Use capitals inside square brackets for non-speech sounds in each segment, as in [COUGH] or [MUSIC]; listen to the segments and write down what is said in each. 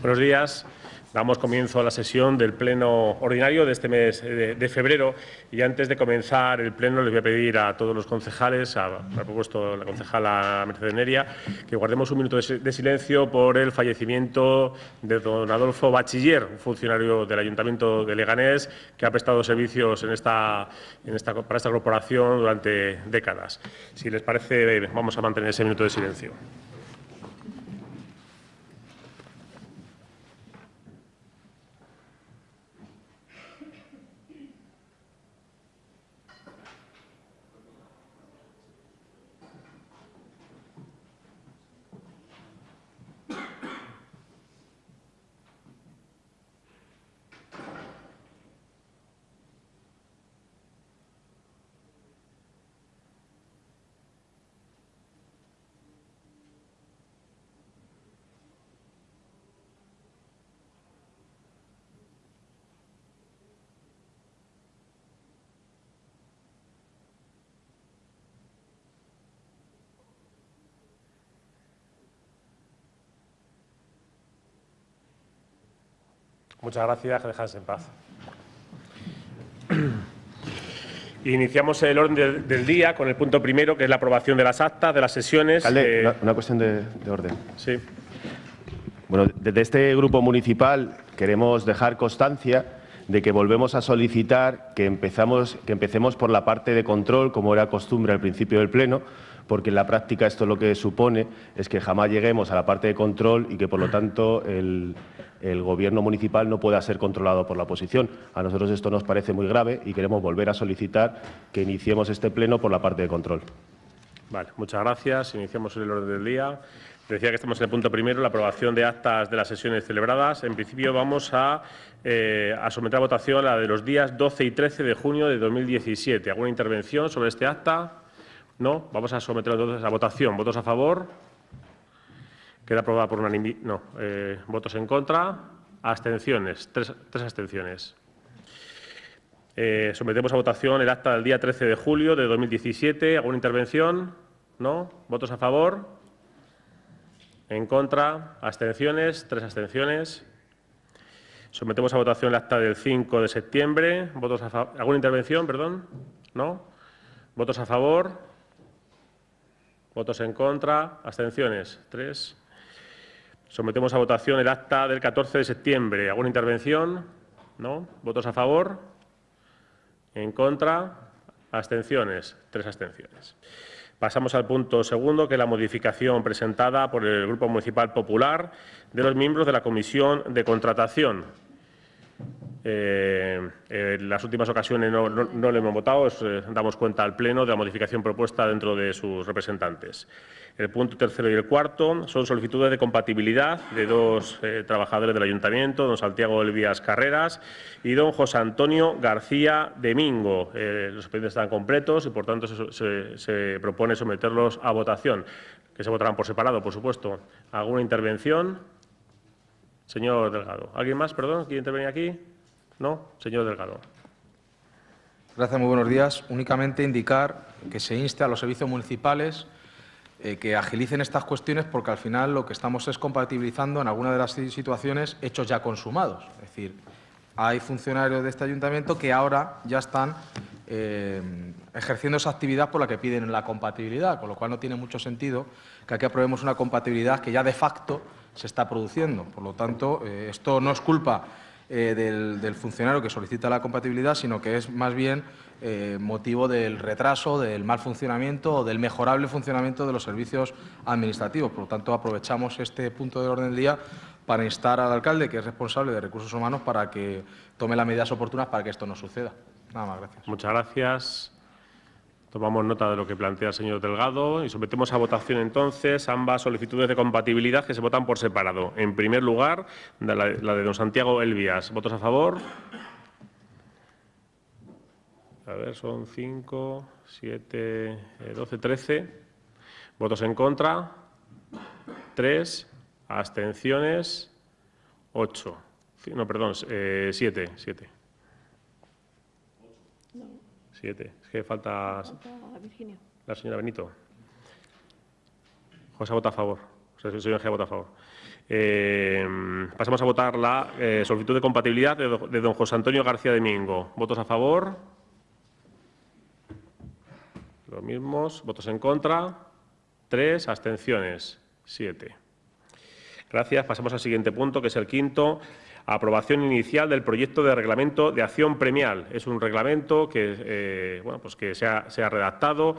Buenos días. Damos comienzo a la sesión del Pleno ordinario de este mes de, febrero y antes de comenzar el Pleno les voy a pedir a todos los concejales, a, propuesto la concejala Mercedes Neria, que guardemos un minuto de, silencio por el fallecimiento de don Adolfo Bachiller, un funcionario del Ayuntamiento de Leganés que ha prestado servicios en esta, en esta, para esta corporación durante décadas. Si les parece, vamos a mantener ese minuto de silencio. Muchas gracias, que dejas en paz. [CLEARS THROAT] Iniciamos el orden del día con el punto primero, que es la aprobación de las actas de las sesiones. Eh, una, cuestión de, orden. Sí. Bueno, desde este grupo municipal queremos dejar constancia de que volvemos a solicitar que, empezamos, que empecemos por la parte de control, como era costumbre al principio del Pleno, porque en la práctica esto lo que supone es que jamás lleguemos a la parte de control y que, por lo tanto, el, Gobierno municipal no pueda ser controlado por la oposición. A nosotros esto nos parece muy grave y queremos volver a solicitar que iniciemos este pleno por la parte de control. Vale, muchas gracias. Iniciamos el orden del día. Decía que estamos en el punto primero, la aprobación de actas de las sesiones celebradas. En principio vamos a, eh, a someter a votación la de los días 12 y 13 de junio de 2017. ¿Alguna intervención sobre este acta? No. Vamos a someterlo entonces a votación. ¿Votos a favor? Queda aprobada por unanimidad. No. Eh, votos en contra. Abstenciones. Tres, abstenciones. Eh, sometemos a votación el acta del día 13 de julio de 2017. ¿Alguna intervención? No. ¿Votos a favor? En contra. Abstenciones. Tres abstenciones. Sometemos a votación el acta del 5 de septiembre. ¿Votos a ¿Alguna intervención? Perdón. ¿No? ¿Votos a favor? ¿Votos en contra? ¿Abstenciones? Tres. Sometemos a votación el acta del 14 de septiembre. ¿Alguna intervención? ¿No? ¿Votos a favor? ¿En contra? ¿Abstenciones? Tres abstenciones. Pasamos al punto segundo, que es la modificación presentada por el Grupo Municipal Popular de los miembros de la Comisión de Contratación. Eh, en las últimas ocasiones no, le hemos votado, eh, damos cuenta al Pleno de la modificación propuesta dentro de sus representantes. El punto tercero y el cuarto son solicitudes de compatibilidad de dos eh, trabajadores del Ayuntamiento, don Santiago Elvías Carreras y don José Antonio García Domingo. Eh, los expedientes están completos y, por tanto, se, propone someterlos a votación, que se votarán por separado, por supuesto. ¿Alguna intervención? Señor Delgado. ¿Alguien más, perdón, quiere intervenir aquí? No. Señor Delgado. Gracias, muy buenos días. Únicamente indicar que se inste a los servicios municipales eh, que agilicen estas cuestiones porque al final lo que estamos es compatibilizando en alguna de las situaciones hechos ya consumados. Es decir, hay funcionarios de este ayuntamiento que ahora ya están eh, ejerciendo esa actividad por la que piden la compatibilidad, con lo cual no tiene mucho sentido que aquí aprobemos una compatibilidad que ya de facto se está produciendo. Por lo tanto, eh, esto no es culpa del funcionario que solicita la compatibilidad, sino que es más bien eh, motivo del retraso, del mal funcionamiento o del mejorable funcionamiento de los servicios administrativos. Por lo tanto, aprovechamos este punto de orden del día para instar al alcalde, que es responsable de recursos humanos, para que tome las medidas oportunas para que esto no suceda. Nada más, gracias. Muchas gracias. Tomamos nota de lo que plantea el señor Delgado y sometemos a votación entonces ambas solicitudes de compatibilidad que se votan por separado. En primer lugar, la, de don Santiago Elvías. ¿Votos a favor? A ver, son 5, 7, 12, 13. Votos en contra, 3. Abstenciones, 8. No, perdón, 7, 7. 7. Es que falta la señora Benito. José vota a favor. Señor Egea vota a favor. Eh, pasamos a votar la eh, solicitud de compatibilidad de don José Antonio García de Mingo. ¿Votos a favor? Los mismos. ¿Votos en contra? Tres. Abstenciones. Siete. Gracias. Pasamos al siguiente punto, que es el quinto. Aprobación inicial del proyecto de reglamento de acción premial. Es un reglamento que, eh, bueno, pues que se ha, redactado,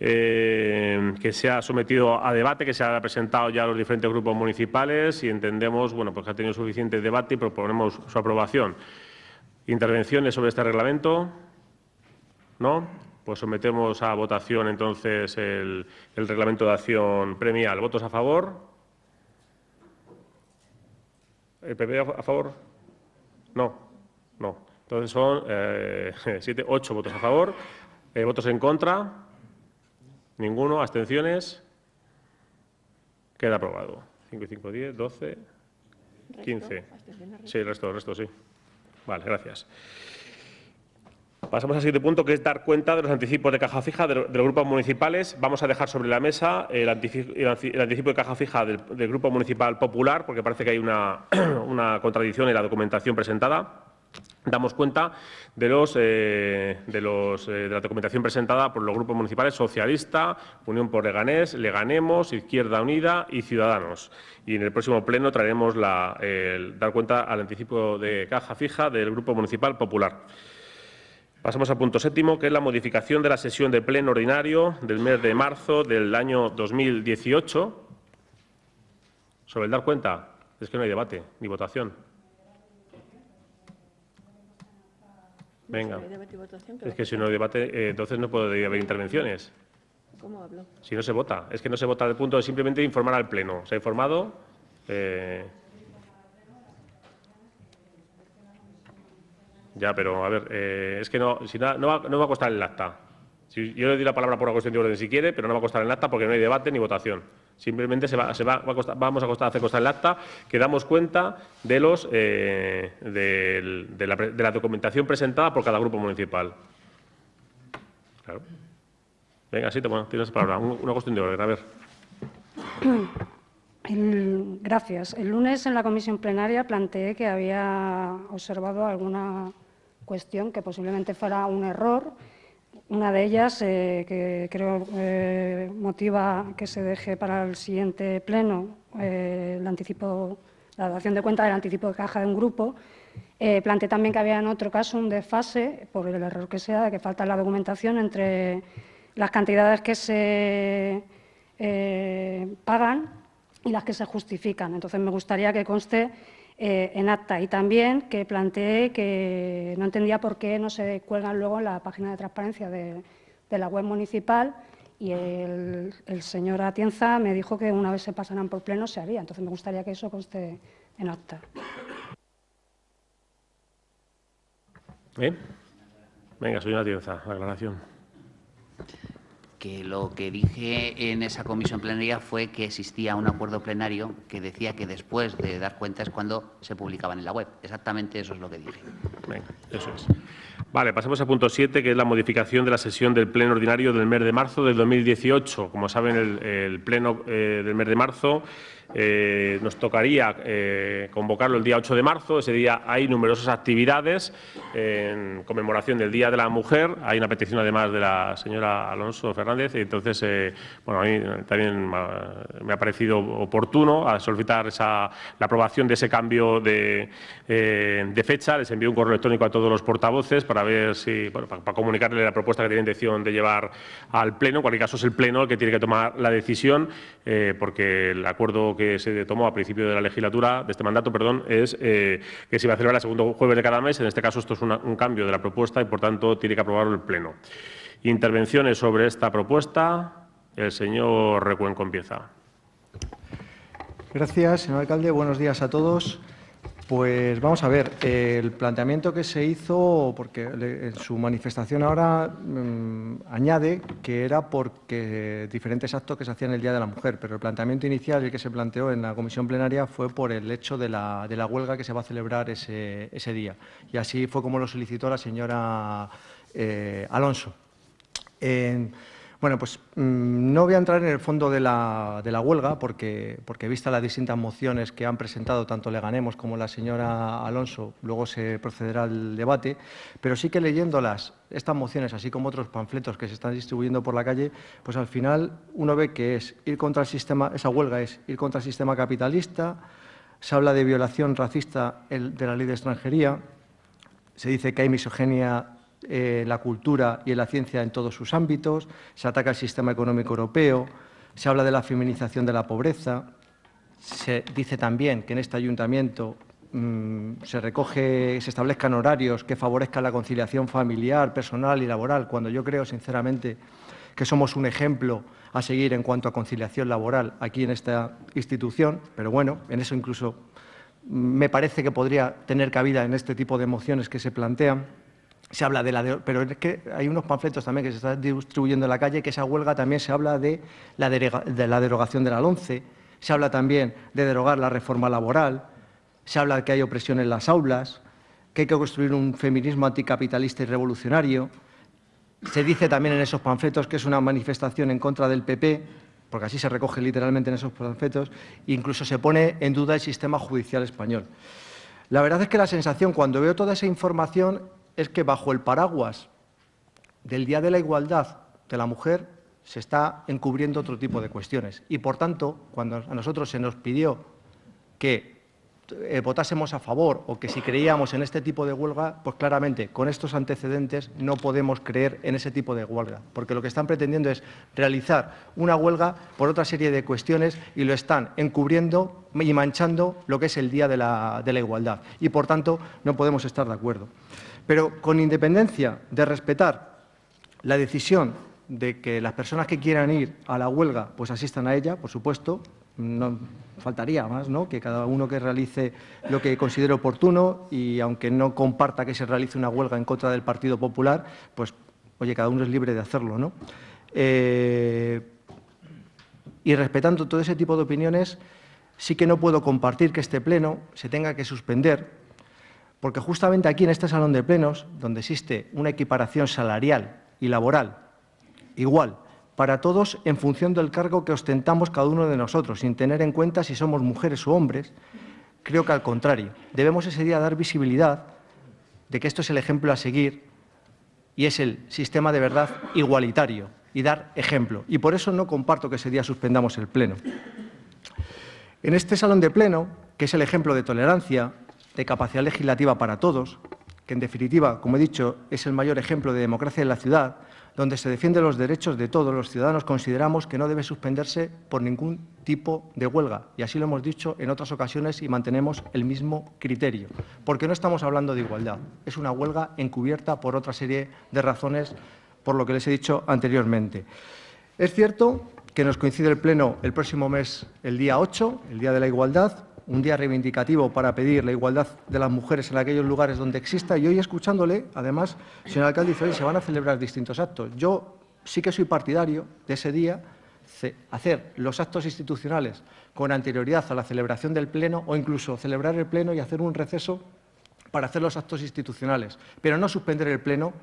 eh, que se ha sometido a debate, que se ha presentado ya a los diferentes grupos municipales y entendemos bueno, pues que ha tenido suficiente debate y proponemos su aprobación. ¿Intervenciones sobre este reglamento? ¿No? Pues sometemos a votación entonces el reglamento de acción premial. ¿Votos a favor? ¿El PP a favor? No, no. Entonces son eh, [LAUGHS] siete, ocho votos a favor. Eh, ¿Votos en contra? Ninguno. ¿Abstenciones? Queda aprobado. 5 y 5, 10, 12, 15. Sí, el resto, el resto, sí. Vale, gracias. Pasamos al siguiente punto, que es dar cuenta de los anticipos de caja fija de, lo- de los grupos municipales. Vamos a dejar sobre la mesa el, anticipo de caja fija del, Grupo Municipal Popular, porque parece que hay una, [CLEARS THROAT] contradicción en la documentación presentada. Damos cuenta eh, eh, de la documentación presentada por los grupos municipales Socialista, Unión por Leganés, Leganemos, Izquierda Unida y Ciudadanos. Y en el próximo pleno traeremos la, el dar cuenta al anticipo de caja fija del Grupo Municipal Popular. Pasamos al punto séptimo, que es la modificación de la sesión de pleno ordinario del mes de marzo del año 2018. Sobre el dar cuenta, es que no hay debate ni votación. Venga. Es que si no hay debate, eh, entonces no puede haber intervenciones. ¿Cómo hablo? Si no se vota, es que no se vota el punto de simplemente informar al Pleno. ¿Se ha informado? Eh, Ya, pero a ver, eh, es que no, si na- no, va, no va a costar el acta. Si, yo le doy la palabra por una cuestión de orden si quiere, pero no va a costar el acta porque no hay debate ni votación. Simplemente se va, se va, a costar- vamos a costar, hacer costar el acta que damos cuenta de, los, eh, del- de, la, de la documentación presentada por cada grupo municipal. Claro. Venga, sí, toma, tienes la palabra. Un- Una cuestión de orden, a ver. [COUGHS] Gracias. El lunes en la comisión plenaria planteé que había observado alguna cuestión que posiblemente fuera un error. Una de ellas, eh, que creo eh, motiva que se deje para el siguiente pleno eh, el anticipo, la dación de cuenta del anticipo de caja de un grupo. Planteé también que había en otro caso un desfase, por el error que sea, de que falta la documentación entre las cantidades que se pagan y las que se justifican. Entonces, me gustaría que conste eh, en acta y también que planteé que no entendía por qué no se cuelgan luego en la página de transparencia de, la web municipal y el, señor Atienza me dijo que una vez se pasaran por pleno se haría. Entonces, me gustaría que eso conste en acta. ¿Eh? Venga, señora Tienza, la aclaración. Que lo que dije en esa comisión plenaria fue que existía un acuerdo plenario que decía que después de dar cuenta es cuando se publicaban en la web. Exactamente eso es lo que dije. Venga, eso es. Vale, pasamos al punto 7, que es la modificación de la sesión del Pleno Ordinario del mes de marzo del 2018. Como saben, el, el Pleno eh, del mes de marzo eh, nos tocaría eh, convocarlo el día 8 de marzo. Ese día hay numerosas actividades en conmemoración del Día de la Mujer. Hay una petición, además, de la señora Alonso Fernández. Entonces, eh, bueno, a mí también me ha- parecido oportuno solicitar esa, la aprobación de ese cambio de, eh, de fecha. Les envío un correo electrónico a todos los portavoces para ver si, bueno, para, para comunicarle la propuesta que tiene intención de llevar al Pleno. En cualquier caso, es el Pleno el que tiene que tomar la decisión, eh, porque el acuerdo que se tomó a principio de la legislatura, de este mandato, perdón, es eh, que se iba a celebrar el segundo jueves de cada mes. En este caso, esto es un cambio de la propuesta y, por tanto, tiene que aprobarlo el Pleno. Intervenciones sobre esta propuesta. El señor Recuenco empieza. Gracias, señor alcalde. Buenos días a todos. Pues vamos a ver, el planteamiento que se hizo, porque en su manifestación ahora mm, añade que era porque diferentes actos que se hacían el Día de la Mujer, pero el planteamiento inicial, el que se planteó en la comisión plenaria, fue por el hecho de la, de la huelga que se va a celebrar ese, ese día. Y así fue como lo solicitó la señora eh, Alonso. Bueno, pues mm, no voy a entrar en el fondo de la, de la huelga porque, porque, vista las distintas mociones que han presentado tanto Leganemos como la señora Alonso, luego se procederá al debate, pero sí que leyéndolas, estas mociones, así como otros panfletos que se están distribuyendo por la calle, pues al final uno ve que es ir contra el sistema, esa huelga es ir contra el sistema capitalista, se habla de violación racista de la ley de extranjería, se dice que hay misoginia eh, la cultura y en la ciencia en todos sus ámbitos, se ataca el sistema económico europeo, se habla de la feminización de la pobreza, se dice también que en este ayuntamiento mm, se recoge, se establezcan horarios que favorezcan la conciliación familiar, personal y laboral, cuando yo creo sinceramente que somos un ejemplo a seguir en cuanto a conciliación laboral aquí en esta institución, pero bueno, en eso incluso me parece que podría tener cabida en este tipo de mociones que se plantean se habla de la pero es que hay unos panfletos también que se están distribuyendo en la calle que esa huelga también se habla de la, de la derogación de la LONCE, se habla también de derogar la reforma laboral, se habla de que hay opresión en las aulas, que hay que construir un feminismo anticapitalista y revolucionario. Se dice también en esos panfletos que es una manifestación en contra del PP, porque así se recoge literalmente en esos panfletos, e incluso se pone en duda el sistema judicial español. La verdad es que la sensación, cuando veo toda esa información, es que bajo el paraguas del Día de la Igualdad de la Mujer se está encubriendo otro tipo de cuestiones. Y, por tanto, cuando a nosotros se nos pidió que eh, votásemos a favor o que si creíamos en este tipo de huelga, pues claramente con estos antecedentes no podemos creer en ese tipo de huelga, porque lo que están pretendiendo es realizar una huelga por otra serie de cuestiones y lo están encubriendo y manchando lo que es el Día de la, de la Igualdad. Y, por tanto, no podemos estar de acuerdo. Pero con independencia de respetar la decisión de que las personas que quieran ir a la huelga pues asistan a ella, por supuesto, no faltaría más, ¿no? Que cada uno que realice lo que considere oportuno y aunque no comparta que se realice una huelga en contra del Partido Popular, pues oye, cada uno es libre de hacerlo, ¿no? Eh, y respetando todo ese tipo de opiniones, sí que no puedo compartir que este pleno se tenga que suspender porque justamente aquí en este salón de plenos, donde existe una equiparación salarial y laboral igual para todos en función del cargo que ostentamos cada uno de nosotros, sin tener en cuenta si somos mujeres o hombres, creo que al contrario, debemos ese día dar visibilidad de que esto es el ejemplo a seguir y es el sistema de verdad igualitario y dar ejemplo. Y por eso no comparto que ese día suspendamos el pleno. En este salón de pleno, que es el ejemplo de tolerancia, de capacidad legislativa para todos, que en definitiva, como he dicho, es el mayor ejemplo de democracia en la ciudad, donde se defienden los derechos de todos los ciudadanos, consideramos que no debe suspenderse por ningún tipo de huelga. Y así lo hemos dicho en otras ocasiones y mantenemos el mismo criterio. Porque no estamos hablando de igualdad. Es una huelga encubierta por otra serie de razones, por lo que les he dicho anteriormente. Es cierto que nos coincide el Pleno el próximo mes, el día 8, el Día de la Igualdad, un día reivindicativo para pedir la igualdad de las mujeres en aquellos lugares donde exista. Y hoy escuchándole, además, señor alcalde, se van a celebrar distintos actos. Yo sí que soy partidario de ese día hacer los actos institucionales con anterioridad a la celebración del Pleno o incluso celebrar el Pleno y hacer un receso para hacer los actos institucionales, pero no suspender el Pleno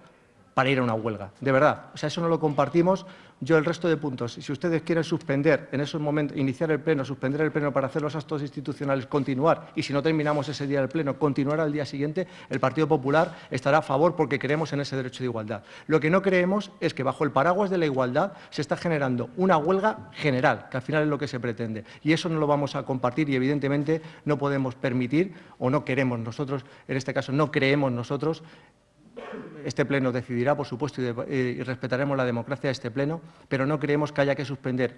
para ir a una huelga. De verdad, o sea, eso no lo compartimos. Yo el resto de puntos, si ustedes quieren suspender en esos momentos, iniciar el pleno, suspender el pleno para hacer los actos institucionales, continuar, y si no terminamos ese día del pleno, continuar al día siguiente, el Partido Popular estará a favor porque creemos en ese derecho de igualdad. Lo que no creemos es que bajo el paraguas de la igualdad se está generando una huelga general, que al final es lo que se pretende. Y eso no lo vamos a compartir y evidentemente no podemos permitir o no queremos nosotros, en este caso no creemos nosotros este Pleno decidirá, por supuesto, y, respetaremos la democracia de este Pleno, pero no creemos que haya que suspender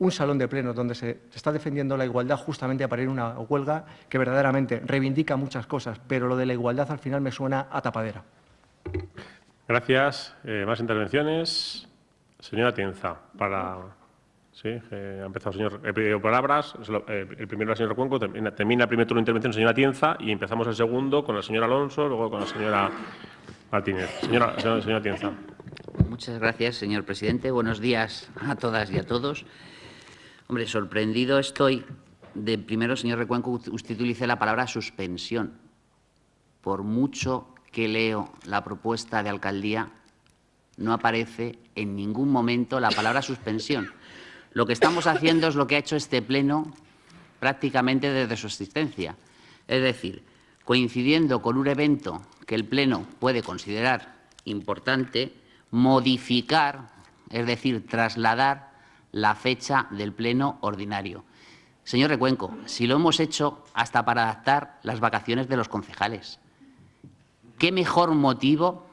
un salón de plenos donde se, está defendiendo la igualdad justamente para ir a una huelga que verdaderamente reivindica muchas cosas, pero lo de la igualdad al final me suena a tapadera. Gracias. Eh, ¿Más intervenciones? Señora Tienza, para... Sí, ha empezado el señor... He pedido palabras. Eh, el primero la señora Cuenco, termina, termina el primer turno de intervención señora Tienza y empezamos el segundo con el señor Alonso, luego con la señora Señora, Tienza. Muchas gracias, señor presidente. Buenos días a todas y a todos. Hombre, sorprendido estoy de, primero, señor Recuenco, usted utilice la palabra suspensión. Por mucho que leo la propuesta de alcaldía, no aparece en ningún momento la palabra suspensión. Lo que estamos haciendo es lo que ha hecho este Pleno prácticamente desde su existencia. Es decir, coincidiendo con un evento que el Pleno puede considerar importante, modificar, es decir, trasladar la fecha del Pleno ordinario. Señor Recuenco, si lo hemos hecho hasta para adaptar las vacaciones de los concejales, ¿qué mejor motivo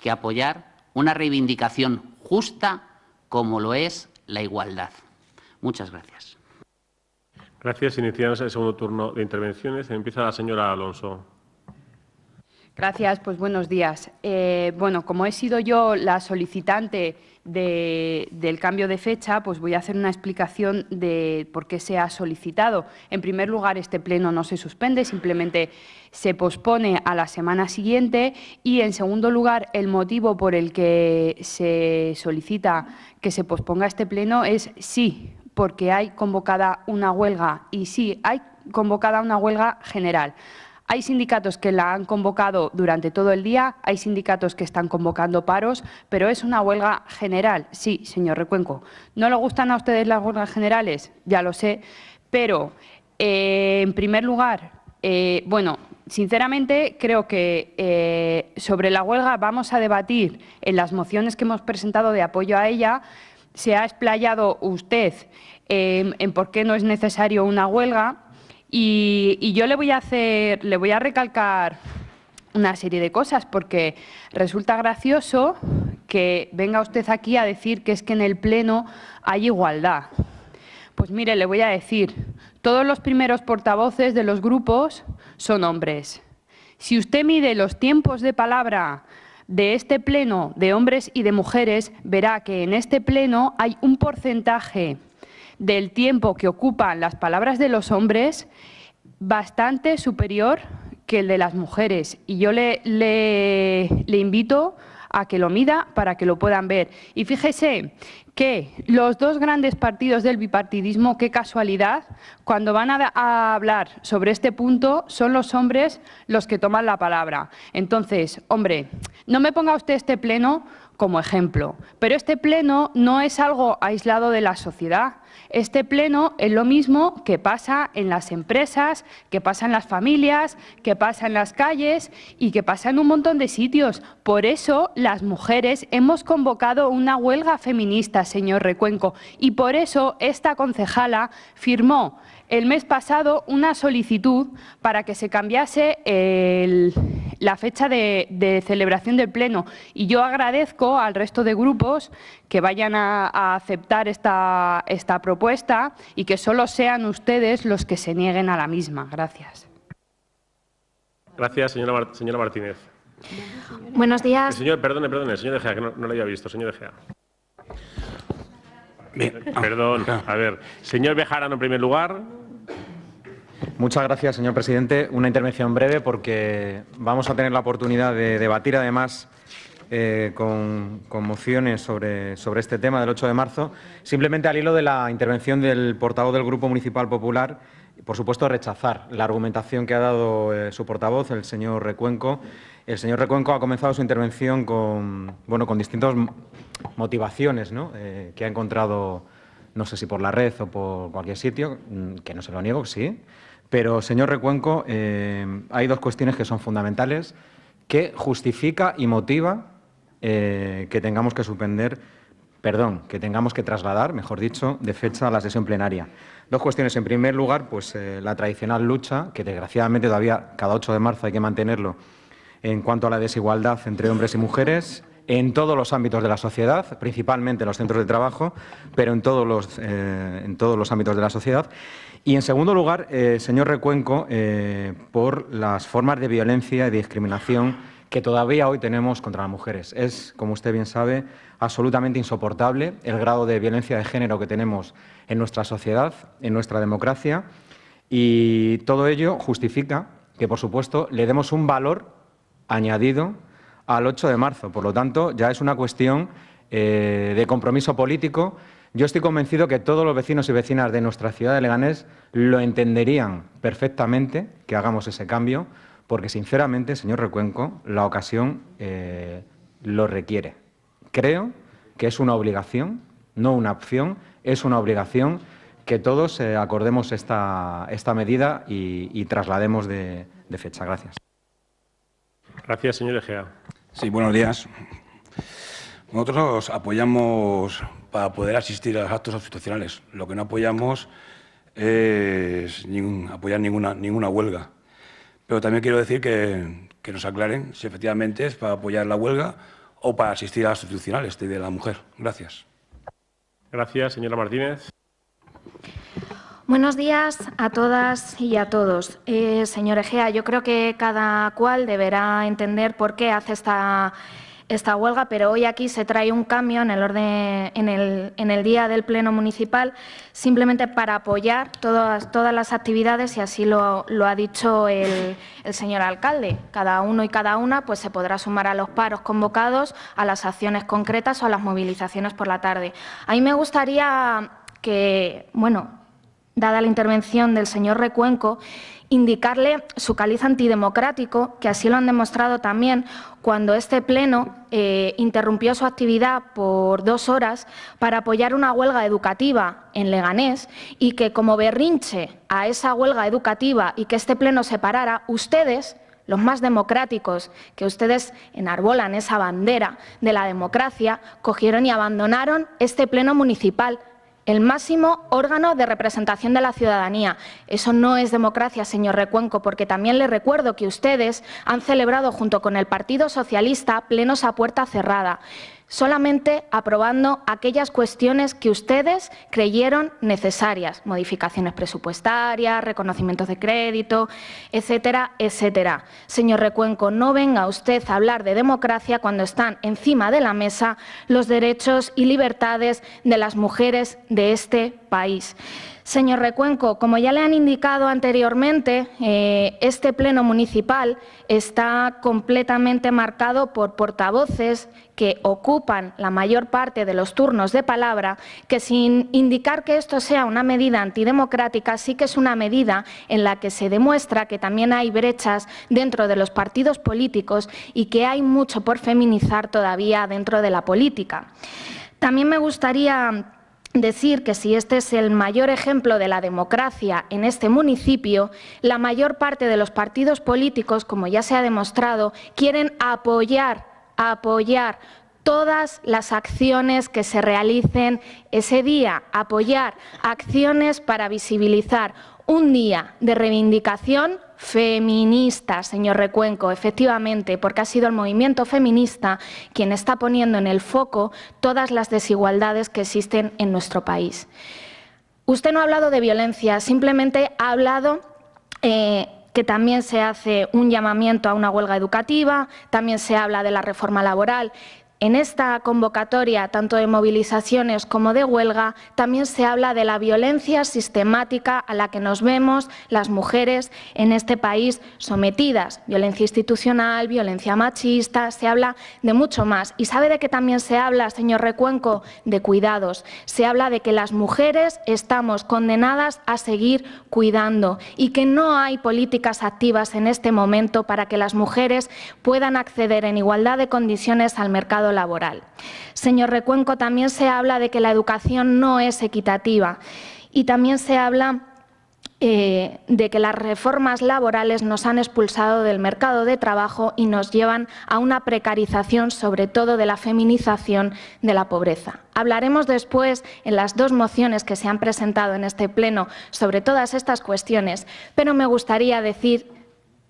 que apoyar una reivindicación justa como lo es la igualdad? Muchas gracias. Gracias. Iniciamos el segundo turno de intervenciones. Empieza la señora Alonso. Gracias, pues buenos días. Eh, bueno, como he sido yo la solicitante del cambio de fecha, pues voy a hacer una explicación de por qué se ha solicitado. En primer lugar, este pleno no se suspende, simplemente se pospone a la semana siguiente y, en segundo lugar, el motivo por el que se solicita que se posponga este pleno es sí, porque hay convocada una huelga y sí, hay convocada una huelga general. Hay sindicatos que la han convocado durante todo el día, hay sindicatos que están convocando paros, pero es una huelga general. Sí, señor Recuenco. ¿No le gustan a ustedes las huelgas generales? Ya lo sé, pero eh, en primer lugar, eh, bueno, sinceramente creo que eh, sobre la huelga vamos a debatir en las mociones que hemos presentado de apoyo a ella. Se ha explayado usted en por qué no es necesario una huelga y, yo le voy a hacer, le voy a recalcar una serie de cosas, porque resulta gracioso que venga usted aquí a decir que es que en el Pleno hay igualdad. Pues mire, le voy a decir, todos los primeros portavoces de los grupos son hombres. Si usted mide los tiempos de palabra de este Pleno de hombres y de mujeres, verá que en este Pleno hay un porcentaje del tiempo que ocupan las palabras de los hombres bastante superior que el de las mujeres. Y yo le, invito a que lo mida para que lo puedan ver. Y fíjese que los dos grandes partidos del bipartidismo, qué casualidad, cuando van a, hablar sobre este punto son los hombres los que toman la palabra. Entonces, hombre, no me ponga usted este pleno como ejemplo, pero este pleno no es algo aislado de la sociedad. Este pleno es lo mismo que pasa en las empresas, que pasa en las familias, que pasa en las calles y que pasa en un montón de sitios. Por eso las mujeres hemos convocado una huelga feminista, señor Recuenco, y por eso esta concejala firmó el mes pasado una solicitud para que se cambiase la fecha de, celebración del Pleno. Y yo agradezco al resto de grupos que vayan a, aceptar esta, esta propuesta y que solo sean ustedes los que se nieguen a la misma. Gracias. Gracias, señora, señora Martínez. Buenos días. señor, perdone, perdone, señor De Gea, que no, no lo había visto. Señor De Gea. Perdón, a ver. Señor Bejarano, en primer lugar. Muchas gracias, señor presidente. Una intervención breve porque vamos a tener la oportunidad de debatir, además, eh, con, mociones sobre, sobre este tema del 8 de marzo. Simplemente al hilo de la intervención del portavoz del Grupo Municipal Popular, por supuesto, rechazar la argumentación que ha dado eh, su portavoz, el señor Recuenco. El señor Recuenco ha comenzado su intervención con, bueno, con distintas motivaciones eh, que ha encontrado, no sé si por la red o por cualquier sitio, mm, que no se lo niego, sí. Pero, señor Recuenco, eh, hay dos cuestiones que son fundamentales que justifica y motiva eh, que tengamos que suspender, perdón, que tengamos que trasladar, mejor dicho, de fecha a la sesión plenaria. Dos cuestiones. En primer lugar, pues la tradicional lucha, que desgraciadamente todavía cada 8 de marzo hay que mantenerlo, en cuanto a la desigualdad entre hombres y mujeres en todos los ámbitos de la sociedad, principalmente en los centros de trabajo, pero en todos los, eh, en todos los ámbitos de la sociedad. Y, en segundo lugar, eh, señor Recuenco, eh, por las formas de violencia y discriminación que todavía hoy tenemos contra las mujeres. Es, como usted bien sabe, absolutamente insoportable el grado de violencia de género que tenemos en nuestra sociedad, en nuestra democracia, y todo ello justifica que, por supuesto, le demos un valor añadido al 8 de marzo. Por lo tanto, ya es una cuestión eh, de compromiso político. Yo estoy convencido que todos los vecinos y vecinas de nuestra ciudad de Leganés lo entenderían perfectamente que hagamos ese cambio, porque sinceramente, señor Recuenco, la ocasión eh, lo requiere. creo que es una obligación, no una opción, es una obligación que todos eh, acordemos esta, medida y, traslademos de, fecha. Gracias. Gracias, señor Egea. Sí, buenos días. Nosotros apoyamos para poder asistir a los actos institucionales. Lo que no apoyamos es apoyar ninguna, ninguna huelga. Pero también quiero decir que, que, nos aclaren si efectivamente es para apoyar la huelga o para asistir a las institucionales de la mujer. Gracias. Gracias, señora Martínez. Buenos días a todas y a todos. Eh, señor Egea, yo creo que cada cual deberá entender por qué hace esta, esta huelga, pero hoy aquí se trae un cambio en el, orden, en el, en el día del Pleno Municipal simplemente para apoyar todas, todas las actividades y así lo, lo ha dicho el, el, señor alcalde. Cada uno y cada una pues, se podrá sumar a los paros convocados, a las acciones concretas o a las movilizaciones por la tarde. A mí me gustaría que, bueno, dada la intervención del señor Recuenco, indicarle su caliz antidemocrático, que así lo han demostrado también cuando este Pleno eh, interrumpió su actividad por dos horas para apoyar una huelga educativa en Leganés y que como berrinche a esa huelga educativa y que este Pleno se parara, ustedes los más democráticos, que ustedes enarbolan esa bandera de la democracia, cogieron y abandonaron este pleno municipal el máximo órgano de representación de la ciudadanía. Eso no es democracia, señor Recuenco, porque también le recuerdo que ustedes han celebrado junto con el Partido Socialista plenos a puerta cerrada solamente aprobando aquellas cuestiones que ustedes creyeron necesarias, modificaciones presupuestarias, reconocimientos de crédito, etcétera, etcétera. Señor Recuenco, no venga usted a hablar de democracia cuando están encima de la mesa los derechos y libertades de las mujeres de este país. Señor Recuenco, como ya le han indicado anteriormente, eh, este pleno municipal está completamente marcado por portavoces que ocupan la mayor parte de los turnos de palabra, que sin indicar que esto sea una medida antidemocrática, sí que es una medida en la que se demuestra que también hay brechas dentro de los partidos políticos y que hay mucho por feminizar todavía dentro de la política. También me gustaría decir que si este es el mayor ejemplo de la democracia en este municipio, la mayor parte de los partidos políticos, como ya se ha demostrado, quieren apoyar, apoyar todas las acciones que se realicen ese día, apoyar acciones para visibilizar un día de reivindicación feminista, señor Recuenco, efectivamente, porque ha sido el movimiento feminista quien está poniendo en el foco todas las desigualdades que existen en nuestro país. Usted no ha hablado de violencia, simplemente ha hablado eh, que también se hace un llamamiento a una huelga educativa, también se habla de la reforma laboral. En esta convocatoria, tanto de movilizaciones como de huelga, también se habla de la violencia sistemática a la que nos vemos las mujeres en este país sometidas. Violencia institucional, violencia machista, se habla de mucho más. ¿Y sabe de qué también se habla, señor Recuenco? De cuidados. Se habla de que las mujeres estamos condenadas a seguir cuidando y que no hay políticas activas en este momento para que las mujeres puedan acceder en igualdad de condiciones al mercado laboral. Señor Recuenco, también se habla de que la educación no es equitativa y también se habla eh, de que las reformas laborales nos han expulsado del mercado de trabajo y nos llevan a una precarización, sobre todo de la feminización de la pobreza. Hablaremos después en las dos mociones que se han presentado en este Pleno sobre todas estas cuestiones, pero me gustaría decir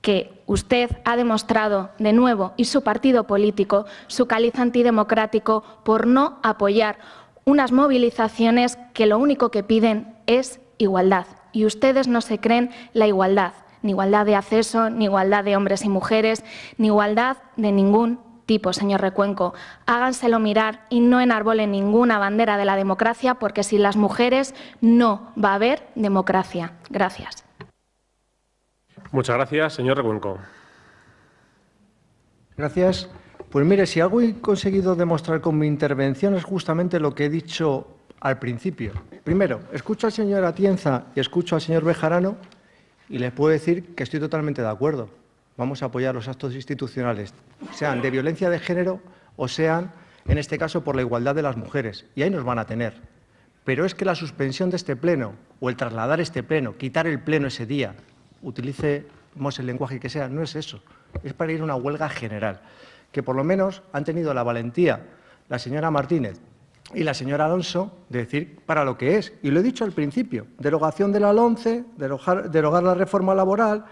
que usted ha demostrado de nuevo y su partido político su caliz antidemocrático por no apoyar unas movilizaciones que lo único que piden es igualdad. Y ustedes no se creen la igualdad, ni igualdad de acceso, ni igualdad de hombres y mujeres, ni igualdad de ningún tipo, señor Recuenco. Háganselo mirar y no enarbolen ninguna bandera de la democracia, porque sin las mujeres no va a haber democracia. Gracias. Muchas gracias. Señor Recuenco. Gracias. Pues mire, si algo he conseguido demostrar con mi intervención es justamente lo que he dicho al principio. Primero, escucho al señor Atienza y escucho al señor Bejarano y les puedo decir que estoy totalmente de acuerdo. Vamos a apoyar los actos institucionales, sean de violencia de género o sean en este caso por la igualdad de las mujeres, y ahí nos van a tener. Pero es que la suspensión de este pleno o el trasladar este pleno, quitar el pleno ese día, utilicemos el lenguaje que sea, no es eso, es para ir a una huelga general, que por lo menos han tenido la valentía la señora Martínez y la señora Alonso de decir para lo que es. Y lo he dicho al principio, derogación de la LONCE, derogar, derogar la reforma laboral,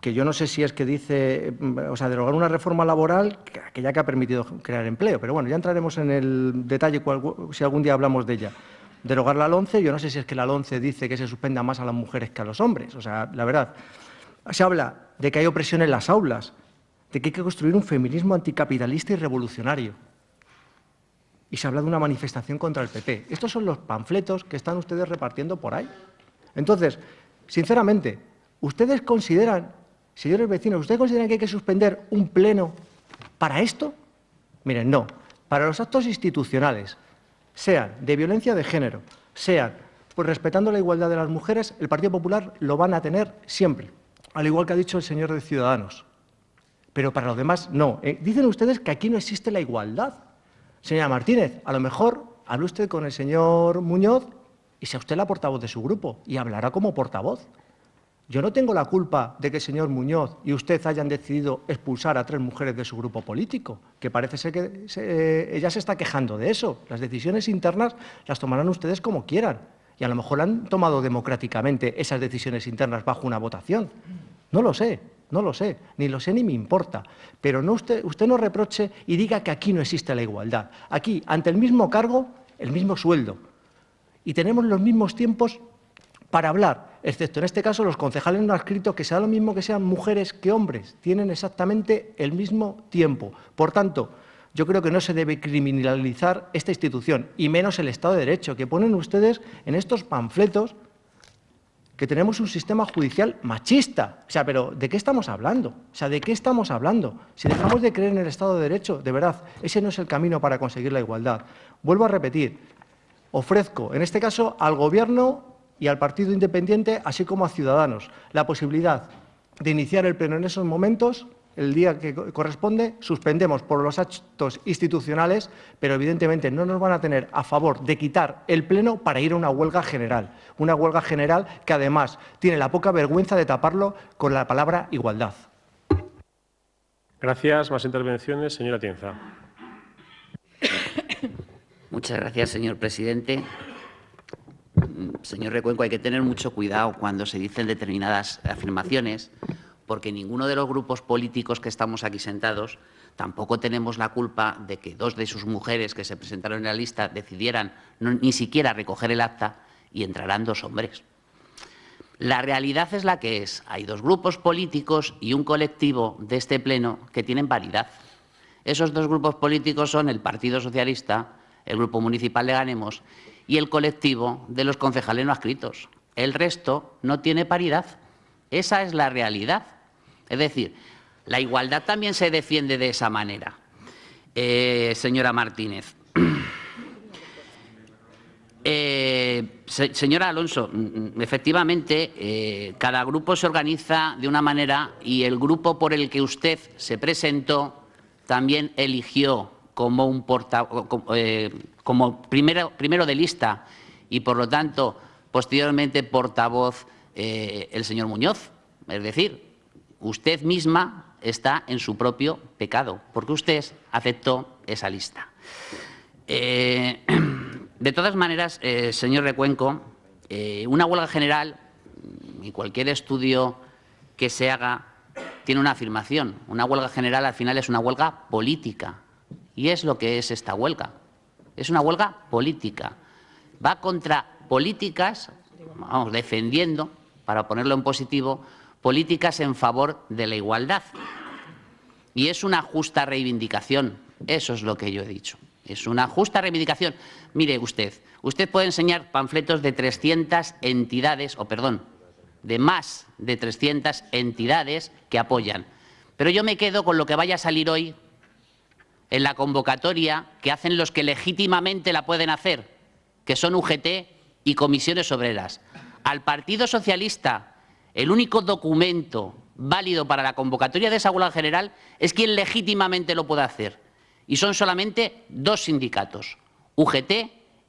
que yo no sé si es que dice, o sea, derogar una reforma laboral que ya que ha permitido crear empleo, pero bueno, ya entraremos en el detalle si algún día hablamos de ella. Derogar la LONCE, yo no sé si es que la LONCE dice que se suspenda más a las mujeres que a los hombres, o sea, la verdad. Se habla de que hay opresión en las aulas, de que hay que construir un feminismo anticapitalista y revolucionario. Y se habla de una manifestación contra el PP. Estos son los panfletos que están ustedes repartiendo por ahí. Entonces, sinceramente, ¿ustedes consideran, señores vecinos, ¿ustedes consideran que hay que suspender un pleno para esto? Miren, no. Para los actos institucionales, sean de violencia de género, sean pues respetando la igualdad de las mujeres, el Partido Popular lo van a tener siempre, al igual que ha dicho el señor de Ciudadanos pero para los demás no. Eh, dicen ustedes que aquí no existe la igualdad. Señora Martínez, a lo mejor hable usted con el señor Muñoz y sea usted la portavoz de su grupo y hablará como portavoz. Yo no tengo la culpa de que el señor Muñoz y usted hayan decidido expulsar a tres mujeres de su grupo político, que parece ser que eh, ella se está quejando de eso. Las decisiones internas las tomarán ustedes como quieran. Y a lo mejor han tomado democráticamente esas decisiones internas bajo una votación. No lo sé. No lo sé, ni lo sé ni me importa. Pero no usted, usted no reproche y diga que aquí no existe la igualdad. Aquí, ante el mismo cargo, el mismo sueldo. Y tenemos los mismos tiempos para hablar, excepto en este caso los concejales no han escrito que sea lo mismo que sean mujeres que hombres. Tienen exactamente el mismo tiempo. Por tanto, yo creo que no se debe criminalizar esta institución, y menos el Estado de Derecho, que ponen ustedes en estos panfletos que tenemos un sistema judicial machista. O sea, pero ¿de qué estamos hablando? O sea, ¿de qué estamos hablando? Si dejamos de creer en el Estado de Derecho, de verdad, ese no es el camino para conseguir la igualdad. Vuelvo a repetir, ofrezco, en este caso, al Gobierno y al Partido Independiente, así como a Ciudadanos, la posibilidad de iniciar el Pleno en esos momentos el día que corresponde, suspendemos por los actos institucionales, pero evidentemente no nos van a tener a favor de quitar el Pleno para ir a una huelga general. Una huelga general que además tiene la poca vergüenza de taparlo con la palabra igualdad. Gracias. Más intervenciones. Señora Tienza. Muchas gracias, señor presidente. Señor Recuenco, hay que tener mucho cuidado cuando se dicen determinadas afirmaciones porque ninguno de los grupos políticos que estamos aquí sentados tampoco tenemos la culpa de que dos de sus mujeres que se presentaron en la lista decidieran ni siquiera recoger el acta y entrarán dos hombres. La realidad es la que es. Hay dos grupos políticos y un colectivo de este Pleno que tienen paridad. Esos dos grupos políticos son el Partido Socialista, el Grupo Municipal de Ganemos y el colectivo de los concejales no adscritos. El resto no tiene paridad. Esa es la realidad. Es decir, la igualdad también se defiende de esa manera. Eh, señora Martínez. [CLEARS THROAT] Eh, señora Alonso, mm, mm, efectivamente, eh, cada grupo se organiza de una manera y el grupo por el que usted se presentó también eligió como un como primero, primero de lista y, por lo tanto, posteriormente portavoz el señor Muñoz. Es decir, usted misma está en su propio pecado, porque usted aceptó esa lista. Eh, [CLEARS THROAT] de todas maneras, eh, señor Recuenco, eh, una huelga general y cualquier estudio que se haga tiene una afirmación. Una huelga general al final es una huelga política. Y es lo que es esta huelga. Es una huelga política. Va contra políticas, vamos, defendiendo, para ponerlo en positivo, políticas en favor de la igualdad. Y es una justa reivindicación, eso es lo que yo he dicho. Es una justa reivindicación. Mire usted, usted puede enseñar panfletos de 300 entidades, o perdón, de más de 300 entidades que apoyan. Pero yo me quedo con lo que vaya a salir hoy en la convocatoria que hacen los que legítimamente la pueden hacer, que son UGT y comisiones obreras. Al Partido Socialista el único documento válido para la convocatoria de esa huelga general es quien legítimamente lo puede hacer. Y son solamente dos sindicatos, UGT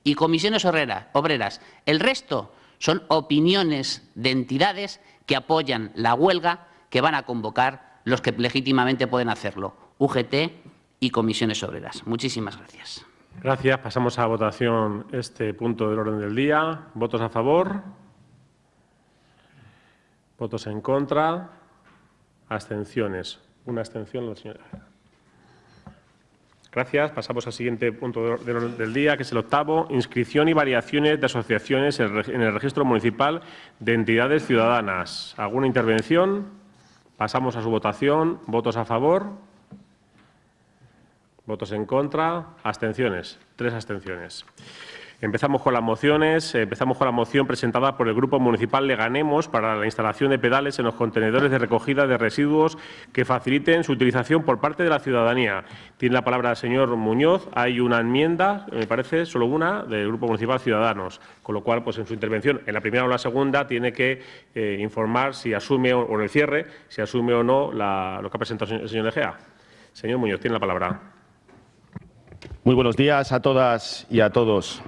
y comisiones obreras. El resto son opiniones de entidades que apoyan la huelga que van a convocar los que legítimamente pueden hacerlo, UGT y comisiones obreras. Muchísimas gracias. Gracias. Pasamos a votación este punto del orden del día. ¿Votos a favor? ¿Votos en contra? Abstenciones. Una abstención, la señora. Gracias. Pasamos al siguiente punto del día, que es el octavo. Inscripción y variaciones de asociaciones en el registro municipal de entidades ciudadanas. ¿Alguna intervención? Pasamos a su votación. ¿Votos a favor? ¿Votos en contra? ¿Abstenciones? Tres abstenciones. Empezamos con las mociones. Empezamos con la moción presentada por el Grupo Municipal Leganemos para la instalación de pedales en los contenedores de recogida de residuos que faciliten su utilización por parte de la ciudadanía. Tiene la palabra el señor Muñoz. Hay una enmienda, me parece, solo una, del Grupo Municipal Ciudadanos, con lo cual, pues en su intervención, en la primera o la segunda, tiene que eh, informar si asume o, el cierre, si asume o no lo que ha presentado el señor Egea. Señor Muñoz, tiene la palabra. Muy buenos días a todas y a todos.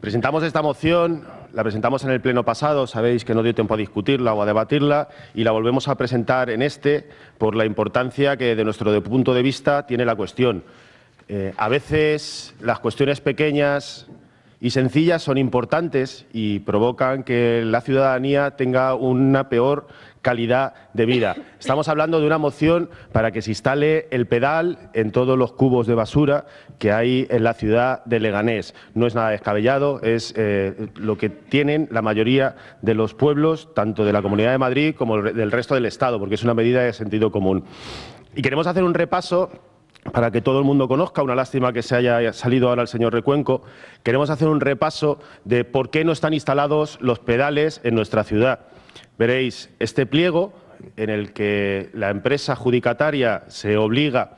Presentamos esta moción, la presentamos en el pleno pasado, sabéis que no dio tiempo a discutirla o a debatirla, y la volvemos a presentar en este por la importancia que, de nuestro punto de vista, tiene la cuestión. Eh, a veces las cuestiones pequeñas y sencillas son importantes y provocan que la ciudadanía tenga una peor calidad de vida. Estamos hablando de una moción para que se instale el pedal en todos los cubos de basura que hay en la ciudad de Leganés. No es nada descabellado, es eh, lo que tienen la mayoría de los pueblos, tanto de la Comunidad de Madrid como del resto del Estado, porque es una medida de sentido común. Y queremos hacer un repaso para que todo el mundo conozca, una lástima que se haya salido ahora el señor Recuenco, queremos hacer un repaso de por qué no están instalados los pedales en nuestra ciudad. Veréis, este pliego en el que la empresa adjudicataria se obliga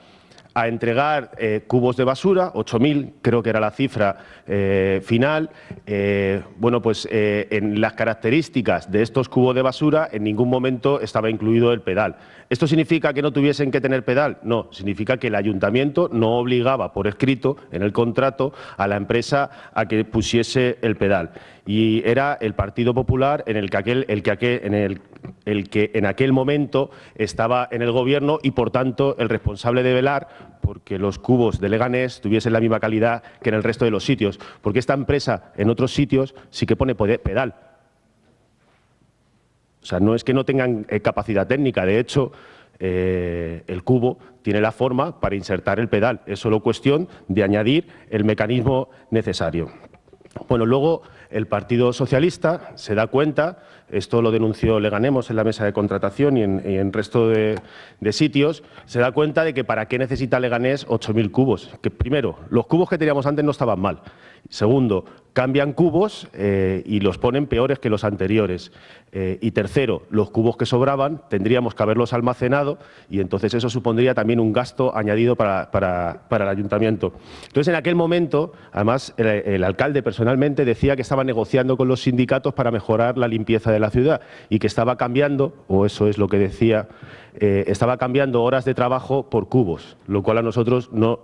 a entregar eh, cubos de basura, 8.000 creo que era la cifra eh, final. Eh, bueno, pues en las características de estos cubos de basura en ningún momento estaba incluido el pedal. ¿Esto significa que no tuviesen que tener pedal? No, significa que el ayuntamiento no obligaba por escrito en el contrato a la empresa a que pusiese el pedal. Y era el Partido Popular en el que aquel, que en aquel momento estaba en el gobierno y, por tanto, el responsable de velar porque los cubos de Leganés tuviesen la misma calidad que en el resto de los sitios. Porque esta empresa en otros sitios sí que pone pedal o sea, no es que no tengan eh, capacidad técnica, de hecho, eh, el cubo tiene la forma para insertar el pedal. Es solo cuestión de añadir el mecanismo necesario. Bueno, luego el Partido Socialista se da cuenta, esto lo denunció Leganemos en la mesa de contratación y en, el resto de, sitios, se da cuenta de que para qué necesita Leganés 8.000 cubos. Que primero, los cubos que teníamos antes no estaban mal. Segundo, cambian cubos eh, y los ponen peores que los anteriores. Eh, y tercero, los cubos que sobraban tendríamos que haberlos almacenado y entonces eso supondría también un gasto añadido para, el ayuntamiento. Entonces, en aquel momento, además, el, alcalde personalmente decía que estaba negociando con los sindicatos para mejorar la limpieza de la ciudad y que estaba cambiando, o eso es lo que decía, eh, estaba cambiando horas de trabajo por cubos, lo cual a nosotros no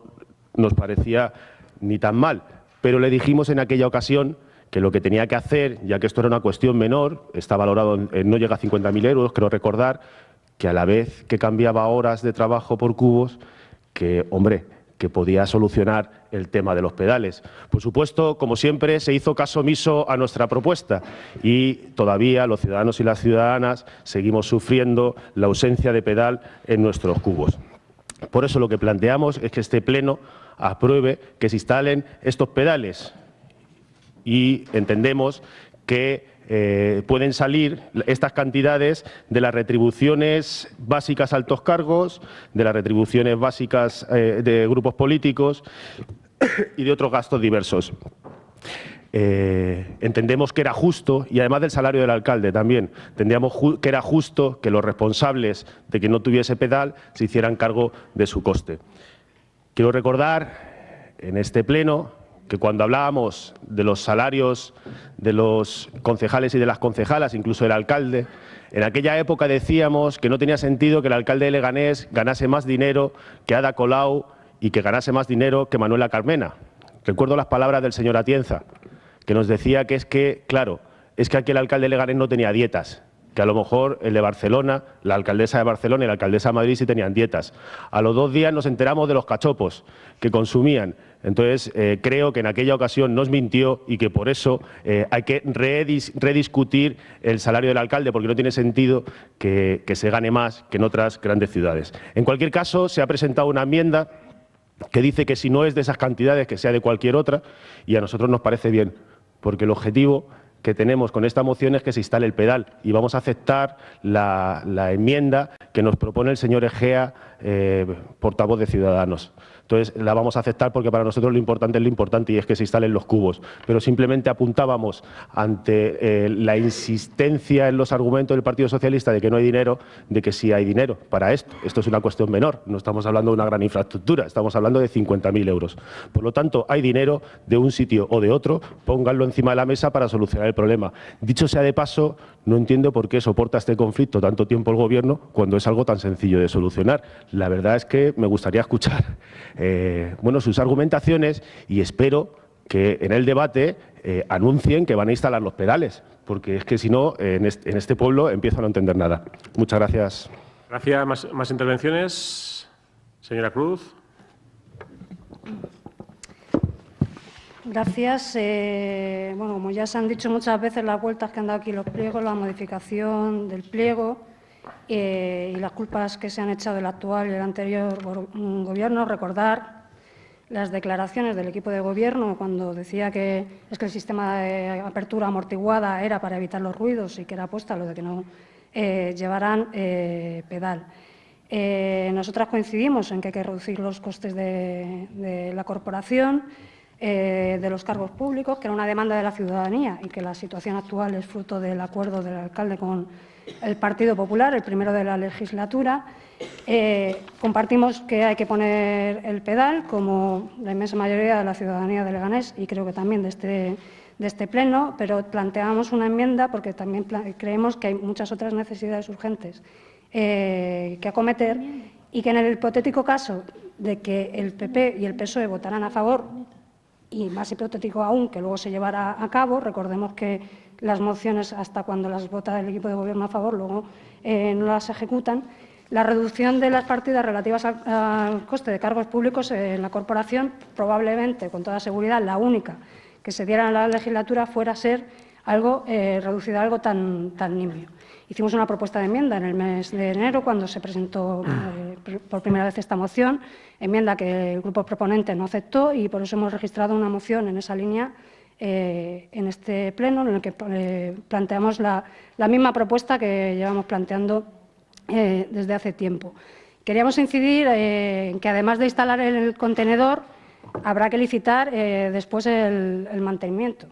nos parecía ni tan mal pero le dijimos en aquella ocasión que lo que tenía que hacer, ya que esto era una cuestión menor, está valorado, en, no llega a 50.000 euros, creo recordar, que a la vez que cambiaba horas de trabajo por cubos, que, hombre, que podía solucionar el tema de los pedales. Por supuesto, como siempre, se hizo caso omiso a nuestra propuesta y todavía los ciudadanos y las ciudadanas seguimos sufriendo la ausencia de pedal en nuestros cubos. Por eso lo que planteamos es que este Pleno apruebe que se instalen estos pedales y entendemos que eh, pueden salir estas cantidades de las retribuciones básicas a altos cargos, de las retribuciones básicas eh, de grupos políticos y de otros gastos diversos. Eh, entendemos que era justo, y además del salario del alcalde también, entendíamos que era justo que los responsables de que no tuviese pedal se hicieran cargo de su coste. Quiero recordar en este pleno que cuando hablábamos de los salarios de los concejales y de las concejalas, incluso del alcalde, en aquella época decíamos que no tenía sentido que el alcalde de Leganés ganase más dinero que Ada Colau y que ganase más dinero que Manuela Carmena. Recuerdo las palabras del señor Atienza, que nos decía que es que, claro, es que aquí el alcalde Leganés no tenía dietas, que a lo mejor el de Barcelona, la alcaldesa de Barcelona y la alcaldesa de Madrid sí tenían dietas. A los dos días nos enteramos de los cachopos que consumían. Entonces, eh, creo que en aquella ocasión nos mintió y que por eso eh, hay que rediscutir el salario del alcalde, porque no tiene sentido que, que se gane más que en otras grandes ciudades. En cualquier caso, se ha presentado una enmienda que dice que si no es de esas cantidades, que sea de cualquier otra, y a nosotros nos parece bien, porque el objetivo que tenemos con esta moción es que se instale el pedal y vamos a aceptar la, enmienda que nos propone el señor Egea, eh, portavoz de Ciudadanos. Entonces, la vamos a aceptar porque para nosotros lo importante es lo importante y es que se instalen los cubos. Pero simplemente apuntábamos ante eh, la insistencia en los argumentos del Partido Socialista de que no hay dinero, de que sí hay dinero para esto. Esto es una cuestión menor, no estamos hablando de una gran infraestructura, estamos hablando de 50.000 euros. Por lo tanto, hay dinero de un sitio o de otro, pónganlo encima de la mesa para solucionar el problema. Dicho sea de paso, no entiendo por qué soporta este conflicto tanto tiempo el Gobierno cuando es algo tan sencillo de solucionar. La verdad es que me gustaría escuchar [LAUGHS] eh, bueno, sus argumentaciones y espero que en el debate eh, anuncien que van a instalar los pedales, porque es que si no, en, este, pueblo empiezo a no entender nada. Muchas gracias. Gracias. ¿Más, más intervenciones? Señora Cruz. Gracias. Eh, bueno, como ya se han dicho muchas veces las vueltas que han dado aquí los pliegos, la modificación del pliego eh, y las culpas que se han echado del actual y del anterior gobierno, recordar las declaraciones del equipo de gobierno cuando decía que es que el sistema de apertura amortiguada era para evitar los ruidos y que era apuesta lo de que no eh, llevaran pedal. nosotras coincidimos en que hay que reducir los costes de la corporación eh, de los cargos públicos, que era una demanda de la ciudadanía y que la situación actual es fruto del acuerdo del alcalde con el Partido Popular, el primero de la legislatura. Eh, compartimos que hay que poner el pedal, como la inmensa mayoría de la ciudadanía de Leganés y creo que también de este, este Pleno, pero planteamos una enmienda porque también creemos que hay muchas otras necesidades urgentes eh, que acometer y que en el hipotético caso de que el PP y el PSOE votaran a favor y más hipotético aún que luego se llevará a cabo. Recordemos que las mociones, hasta cuando las vota el equipo de Gobierno a favor, luego eh, no las ejecutan. La reducción de las partidas relativas al, coste de cargos públicos en la corporación, probablemente, con toda seguridad, la única que se diera en la legislatura fuera ser algo eh, a algo tan, tan nimio. Hicimos una propuesta de enmienda en el mes de enero, cuando se presentó eh, por primera vez esta moción, enmienda que el grupo proponente no aceptó y por eso hemos registrado una moción en esa línea eh, en este pleno, en el que eh, planteamos la, misma propuesta que llevamos planteando desde hace tiempo. Queríamos incidir en que, además de instalar el contenedor, habrá que licitar después el mantenimiento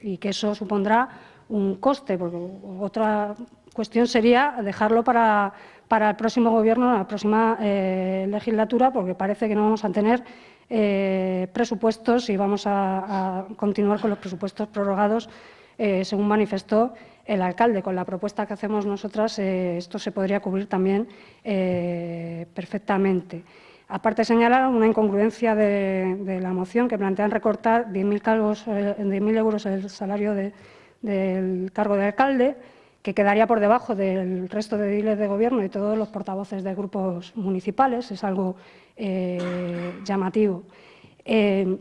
y que eso supondrá un coste, porque otra cuestión sería dejarlo para, el próximo Gobierno, la próxima eh, legislatura, porque parece que no vamos a tener eh, presupuestos y vamos a, continuar con los presupuestos prorrogados, eh, según manifestó el alcalde. Con la propuesta que hacemos nosotras, esto se podría cubrir también perfectamente. Aparte, señalar una incongruencia de, la moción que plantean recortar 10.000 euros el salario del cargo de alcalde que quedaría por debajo del resto de ediles de gobierno y todos los portavoces de grupos municipales. Es algo eh, llamativo. Eh,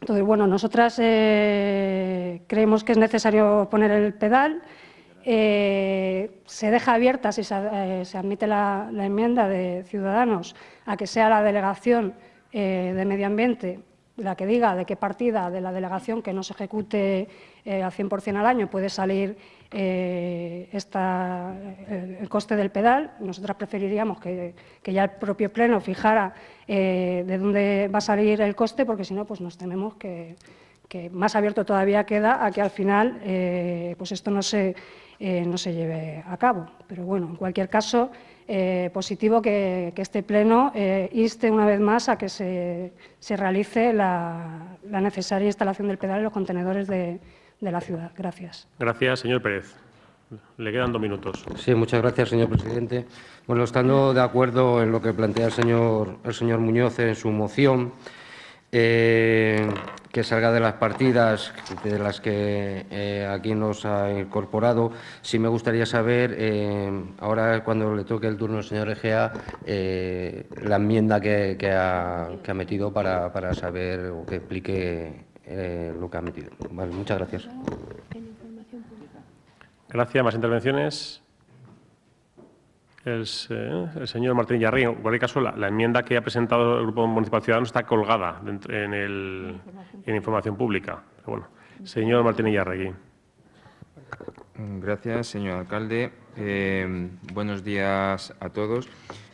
entonces, bueno, nosotras eh, creemos que es necesario poner el pedal. se deja abierta, si se, admite la, enmienda de Ciudadanos, a que sea la delegación de Medio Ambiente la que diga de qué partida de la delegación que no se ejecute al 100% al año puede salir eh, el, coste del pedal. Nosotras preferiríamos que, ya el propio Pleno fijara eh, de dónde va a salir el coste, porque si no, pues nos tememos que, más abierto todavía queda a que al final eh, pues esto no se, no se lleve a cabo. Pero bueno, en cualquier caso, positivo que, este Pleno inste una vez más a que se, realice la, la necesaria instalación del pedal en los contenedores de de la ciudad. Gracias. Gracias, señor Pérez. Le quedan dos minutos. Sí, muchas gracias, señor presidente. Bueno, estando de acuerdo en lo que plantea el señor, el señor Muñoz en su moción, eh, que salga de las partidas de las que eh, aquí nos ha incorporado, sí me gustaría saber, eh, ahora cuando le toque el turno al señor Egea, la enmienda que, ha, metido para, para, saber o que explique lo que ha metido. Vale, muchas gracias. Gracias. ¿Más intervenciones? El, señor Martín Yarri, en cualquier caso, la, enmienda que ha presentado el Grupo Municipal Ciudadano está colgada en, el, en información pública. bueno, señor Martín Yarregui. Gracias, señor alcalde. Eh, buenos días a todos.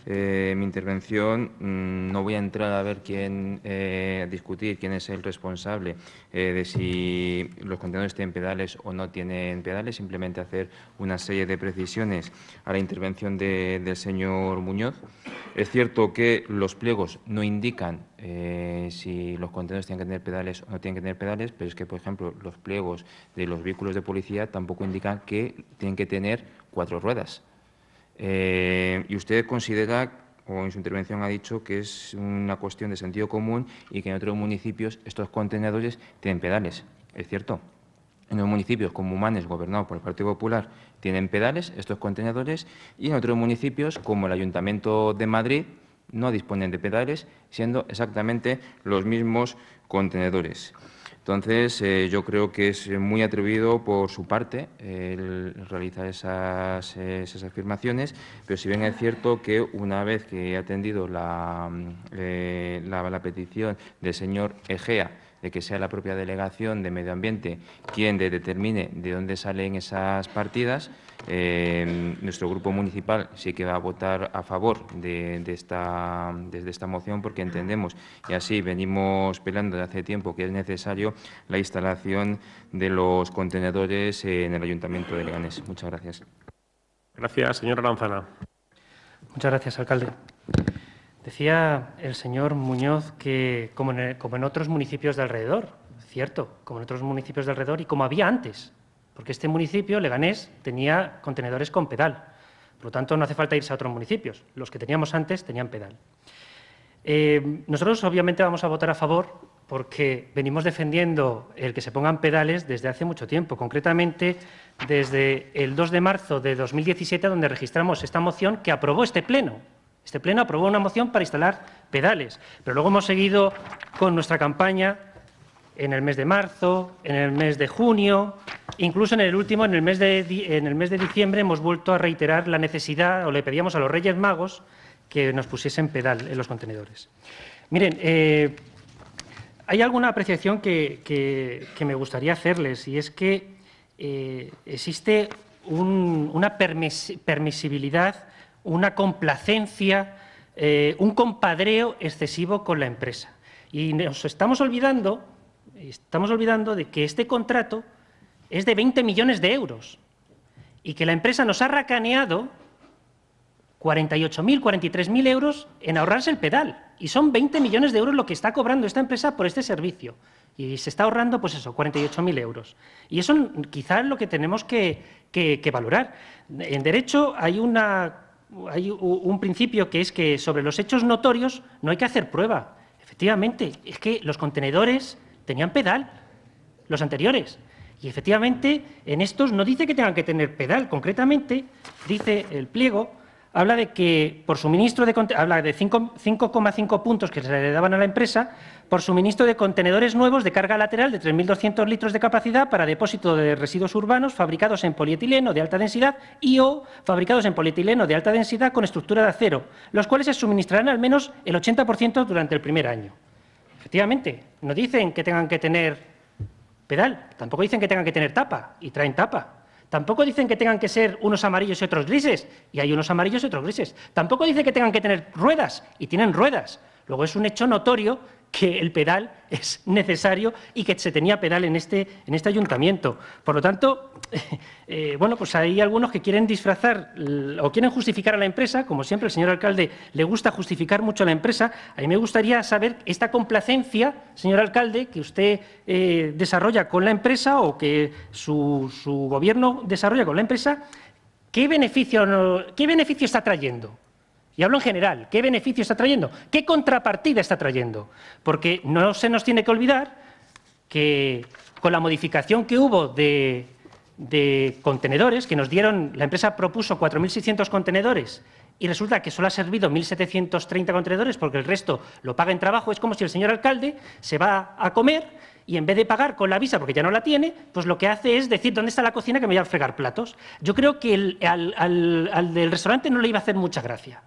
Eh, mi intervención mm, no voy a entrar a ver quién, eh, discutir quién es el responsable eh, de si los contenedores tienen pedales o no tienen pedales, simplemente hacer una serie de precisiones a la intervención del señor Muñoz. Es cierto que los pliegos no indican si los contenedores tienen que tener pedales o no tienen que tener pedales, pero es que, por ejemplo, los pliegos de los vehículos de policía tampoco indican que tienen que tener cuatro ruedas. Eh, y usted considera, o en su intervención ha dicho, que es una cuestión de sentido común y que en otros municipios estos contenedores tienen pedales. ¿Es cierto? En los municipios como Humanes, gobernados por el Partido Popular, tienen pedales estos contenedores y en otros municipios como el Ayuntamiento de Madrid no disponen de pedales, siendo exactamente los mismos contenedores. Entonces, eh, yo creo que es muy atrevido por su parte el realizar esas, afirmaciones, pero si bien es cierto que una vez que he atendido la, eh, la petición del señor Egea, de que sea la propia delegación de medio ambiente quien determine de dónde salen esas partidas. Eh, nuestro grupo municipal sí que va a votar a favor de, esta, esta moción porque entendemos, y así venimos peleando de hace tiempo, que es necesario la instalación de los contenedores en el Ayuntamiento de Leganés. Muchas gracias. Gracias, señora Lanzana. Muchas gracias, alcalde. Decía el señor Muñoz que, como en, otros municipios de alrededor, cierto, como en otros municipios de alrededor y como había antes, porque este municipio, Leganés, tenía contenedores con pedal. Por lo tanto, no hace falta irse a otros municipios. Los que teníamos antes tenían pedal. Eh, nosotros, obviamente, vamos a votar a favor porque venimos defendiendo el que se pongan pedales desde hace mucho tiempo, concretamente desde el 2 de marzo de 2017, donde registramos esta moción que aprobó este Pleno. Este Pleno aprobó una moción para instalar pedales, pero luego hemos seguido con nuestra campaña en el mes de marzo, en el mes de junio, incluso en el último, en el mes de, en el mes de diciembre, hemos vuelto a reiterar la necesidad, o le pedíamos a los Reyes Magos que nos pusiesen pedal en los contenedores. Miren, eh, hay alguna apreciación que, me gustaría hacerles, y es que eh, existe una permisibilidad una complacencia, eh, un compadreo excesivo con la empresa. Y nos estamos olvidando, estamos olvidando de que este contrato es de 20 millones de euros y que la empresa nos ha racaneado 48.000, 43.000 euros en ahorrarse el pedal. Y son 20 millones de euros lo que está cobrando esta empresa por este servicio. Y se está ahorrando, pues eso, 48.000 euros. Y eso quizás lo que tenemos que valorar. En derecho hay una hay un principio que es que sobre los hechos notorios no hay que hacer prueba. Efectivamente, es que los contenedores tenían pedal, los anteriores. Y efectivamente, en estos no dice que tengan que tener pedal. Concretamente, dice el pliego habla de que por suministro de habla de 5,5 puntos que se le daban a la empresa por suministro de contenedores nuevos de carga lateral de 3.200 litros de capacidad para depósito de residuos urbanos fabricados en polietileno de alta densidad y o fabricados en polietileno de alta densidad con estructura de acero, los cuales se suministrarán al menos el 80% durante el primer año. Efectivamente, no dicen que tengan que tener pedal, tampoco dicen que tengan que tener tapa, y traen tapa. Tampoco dicen que tengan que ser unos amarillos y otros grises, y hay unos amarillos y otros grises. Tampoco dicen que tengan que tener ruedas, y tienen ruedas. Luego es un hecho notorio que el pedal es necesario y que se tenía pedal en este, en este ayuntamiento. Por lo tanto, [LAUGHS] eh, bueno, pues hay algunos que quieren disfrazar o quieren justificar a la empresa, como siempre el señor alcalde le gusta justificar mucho a la empresa. A mí me gustaría saber esta complacencia, señor alcalde, que usted eh, desarrolla con la empresa o que su, su gobierno desarrolla con la empresa, ¿qué beneficio, qué beneficio está trayendo? Y hablo en general, ¿qué beneficio está trayendo? ¿Qué contrapartida está trayendo? Porque no se nos tiene que olvidar que con la modificación que hubo de, contenedores, que nos dieron, la empresa propuso 4.600 contenedores y resulta que solo ha servido 1.730 contenedores porque el resto lo paga en trabajo, es como si el señor alcalde se va a comer y en vez de pagar con la visa, porque ya no la tiene, pues lo que hace es decir, ¿dónde está la cocina que me voy a fregar platos? Yo creo que al, al del restaurante no le iba a hacer mucha gracia.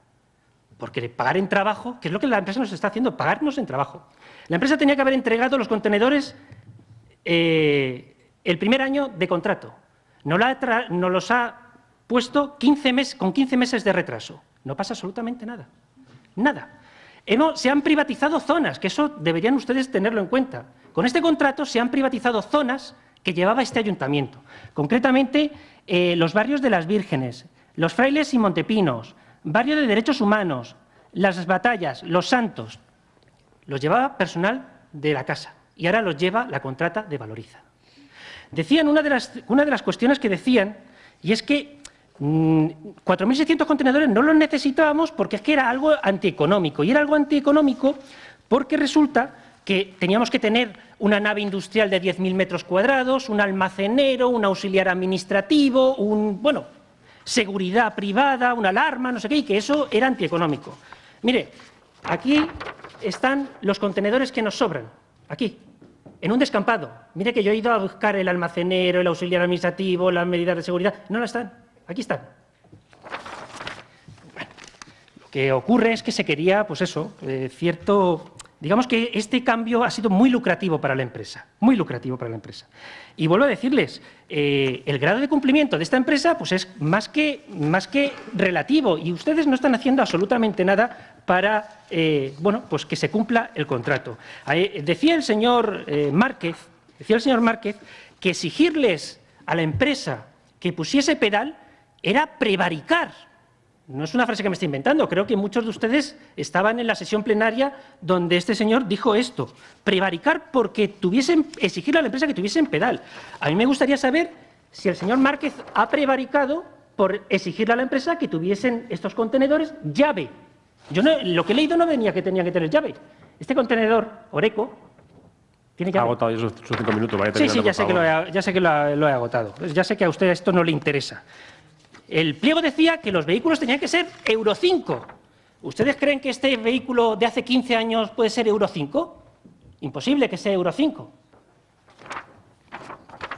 Porque pagar en trabajo, que es lo que la empresa nos está haciendo, pagarnos en trabajo. La empresa tenía que haber entregado los contenedores eh, el primer año de contrato. Nos, los ha puesto 15 meses, con 15 meses de retraso. No pasa absolutamente nada. Nada. se han privatizado zonas, que eso deberían ustedes tenerlo en cuenta. Con este contrato se han privatizado zonas que llevaba este ayuntamiento. Concretamente, eh, los barrios de las Vírgenes, los Frailes y Montepinos, Barrio de Derechos Humanos, Las Batallas, Los Santos, los llevaba personal de la casa y ahora los lleva la contrata de Valoriza. Decían, una de las, una de las cuestiones que decían, y es que 4.600 mm, contenedores no los necesitábamos porque es que era algo antieconómico. Y era algo antieconómico porque resulta que teníamos que tener una nave industrial de 10.000 metros cuadrados, un almacenero, un auxiliar administrativo, un, bueno, seguridad privada, una alarma, no sé qué, y que eso era antieconómico. Mire, aquí están los contenedores que nos sobran, aquí, en un descampado. Mire que yo he ido a buscar el almacenero, el auxiliar administrativo, las medidas de seguridad. No las están, aquí están. lo que ocurre es que se quería, pues eso, eh, cierto Digamos que este cambio ha sido muy lucrativo para la empresa, muy lucrativo para la empresa. Y vuelvo a decirles, eh, el grado de cumplimiento de esta empresa pues es más que, más que relativo y ustedes no están haciendo absolutamente nada para eh, bueno, pues que se cumpla el contrato. decía el señor eh, Márquez, decía el señor Márquez que exigirles a la empresa que pusiese pedal era prevaricar no es una frase que me estoy inventando, creo que muchos de ustedes estaban en la sesión plenaria donde este señor dijo esto, prevaricar porque tuviesen, exigirle a la empresa que tuviesen pedal. A mí me gustaría saber si el señor Márquez ha prevaricado por exigirle a la empresa que tuviesen estos contenedores llave. Yo lo que he leído no venía que tenía que tener llave. Este contenedor, Oreco, tiene llave. Ha agotado ya sus, cinco minutos. Vaya sí, sí, ya sé, que lo ya sé que lo he agotado. Ya sé que a usted esto no le interesa. El pliego decía que los vehículos tenían que ser Euro 5. ¿Ustedes creen que este vehículo de hace 15 años puede ser Euro 5? Imposible que sea Euro 5.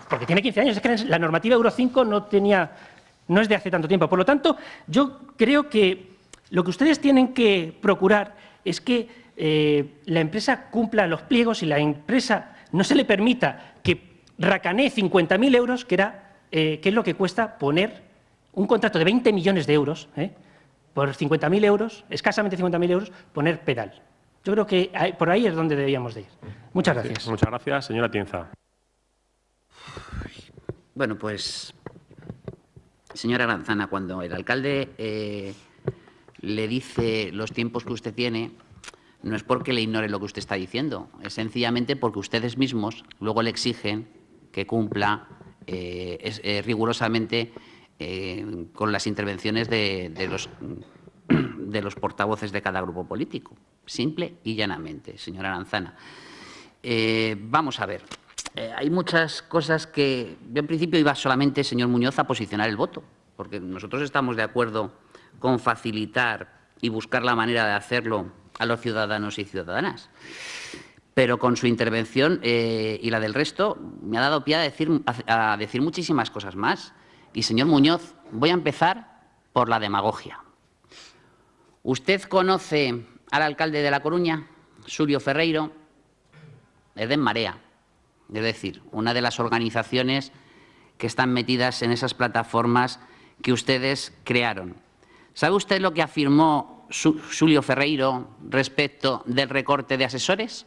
Porque tiene 15 años. La normativa Euro 5 no, tenía, no es de hace tanto tiempo. Por lo tanto, yo creo que lo que ustedes tienen que procurar es que eh, la empresa cumpla los pliegos y la empresa no se le permita que racanee 50.000 euros, que, era, eh, que es lo que cuesta poner un contrato de 20 millones de euros, ¿eh? por 50.000 euros, escasamente 50.000 euros, poner pedal. Yo creo que por ahí es donde debíamos de ir. Muchas gracias. muchas gracias. Señora Tienza. Bueno, pues, señora Lanzana, cuando el alcalde eh, le dice los tiempos que usted tiene, no es porque le ignore lo que usted está diciendo, es sencillamente porque ustedes mismos luego le exigen que cumpla eh, rigurosamente eh, con las intervenciones de, los, [CLEARS THROAT] de los portavoces de cada grupo político. Simple y llanamente, señora Aranzana. Eh, vamos a ver. Eh, hay muchas cosas que yo en principio iba solamente, señor Muñoz, a posicionar el voto, porque nosotros estamos de acuerdo con facilitar y buscar la manera de hacerlo a los ciudadanos y ciudadanas. Pero con su intervención y la del resto me ha dado pie a decir, a decir muchísimas cosas más. Y, señor Muñoz, voy a empezar por la demagogia. ¿Usted conoce al alcalde de La Coruña, Sulio Ferreiro? Es de Marea, es decir, una de las organizaciones que están metidas en esas plataformas que ustedes crearon. ¿Sabe usted lo que afirmó Sulio Ferreiro respecto del recorte de asesores?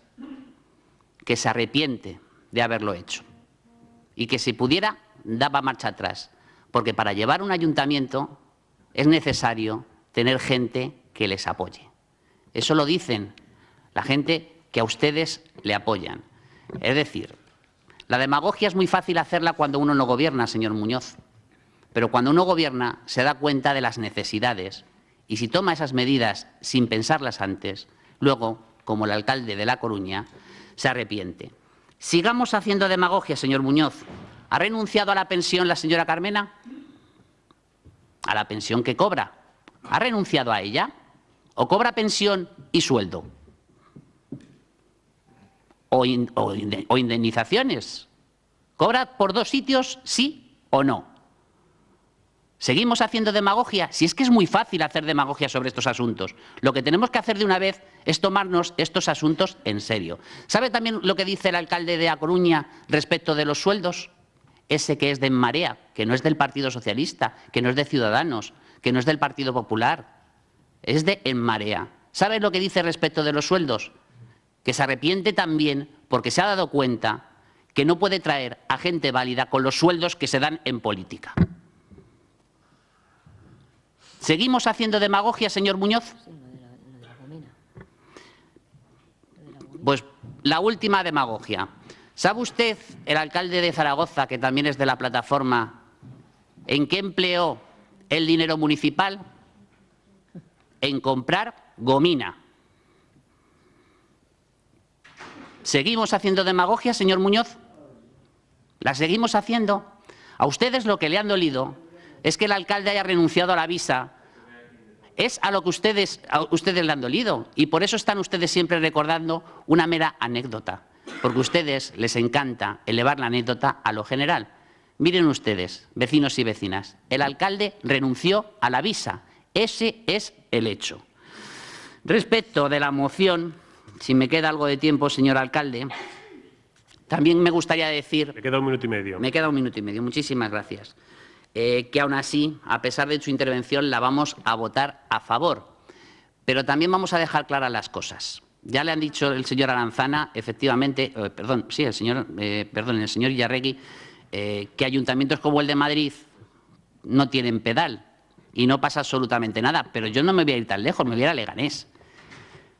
que se arrepiente de haberlo hecho y que si pudiera daba marcha atrás, porque para llevar un ayuntamiento es necesario tener gente que les apoye. Eso lo dicen la gente que a ustedes le apoyan. Es decir, la demagogia es muy fácil hacerla cuando uno no gobierna, señor Muñoz, pero cuando uno gobierna se da cuenta de las necesidades y si toma esas medidas sin pensarlas antes, luego, como el alcalde de La Coruña, se arrepiente. Sigamos haciendo demagogia, señor Muñoz. ¿Ha renunciado a la pensión la señora Carmena? A la pensión que cobra. ¿Ha renunciado a ella? ¿O cobra pensión y sueldo? ¿O, indemnizaciones? ¿Cobra por dos sitios, sí o no? ¿Seguimos haciendo demagogia? Si es que es muy fácil hacer demagogia sobre estos asuntos. Lo que tenemos que hacer de una vez es tomarnos estos asuntos en serio. ¿Sabe también lo que dice el alcalde de A Coruña respecto de los sueldos? Ese que es de Marea, que no es del Partido Socialista, que no es de Ciudadanos, que no es del Partido Popular, es de En Marea. ¿Sabe lo que dice respecto de los sueldos? Que se arrepiente también porque se ha dado cuenta que no puede traer a gente válida con los sueldos que se dan en política. ¿Seguimos haciendo demagogia, señor Muñoz? Pues la última demagogia. ¿Sabe usted, el alcalde de Zaragoza, que también es de la plataforma, en qué empleó el dinero municipal? En comprar gomina. ¿Seguimos haciendo demagogia, señor Muñoz? ¿La seguimos haciendo? A ustedes lo que le han dolido es que el alcalde haya renunciado a la visa. Es a lo que ustedes, a ustedes le han dolido. Y por eso están ustedes siempre recordando una mera anécdota porque a ustedes les encanta elevar la anécdota a lo general. Miren ustedes, vecinos y vecinas, el alcalde renunció a la visa. Ese es el hecho. Respecto de la moción, si me queda algo de tiempo, señor alcalde, también me gustaría decir... Me queda un minuto y medio. Me queda un minuto y medio. Muchísimas gracias. Eh, que aún así, a pesar de su intervención, la vamos a votar a favor. Pero también vamos a dejar claras las cosas. Ya le han dicho el señor Aranzana, efectivamente, eh, perdón, sí, el señor, eh, perdón, el señor Illarregui, eh, que ayuntamientos como el de Madrid no tienen pedal y no pasa absolutamente nada. Pero yo no me voy a ir tan lejos, me voy a ir a Leganés.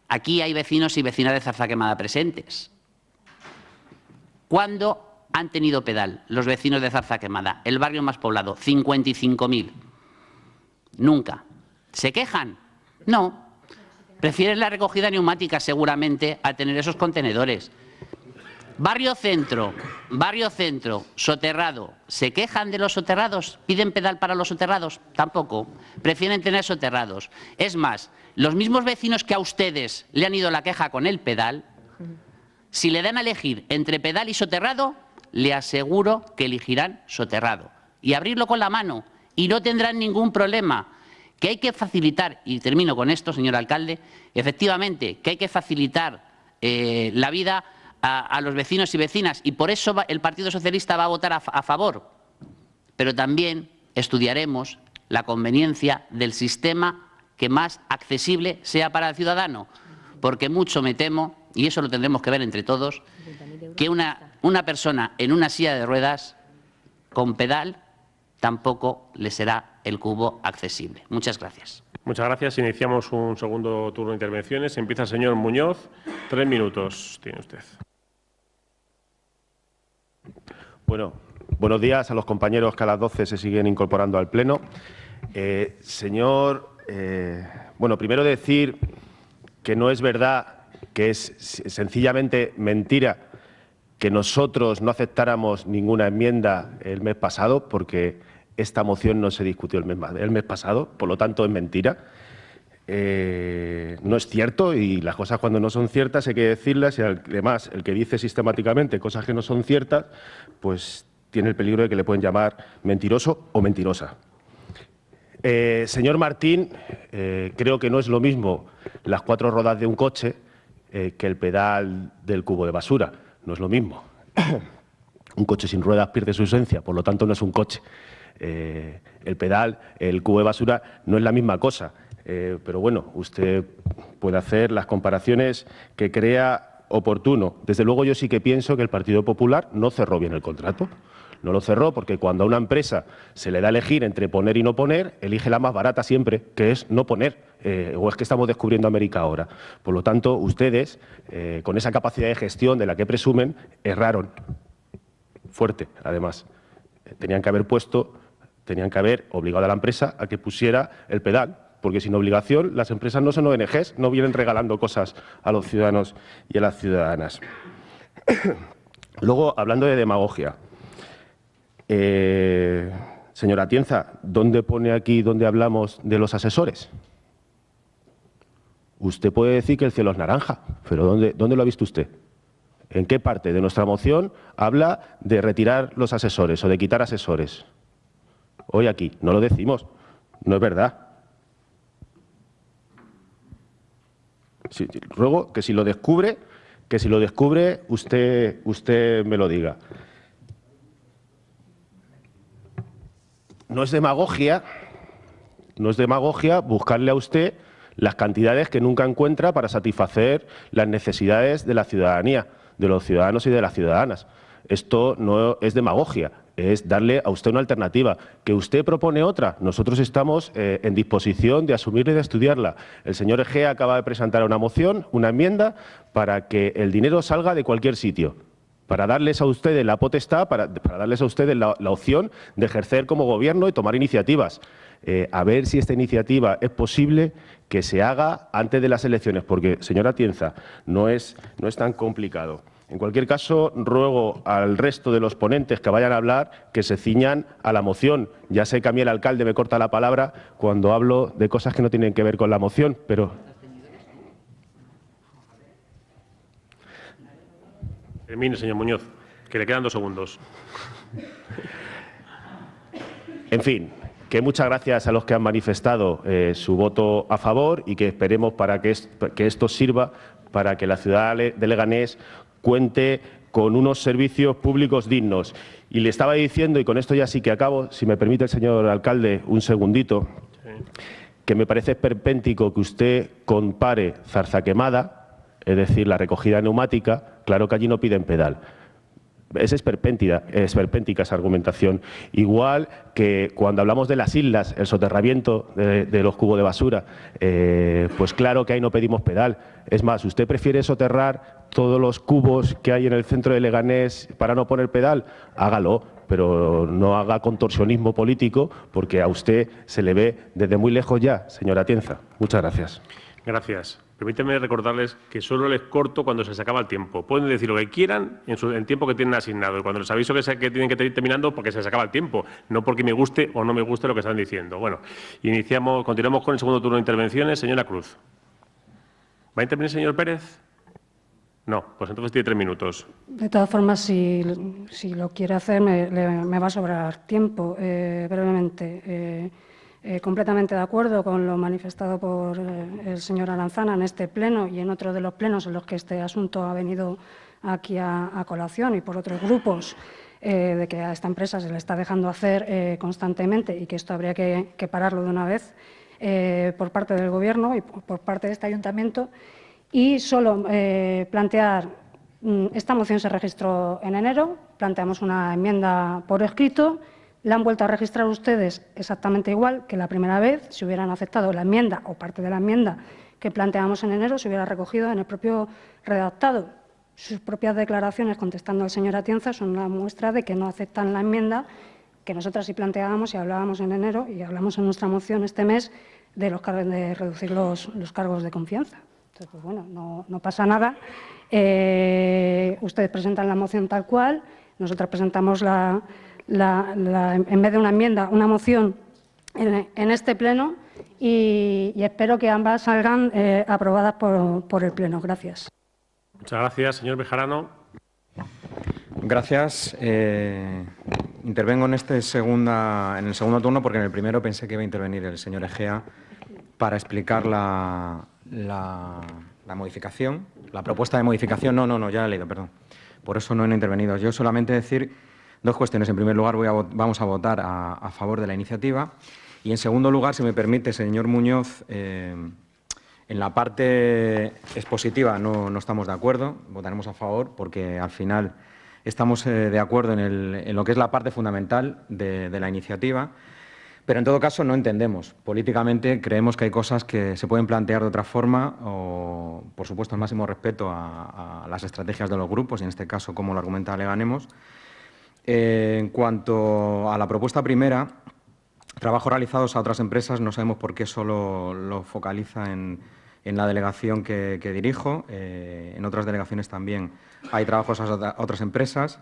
Aquí hay vecinos y vecinas de Zarzaquemada presentes. ¿Cuándo han tenido pedal los vecinos de Zarzaquemada? El barrio más poblado, 55.000. Nunca. ¿Se quejan? No, Prefieren la recogida neumática seguramente a tener esos contenedores. Barrio Centro, Barrio Centro, soterrado. ¿Se quejan de los soterrados? ¿Piden pedal para los soterrados? Tampoco. Prefieren tener soterrados. Es más, los mismos vecinos que a ustedes le han ido la queja con el pedal, si le dan a elegir entre pedal y soterrado, le aseguro que elegirán soterrado. Y abrirlo con la mano. Y no tendrán ningún problema que hay que facilitar, y termino con esto, señor alcalde, efectivamente, que hay que facilitar eh, la vida a, los vecinos y vecinas, y por eso el Partido Socialista va a votar a, favor, pero también estudiaremos la conveniencia del sistema que más accesible sea para el ciudadano, porque mucho me temo, y eso lo tendremos que ver entre todos, que una, una persona en una silla de ruedas con pedal tampoco le será el cubo accesible. Muchas gracias. Muchas gracias. Iniciamos un segundo turno de intervenciones. Empieza el señor Muñoz. Tres minutos tiene usted. Bueno, buenos días a los compañeros que a las 12 se siguen incorporando al Pleno. Eh, señor, eh, bueno, primero decir que no es verdad, que es sencillamente mentira que nosotros no aceptáramos ninguna enmienda el mes pasado, porque esta moción no se discutió el mes, pasado, por lo tanto es mentira. Eh, no es cierto y las cosas cuando no son ciertas hay que decirlas y además el que dice sistemáticamente cosas que no son ciertas, pues tiene el peligro de que le pueden llamar mentiroso o mentirosa. Eh, señor Martín, eh, creo que no es lo mismo las cuatro ruedas de un coche que el pedal del cubo de basura. No es lo mismo. [COUGHS] un coche sin ruedas pierde su esencia, por lo tanto no es un coche. Eh, el pedal, el cubo de basura, no es la misma cosa. Eh, pero bueno, usted puede hacer las comparaciones que crea oportuno. Desde luego yo sí que pienso que el Partido Popular no cerró bien el contrato. No lo cerró porque cuando a una empresa se le da a elegir entre poner y no poner, elige la más barata siempre, que es no poner. Eh, o es que estamos descubriendo América ahora. Por lo tanto, ustedes, con esa capacidad de gestión de la que presumen, erraron. Fuerte, además. Tenían que haber puesto, tenían que haber obligado a la empresa a que pusiera el pedal, porque sin obligación las empresas no son ONGs, no vienen regalando cosas a los ciudadanos y a las ciudadanas. [COUGHS] Luego, hablando de demagogia, eh, señora Tienza, ¿dónde pone aquí dónde hablamos de los asesores? Usted puede decir que el cielo es naranja, pero ¿dónde, ¿dónde lo ha visto usted? ¿En qué parte de nuestra moción habla de retirar los asesores o de quitar asesores? Hoy aquí, no lo decimos, no es verdad. ruego que si lo descubre, que si lo descubre usted, usted me lo diga. no es demagogia, no es demagogia buscarle a usted las cantidades que nunca encuentra para satisfacer las necesidades de la ciudadanía, de los ciudadanos y de las ciudadanas. Esto no es demagogia, es darle a usted una alternativa. Que usted propone otra, nosotros estamos eh, en disposición de asumirla y de estudiarla. El señor Egea acaba de presentar una moción, una enmienda, para que el dinero salga de cualquier sitio para darles a ustedes la potestad, para, darles a ustedes la, opción de ejercer como gobierno y tomar iniciativas. Eh, a ver si esta iniciativa es posible que se haga antes de las elecciones, porque, señora Tienza, no es, no es tan complicado. En cualquier caso, ruego al resto de los ponentes que vayan a hablar que se ciñan a la moción. Ya sé que a mí el alcalde me corta la palabra cuando hablo de cosas que no tienen que ver con la moción, pero Termine, señor Muñoz, que le quedan dos segundos. En fin, que muchas gracias a los que han manifestado eh, su voto a favor y que esperemos para que, que esto sirva para que la ciudad de Leganés cuente con unos servicios públicos dignos. Y le estaba diciendo, y con esto ya sí que acabo, si me permite el señor alcalde un segundito, que me parece perpéntico que usted compare zarza quemada, es decir, la recogida neumática, Claro que allí no piden pedal. Es esperpéntica, es esperpéntica esa argumentación. Igual que cuando hablamos de las islas, el soterramiento de, los cubos de basura, eh, pues claro que ahí no pedimos pedal. Es más, ¿usted prefiere soterrar todos los cubos que hay en el centro de Leganés para no poner pedal? Hágalo, pero no haga contorsionismo político porque a usted se le ve desde muy lejos ya, señora Tienza. Muchas gracias. Gracias. Permítanme recordarles que solo les corto cuando se les acaba el tiempo. Pueden decir lo que quieran en el tiempo que tienen asignado. Y cuando les aviso que, que tienen que ir terminando, porque se acaba el tiempo, no porque me guste o no me guste lo que están diciendo. Bueno, iniciamos, continuamos con el segundo turno de intervenciones. Señora Cruz. ¿Va a intervenir señor Pérez? No, pues entonces tiene tres minutos. De todas formas, si, lo quiere hacer, me, va a sobrar tiempo. Eh, brevemente. Eh, eh, completamente de acuerdo con lo manifestado por el señor Aranzana en este pleno y en otros de los plenos en los que este asunto ha venido aquí a, colación y por otros grupos, de que a esta empresa se le está dejando hacer constantemente y que esto habría que, pararlo de una vez por parte del Gobierno y por, parte de este ayuntamiento. Y solo plantear, mm, esta moción se registró en enero, planteamos una enmienda por escrito la han vuelto a registrar ustedes exactamente igual que la primera vez. Si hubieran aceptado la enmienda o parte de la enmienda que planteamos en enero, se hubiera recogido en el propio redactado. Sus propias declaraciones contestando al señor Atienza son una muestra de que no aceptan la enmienda que nosotras sí planteábamos y hablábamos en enero y hablamos en nuestra moción este mes de, los, de reducir los, cargos de confianza. Entonces, pues bueno, no, pasa nada. Eh, ustedes presentan la moción tal cual, nosotras presentamos la, en vez de una enmienda, una moción en, este Pleno y, espero que ambas salgan eh, aprobadas por, el Pleno. Gracias. Muchas gracias, señor Bejarano. Gracias. Eh, intervengo en, este segunda, en el segundo turno porque en el primero pensé que iba a intervenir el señor Egea para explicar la, la, modificación, la propuesta de modificación. No, no, no, ya la he leído, perdón. Por eso no he intervenido. Yo solamente decir Dos cuestiones. En primer lugar, vamos a votar a, favor de la iniciativa. Y en segundo lugar, si me permite, señor Muñoz, eh, En la parte expositiva no, no estamos de acuerdo, votaremos a favor porque al final estamos eh, de acuerdo en, el, en, lo que es la parte fundamental de, la iniciativa, pero en todo caso no entendemos. Políticamente creemos que hay cosas que se pueden plantear de otra forma o, por supuesto, el máximo respeto a, las estrategias de los grupos y en este caso, como lo argumenta Leganemos. En cuanto a la propuesta primera, trabajos realizados a otras empresas, no sabemos por qué solo lo focaliza en, la delegación que, que dirijo. Eh, en otras delegaciones también hay trabajos a otras empresas.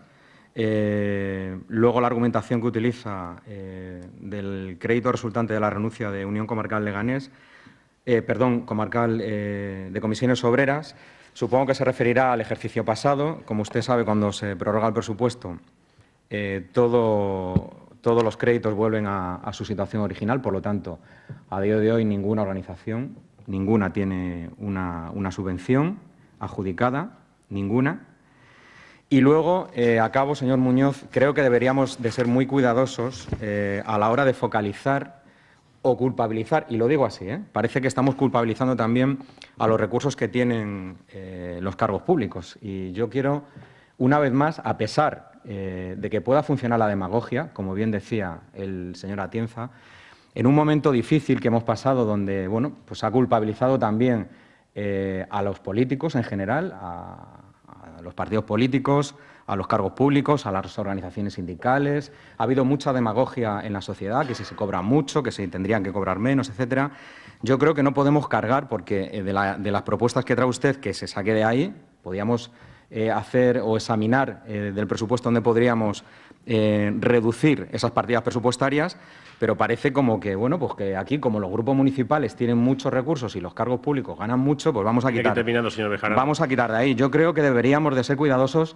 Eh, luego, la argumentación que utiliza eh, del crédito resultante de la renuncia de Unión Comarcal Leganés, eh, perdón, Comarcal eh, de Comisiones Obreras, supongo que se referirá al ejercicio pasado. Como usted sabe, cuando se prorroga el presupuesto, todo, todos los créditos vuelven a, a su situación original. Por lo tanto, a día de hoy ninguna organización, ninguna tiene una, una subvención adjudicada, ninguna. Y luego, eh, acabo, señor Muñoz, creo que deberíamos de ser muy cuidadosos eh, a la hora de focalizar o culpabilizar, y lo digo así, ¿eh? parece que estamos culpabilizando también a los recursos que tienen eh, los cargos públicos. Y yo quiero, una vez más, a pesar de que pueda funcionar la demagogia, como bien decía el señor Atienza, en un momento difícil que hemos pasado, donde bueno, pues ha culpabilizado también a los políticos en general, a, a los partidos políticos, a los cargos públicos, a las organizaciones sindicales. Ha habido mucha demagogia en la sociedad, que si se cobra mucho, que se tendrían que cobrar menos, etcétera. Yo creo que no podemos cargar, porque eh, de, la, de las propuestas que trae usted, que se saque de ahí, podríamos eh, hacer o examinar eh, del presupuesto donde podríamos reducir esas partidas presupuestarias, pero parece como que, bueno, pues que aquí, como los grupos municipales tienen muchos recursos y los cargos públicos ganan mucho, pues vamos a quitar. terminando, señor Bejarano. Vamos a quitar de ahí. Yo creo que deberíamos de ser cuidadosos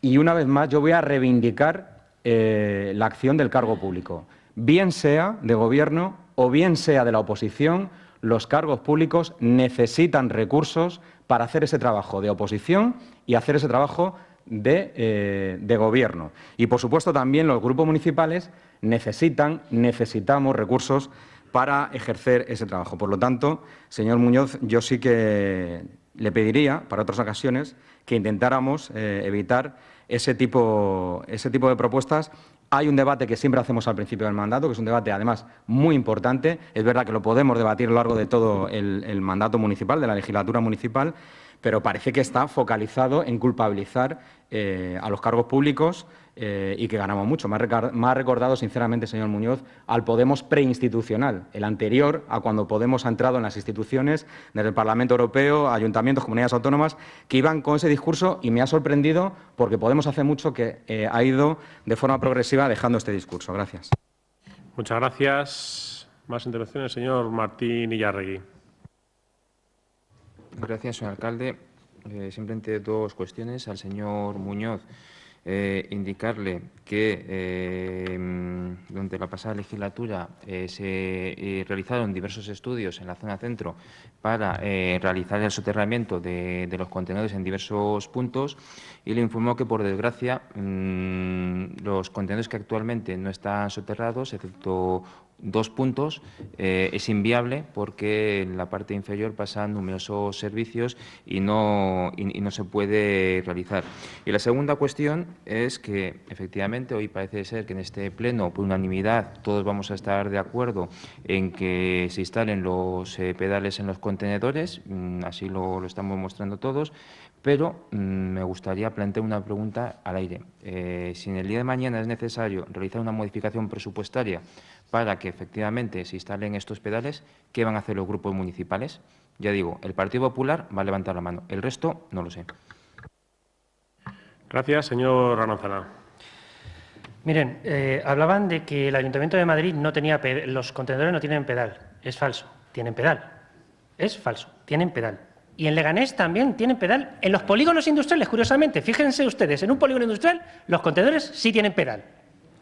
y una vez más yo voy a reivindicar eh, la acción del cargo público, bien sea de gobierno o bien sea de la oposición. Los cargos públicos necesitan recursos para hacer ese trabajo de oposición y hacer ese trabajo de, eh, de, gobierno. Y, por supuesto, también los grupos municipales necesitan, necesitamos recursos para ejercer ese trabajo. Por lo tanto, señor Muñoz, yo sí que le pediría, para otras ocasiones, que intentáramos eh, evitar ese tipo, ese tipo de propuestas hay un debate que siempre hacemos al principio del mandato, que es un debate además muy importante. Es verdad que lo podemos debatir a lo largo de todo el mandato municipal, de la legislatura municipal, pero parece que está focalizado en culpabilizar eh, a los cargos públicos eh, y que ganamos mucho. Me ha, recordado, sinceramente, señor Muñoz, al Podemos preinstitucional, el anterior a cuando Podemos ha entrado en las instituciones, desde el Parlamento Europeo, ayuntamientos, comunidades autónomas, que iban con ese discurso y me ha sorprendido porque Podemos hace mucho que eh, ha ido de forma progresiva dejando este discurso. Gracias. Muchas gracias. Más intervenciones, señor Martín Illarregui. Gracias, señor alcalde. Eh, simplemente dos cuestiones al señor Muñoz. Eh, indicarle que eh, durante la pasada legislatura se realizaron diversos estudios en la zona centro para realizar el soterramiento de, los contenedores en diversos puntos y le informó que, por desgracia, mmm, los contenedores que actualmente no están soterrados, excepto dos puntos, eh, es inviable porque en la parte inferior pasan numerosos servicios y no, y, no se puede realizar. Y la segunda cuestión es que, efectivamente, hoy parece ser que en este pleno, por unanimidad, todos vamos a estar de acuerdo en que se instalen los eh, pedales en los contenedores, mm, así lo estamos mostrando todos, pero mmm, me gustaría plantear una pregunta al aire. Eh, si en el día de mañana es necesario realizar una modificación presupuestaria para que efectivamente se instalen estos pedales, ¿qué van a hacer los grupos municipales? Ya digo, el Partido Popular va a levantar la mano, el resto no lo sé. Gracias, señor Ranazana. Miren, eh, hablaban de que el Ayuntamiento de Madrid no tenía los contenedores no tienen pedal. Es falso, tienen pedal. Es falso, tienen pedal. Y en Leganés también tienen pedal. En los polígonos industriales, curiosamente, fíjense ustedes, en un polígono industrial los contenedores sí tienen pedal.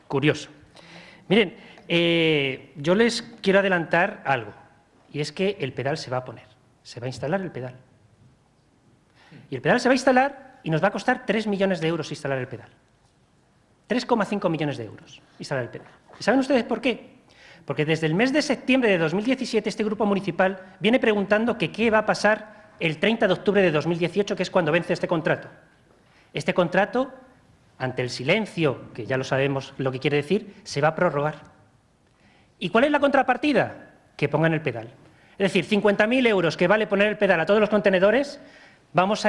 Curioso. Miren, eh, yo les quiero adelantar algo, y es que el pedal se va a poner, se va a instalar el pedal. Y el pedal se va a instalar y nos va a costar 3 millones de euros instalar el pedal. 3,5 millones de euros instalar el pedal. ¿Y saben ustedes por qué? Porque desde el mes de septiembre de 2017 este grupo municipal viene preguntando que qué va a pasar el 30 de octubre de 2018, que es cuando vence este contrato. Este contrato, ante el silencio, que ya lo sabemos lo que quiere decir, se va a prorrogar. ¿Y cuál es la contrapartida? Que pongan el pedal. Es decir, 50.000 euros que vale poner el pedal a todos los contenedores, vamos,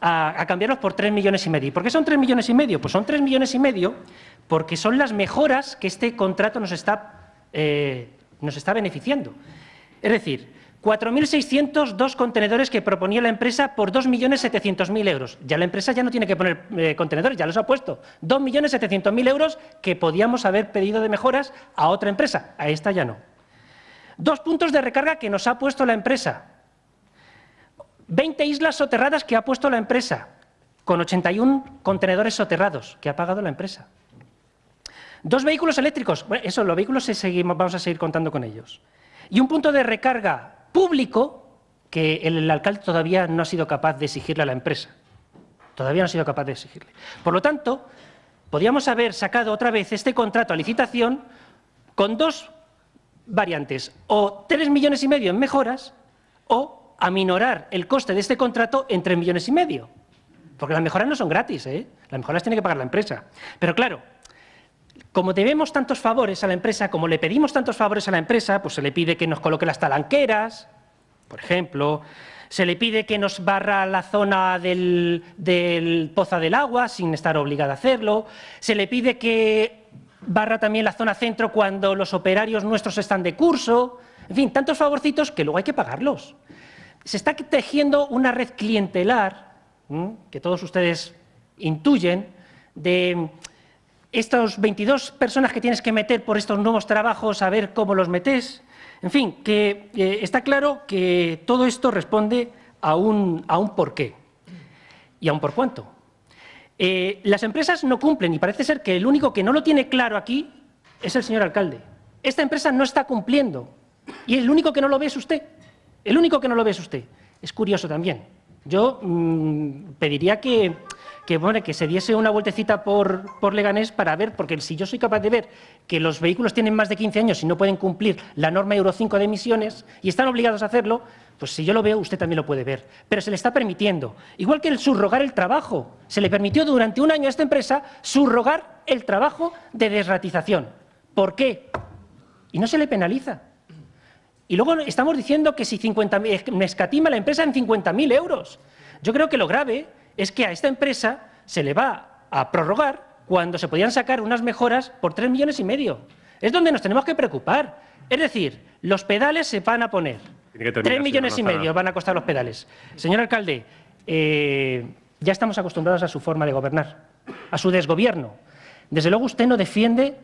a, cambiarlos por 3 millones y medio. ¿Por qué son 3 millones y medio? Pues son 3 millones y medio porque son las mejoras que este contrato nos está, eh, nos está beneficiando. Es decir, 4.602 contenedores que proponía la empresa por 2.700.000 euros. Ya la empresa ya no tiene que poner eh, contenedores, ya los ha puesto. 2.700.000 euros que podíamos haber pedido de mejoras a otra empresa, a esta ya no. Dos puntos de recarga que nos ha puesto la empresa. 20 islas soterradas que ha puesto la empresa, con 81 contenedores soterrados que ha pagado la empresa. Dos vehículos eléctricos, bueno, eso, los vehículos vamos a seguir contando con ellos. Y un punto de recarga público que el alcalde todavía no ha sido capaz de exigirle a la empresa. Todavía no ha sido capaz de exigirle. Por lo tanto, podríamos haber sacado otra vez este contrato a licitación con dos variantes, o tres millones y medio en mejoras, o aminorar el coste de este contrato en tres millones y medio. Porque las mejoras no son gratis, ¿eh? las mejoras tiene que pagar la empresa. Pero claro, como debemos tantos favores a la empresa, como le pedimos tantos favores a la empresa, pues se le pide que nos coloque las talanqueras, por ejemplo, se le pide que nos barra la zona del, poza del agua sin estar obligada a hacerlo, se le pide que barra también la zona centro cuando los operarios nuestros están de curso. En fin, tantos favorcitos que luego hay que pagarlos. Se está tejiendo una red clientelar, que todos ustedes intuyen, de estas 22 personas que tienes que meter por estos nuevos trabajos, a ver cómo los metes. En fin, que eh, está claro que todo esto responde a un, a un porqué y a un por cuánto. Eh, las empresas no cumplen y parece ser que el único que no lo tiene claro aquí es el señor alcalde. Esta empresa no está cumpliendo y el único que no lo ve es usted. El único que no lo ve es usted. Es curioso también. Yo mm, pediría que, bueno, que se diese una vueltecita por, por Leganés para ver, porque si yo soy capaz de ver que los vehículos tienen más de 15 años y no pueden cumplir la norma Euro 5 de emisiones y están obligados a hacerlo, pues si yo lo veo, usted también lo puede ver. Pero se le está permitiendo. Igual que el subrogar el trabajo. Se le permitió durante un año a esta empresa subrogar el trabajo de desratización. ¿Por qué? Y no se le penaliza. Y luego estamos diciendo que si 50, me escatima la empresa en 50.000 euros. Yo creo que lo grave es que a esta empresa se le va a prorrogar cuando se podían sacar unas mejoras por 3 millones y medio. Es donde nos tenemos que preocupar. Es decir, los pedales se van a poner Tres millones y medio van a costar los pedales. Señor alcalde, eh, ya estamos acostumbrados a su forma de gobernar, a su desgobierno. Desde luego usted no defiende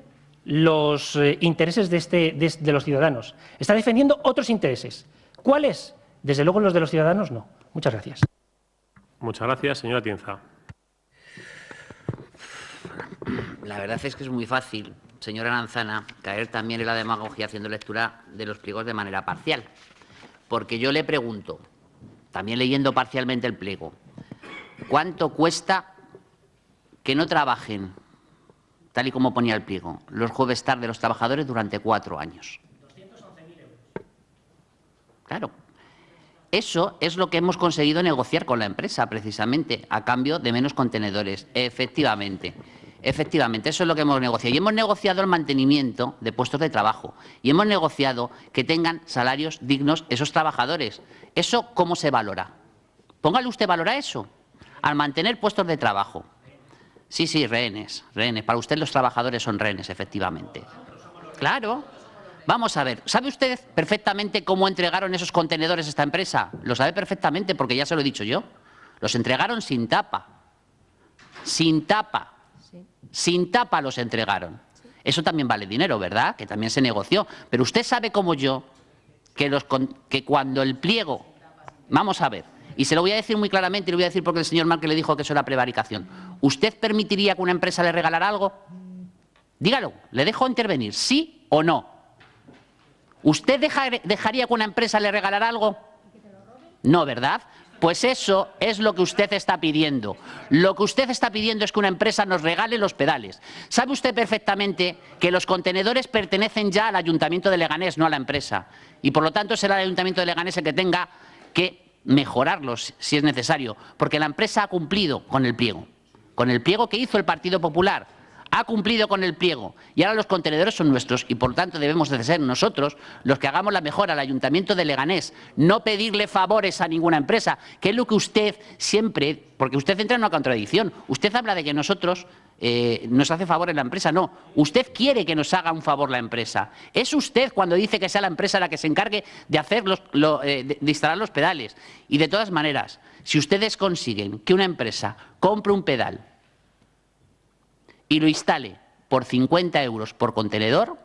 los eh, intereses de, este, de, los ciudadanos. Está defendiendo otros intereses. ¿Cuáles? Desde luego los de los ciudadanos no. Muchas gracias. Muchas gracias, señora Tienza. La verdad es que es muy fácil, señora Lanzana, caer también en la demagogia haciendo lectura de los pliegos de manera parcial. Porque yo le pregunto, también leyendo parcialmente el pliego, ¿cuánto cuesta que no trabajen, tal y como ponía el pliego, los jueves tarde de los trabajadores durante cuatro años? 211.000 euros. Claro. Eso es lo que hemos conseguido negociar con la empresa, precisamente, a cambio de menos contenedores. Efectivamente. Efectivamente, eso es lo que hemos negociado. Y hemos negociado el mantenimiento de puestos de trabajo. Y hemos negociado que tengan salarios dignos esos trabajadores. ¿Eso cómo se valora? Póngale usted valor a eso, al mantener puestos de trabajo. Sí, sí, rehenes, rehenes. Para usted los trabajadores son rehenes, efectivamente. Claro. Vamos a ver, ¿sabe usted perfectamente cómo entregaron esos contenedores a esta empresa? Lo sabe perfectamente porque ya se lo he dicho yo. Los entregaron sin tapa. Sin tapa sin tapa los entregaron. Eso también vale dinero, ¿verdad? Que también se negoció. Pero usted sabe como yo que, los, que cuando el pliego... Vamos a ver, y se lo voy a decir muy claramente, y lo voy a decir porque el señor Marque le dijo que eso era prevaricación. ¿Usted permitiría que una empresa le regalara algo? Dígalo, le dejo intervenir, ¿sí o no? ¿Usted dejaría que una empresa le regalara algo? No, ¿verdad? Pues eso es lo que usted está pidiendo. Lo que usted está pidiendo es que una empresa nos regale los pedales. Sabe usted perfectamente que los contenedores pertenecen ya al Ayuntamiento de Leganés, no a la empresa. Y por lo tanto será el Ayuntamiento de Leganés el que tenga que mejorarlos si es necesario, porque la empresa ha cumplido con el pliego, con el pliego que hizo el Partido Popular ha cumplido con el pliego. Y ahora los contenedores son nuestros y por lo tanto debemos de ser nosotros los que hagamos la mejora al Ayuntamiento de Leganés, no pedirle favores a ninguna empresa, que es lo que usted siempre, porque usted entra en una contradicción, usted habla de que nosotros eh, nos hace favores la empresa, no, usted quiere que nos haga un favor la empresa, es usted cuando dice que sea la empresa la que se encargue de, hacer eh, de instalar los pedales. Y de todas maneras, si ustedes consiguen que una empresa compre un pedal y lo instale por 50 euros por contenedor,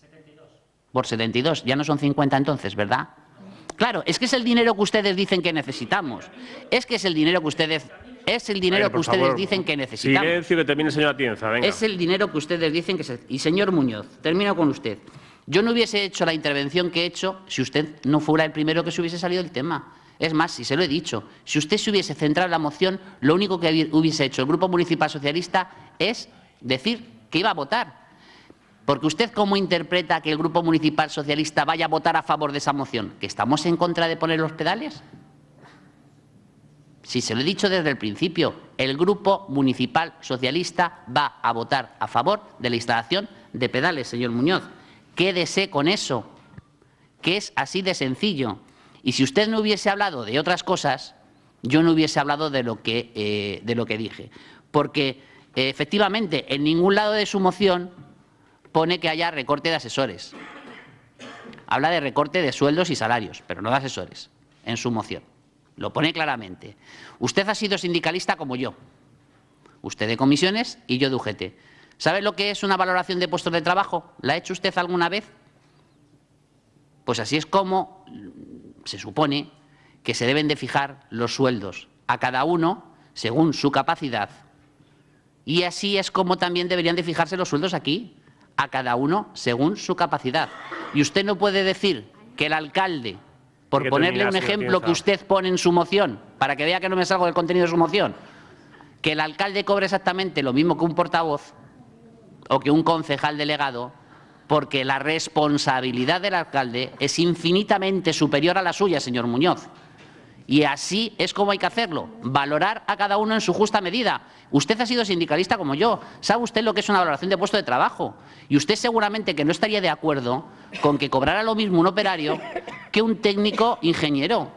72. por 72, ya no son 50 entonces, ¿verdad? Claro, es que es el dinero que ustedes dicen que necesitamos. Es que es el dinero que ustedes es el dinero que ustedes dicen que necesitamos. Silencio, que termine, señora Tienza. Venga. Es el dinero que ustedes dicen que se... Y señor Muñoz, termino con usted. Yo no hubiese hecho la intervención que he hecho si usted no fuera el primero que se hubiese salido del tema. Es más, si se lo he dicho, si usted se hubiese centrado en la moción, lo único que hubiese hecho el Grupo Municipal Socialista es decir que iba a votar. Porque usted cómo interpreta que el Grupo Municipal Socialista vaya a votar a favor de esa moción, que estamos en contra de poner los pedales. Si se lo he dicho desde el principio, el Grupo Municipal Socialista va a votar a favor de la instalación de pedales, señor Muñoz. Quédese con eso, que es así de sencillo. Y si usted no hubiese hablado de otras cosas, yo no hubiese hablado de lo que, eh, de lo que dije. Porque efectivamente, en ningún lado de su moción pone que haya recorte de asesores. Habla de recorte de sueldos y salarios, pero no de asesores, en su moción. Lo pone claramente. Usted ha sido sindicalista como yo. Usted de comisiones y yo de UGT. ¿Sabe lo que es una valoración de puestos de trabajo? ¿La ha hecho usted alguna vez? Pues así es como se supone que se deben de fijar los sueldos a cada uno según su capacidad y así es como también deberían de fijarse los sueldos aquí, a cada uno según su capacidad. Y usted no puede decir que el alcalde, por ponerle un ejemplo que usted pone en su moción, para que vea que no me salgo del contenido de su moción, que el alcalde cobre exactamente lo mismo que un portavoz o que un concejal delegado, porque la responsabilidad del alcalde es infinitamente superior a la suya, señor Muñoz. Y así es como hay que hacerlo, valorar a cada uno en su justa medida. Usted ha sido sindicalista como yo, sabe usted lo que es una valoración de puesto de trabajo. Y usted seguramente que no estaría de acuerdo con que cobrara lo mismo un operario que un técnico ingeniero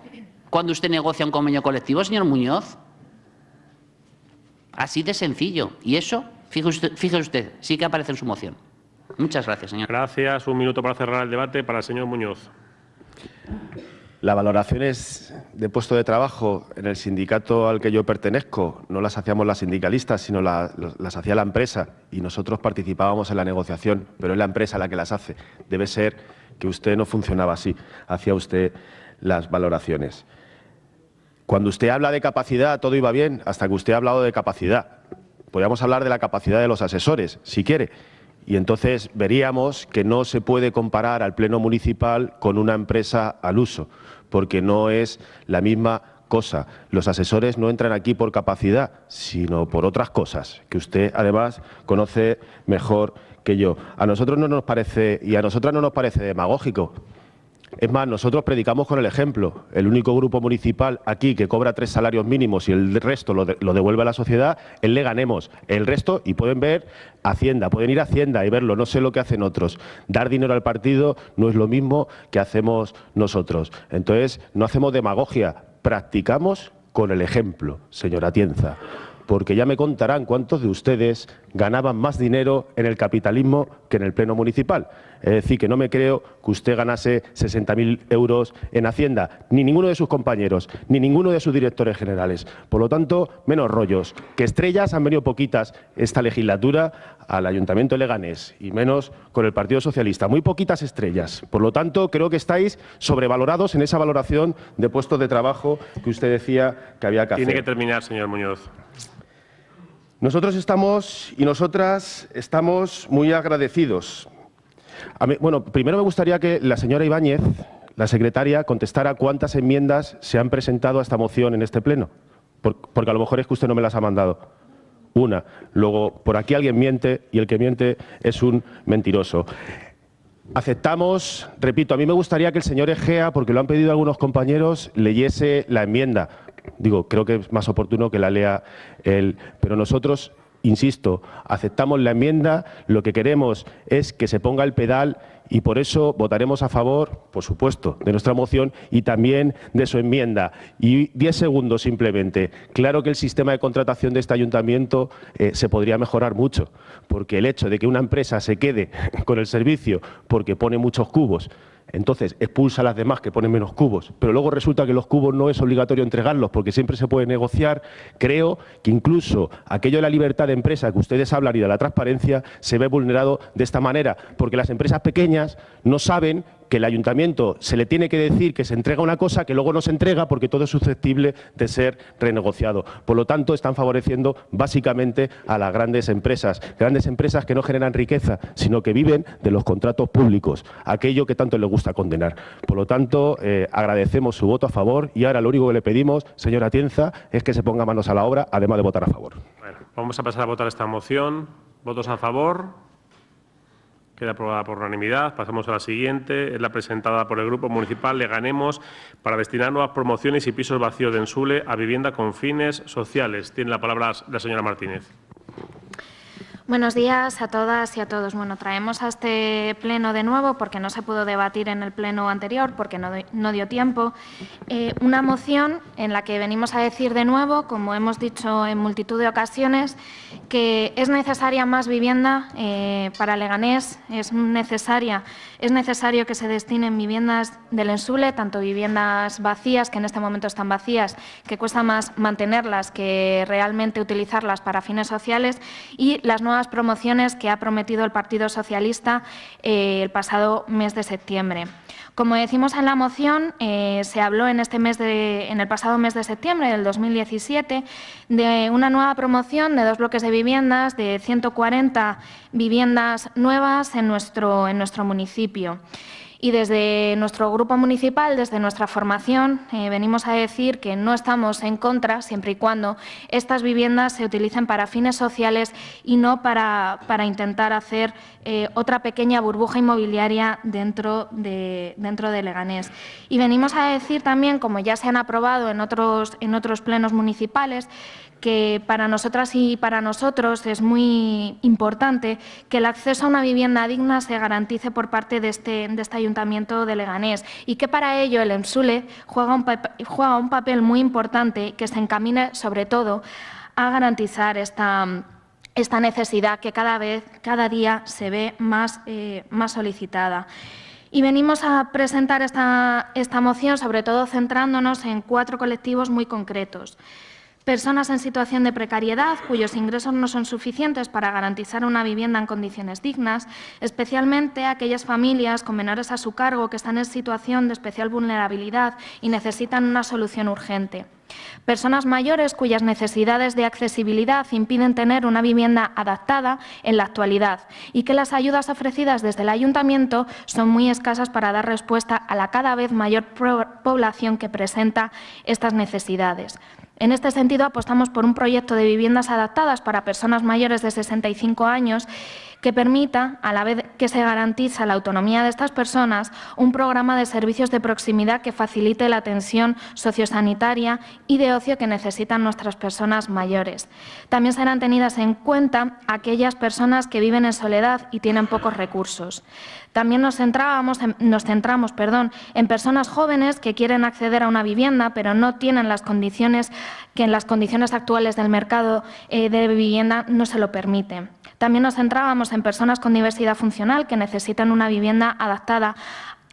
cuando usted negocia un convenio colectivo, señor Muñoz. Así de sencillo. Y eso, fíjese usted, sí que aparece en su moción. Muchas gracias, señor. Gracias. Un minuto para cerrar el debate para el señor Muñoz. Las valoraciones de puesto de trabajo en el sindicato al que yo pertenezco no las hacíamos las sindicalistas, sino las hacía la empresa y nosotros participábamos en la negociación, pero es la empresa la que las hace. Debe ser que usted no funcionaba así, hacía usted las valoraciones. Cuando usted habla de capacidad, todo iba bien, hasta que usted ha hablado de capacidad. Podríamos hablar de la capacidad de los asesores, si quiere, y entonces veríamos que no se puede comparar al Pleno Municipal con una empresa al uso, porque no es la misma cosa. Los asesores no entran aquí por capacidad, sino por otras cosas, que usted además conoce mejor que yo. A nosotros no nos parece, y a nosotras no nos parece demagógico, es más, nosotros predicamos con el ejemplo. El único grupo municipal aquí que cobra tres salarios mínimos y el resto lo, devuelve a la sociedad, él le ganemos. El resto, y pueden ver Hacienda, pueden ir a Hacienda y verlo, no sé lo que hacen otros. Dar dinero al partido no es lo mismo que hacemos nosotros. Entonces, no hacemos demagogia, practicamos con el ejemplo, señora Tienza porque ya me contarán cuántos de ustedes ganaban más dinero en el capitalismo que en el Pleno Municipal. Es decir, que no me creo que usted ganase 60.000 euros en Hacienda, ni ninguno de sus compañeros, ni ninguno de sus directores generales. Por lo tanto, menos rollos. Que estrellas han venido poquitas esta legislatura al Ayuntamiento de Leganés y menos con el Partido Socialista. Muy poquitas estrellas. Por lo tanto, creo que estáis sobrevalorados en esa valoración de puestos de trabajo que usted decía que había que hacer. Tiene que terminar, señor Muñoz. Nosotros estamos y nosotras estamos muy agradecidos. Bueno, primero me gustaría que la señora Ibáñez la secretaria contestara cuántas enmiendas se han presentado a esta moción en este pleno, porque a lo mejor es que usted no me las ha mandado. Una. Luego, por aquí alguien miente y el que miente es un mentiroso. Aceptamos, repito, a mí me gustaría que el señor Egea, porque lo han pedido algunos compañeros, leyese la enmienda. Digo, creo que es más oportuno que la lea él, pero nosotros insisto, aceptamos la enmienda, lo que queremos es que se ponga el pedal y por eso votaremos a favor, por supuesto, de nuestra moción y también de su enmienda. Y diez segundos simplemente. Claro que el sistema de contratación de este ayuntamiento eh, se podría mejorar mucho, porque el hecho de que una empresa se quede [LAUGHS] con el servicio porque pone muchos cubos entonces expulsa a las demás que ponen menos cubos, pero luego resulta que los cubos no es obligatorio entregarlos porque siempre se puede negociar. Creo que incluso aquello de la libertad de empresa que ustedes hablan y de la transparencia se ve vulnerado de esta manera, porque las empresas pequeñas no saben que el ayuntamiento se le tiene que decir que se entrega una cosa que luego no se entrega porque todo es susceptible de ser renegociado. Por lo tanto, están favoreciendo básicamente a las grandes empresas, grandes empresas que no generan riqueza, sino que viven de los contratos públicos, aquello que tanto les gusta condenar. Por lo tanto, eh, agradecemos su voto a favor y ahora lo único que le pedimos, señora Tienza, es que se ponga manos a la obra, además de votar a favor. vamos a pasar a votar esta moción. ¿Votos a favor? Queda aprobada por unanimidad. Pasamos a la siguiente. Es la presentada por el Grupo Municipal Leganemos para destinar nuevas promociones y pisos vacíos de Ensule a vivienda con fines sociales. Tiene la palabra la señora Martínez. Buenos días a todas y a todos. Bueno, traemos a este pleno de nuevo porque no se pudo debatir en el pleno anterior porque no, dio tiempo. Eh, una moción en la que venimos a decir de nuevo, como hemos dicho en multitud de ocasiones, que es necesaria más vivienda eh, para Leganés, es necesaria, es necesario que se destinen viviendas del Ensule, tanto viviendas vacías, que en este momento están vacías, que cuesta más mantenerlas que realmente utilizarlas para fines sociales, y las nuevas promociones que ha prometido el Partido Socialista eh, el pasado mes de septiembre. Como decimos en la moción, eh, se habló en, este mes de, en el pasado mes de septiembre del 2017 de una nueva promoción de dos bloques de viviendas, de 140 viviendas nuevas en nuestro, en nuestro municipio. Y desde nuestro grupo municipal, desde nuestra formación, eh, venimos a decir que no estamos en contra siempre y cuando estas viviendas se utilicen para fines sociales y no para, intentar hacer eh, otra pequeña burbuja inmobiliaria dentro de, dentro de Leganés. Y venimos a decir también, como ya se han aprobado en otros, en otros plenos municipales, que para nosotras y para nosotros es muy importante que el acceso a una vivienda digna se garantice por parte de este, de este Ayuntamiento de Leganés y que para ello el EMSULE juega un, juega un papel muy importante que se encamine sobre todo a garantizar esta, esta necesidad que cada vez, cada día se ve más, eh, más solicitada. Y venimos a presentar esta, esta moción sobre todo centrándonos en cuatro colectivos muy concretos. Personas en situación de precariedad cuyos ingresos no son suficientes para garantizar una vivienda en condiciones dignas, especialmente aquellas familias con menores a su cargo que están en situación de especial vulnerabilidad y necesitan una solución urgente. Personas mayores cuyas necesidades de accesibilidad impiden tener una vivienda adaptada en la actualidad y que las ayudas ofrecidas desde el ayuntamiento son muy escasas para dar respuesta a la cada vez mayor población que presenta estas necesidades. En este sentido, apostamos por un proyecto de viviendas adaptadas para personas mayores de 65 años que permita, a la vez que se garantiza la autonomía de estas personas, un programa de servicios de proximidad que facilite la atención sociosanitaria y de ocio que necesitan nuestras personas mayores. También serán tenidas en cuenta aquellas personas que viven en soledad y tienen pocos recursos. También nos, nos centramos perdón, en personas jóvenes que quieren acceder a una vivienda, pero no tienen las condiciones que en las condiciones actuales del mercado eh, de vivienda no se lo permiten. También nos centrábamos en personas con diversidad funcional que necesitan una vivienda adaptada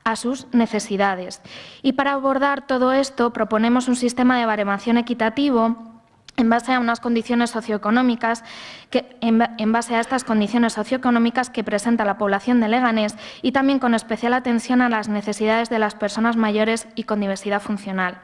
a sus necesidades. Y para abordar todo esto proponemos un sistema de baremación equitativo en base a unas condiciones socioeconómicas, que, en, base a estas condiciones socioeconómicas que presenta la población de Leganés y también con especial atención a las necesidades de las personas mayores y con diversidad funcional.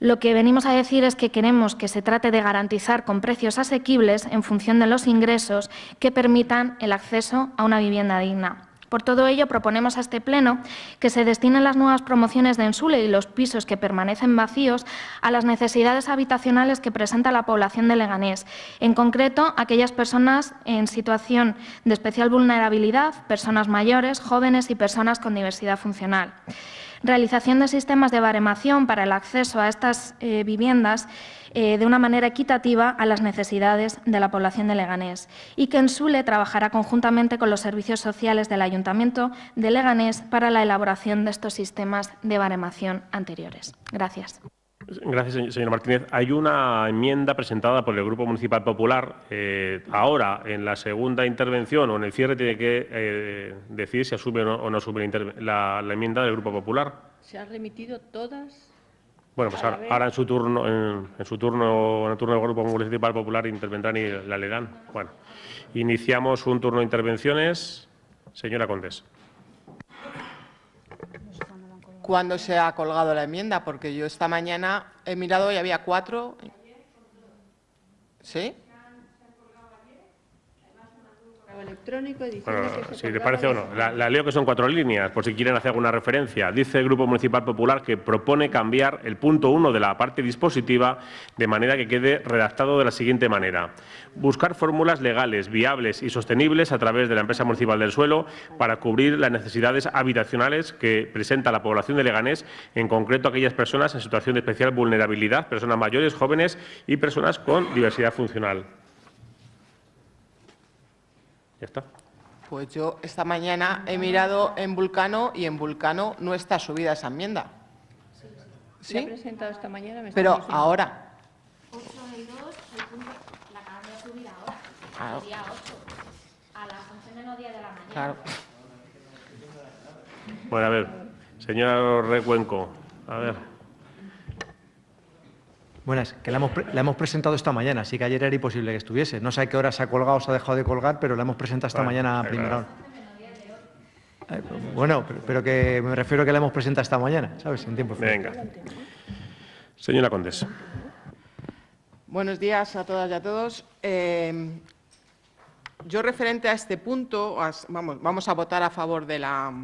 Lo que venimos a decir es que queremos que se trate de garantizar con precios asequibles en función de los ingresos que permitan el acceso a una vivienda digna. Por todo ello, proponemos a este Pleno que se destinen las nuevas promociones de Ensule y los pisos que permanecen vacíos a las necesidades habitacionales que presenta la población de Leganés, en concreto aquellas personas en situación de especial vulnerabilidad, personas mayores, jóvenes y personas con diversidad funcional. Realización de sistemas de baremación para el acceso a estas eh, viviendas eh, de una manera equitativa a las necesidades de la población de Leganés y que en SULE trabajará conjuntamente con los servicios sociales del Ayuntamiento de Leganés para la elaboración de estos sistemas de baremación anteriores. Gracias. Gracias, señor Martínez. Hay una enmienda presentada por el Grupo Municipal Popular. Eh, ahora, en la segunda intervención o en el cierre, tiene que eh, decidir si asume o no, asume la, la, enmienda del Grupo Popular. Se han remitido todas bueno, pues ahora, en su turno, en, su turno, en el turno del Grupo Municipal Popular intervendrán y la leerán. Bueno, iniciamos un turno de intervenciones. Señora Condes. ¿Cuándo se ha colgado la enmienda? Porque yo esta mañana he mirado y había cuatro. ¿Sí? Electrónico si le parece o no, la, leo que son cuatro líneas, por si quieren hacer alguna referencia. Dice el Grupo Municipal Popular que propone cambiar el punto uno de la parte dispositiva de manera que quede redactado de la siguiente manera. Buscar fórmulas legales, viables y sostenibles a través de la empresa municipal del suelo para cubrir las necesidades habitacionales que presenta la población de Leganés, en concreto aquellas personas en situación de especial vulnerabilidad, personas mayores, jóvenes y personas con diversidad funcional. Ya está. Pues yo esta mañana he mirado en Vulcano y en Vulcano no está subida esa enmienda. ¿Sí? he presentado esta mañana. Me Pero ahora. 8 del 2, el punto, la acaban de subir ahora. Claro. Día 8. A las 11 menos 10 de la mañana. Claro. Bueno, a ver, señor Recuenco, a ver. Buenas, que la hemos, la hemos, presentado esta mañana, así que ayer era imposible que estuviese. No sé a qué hora se ha colgado o se ha dejado de colgar, pero la hemos presentado esta mañana a primera hora. Eh, bueno, pero, que me refiero a que la hemos presentado esta mañana, ¿sabes? En tiempo. Venga. Señora Condesa. Buenos días a todas y a todos. Eh, yo referente a este punto, vamos, vamos a votar a favor de la,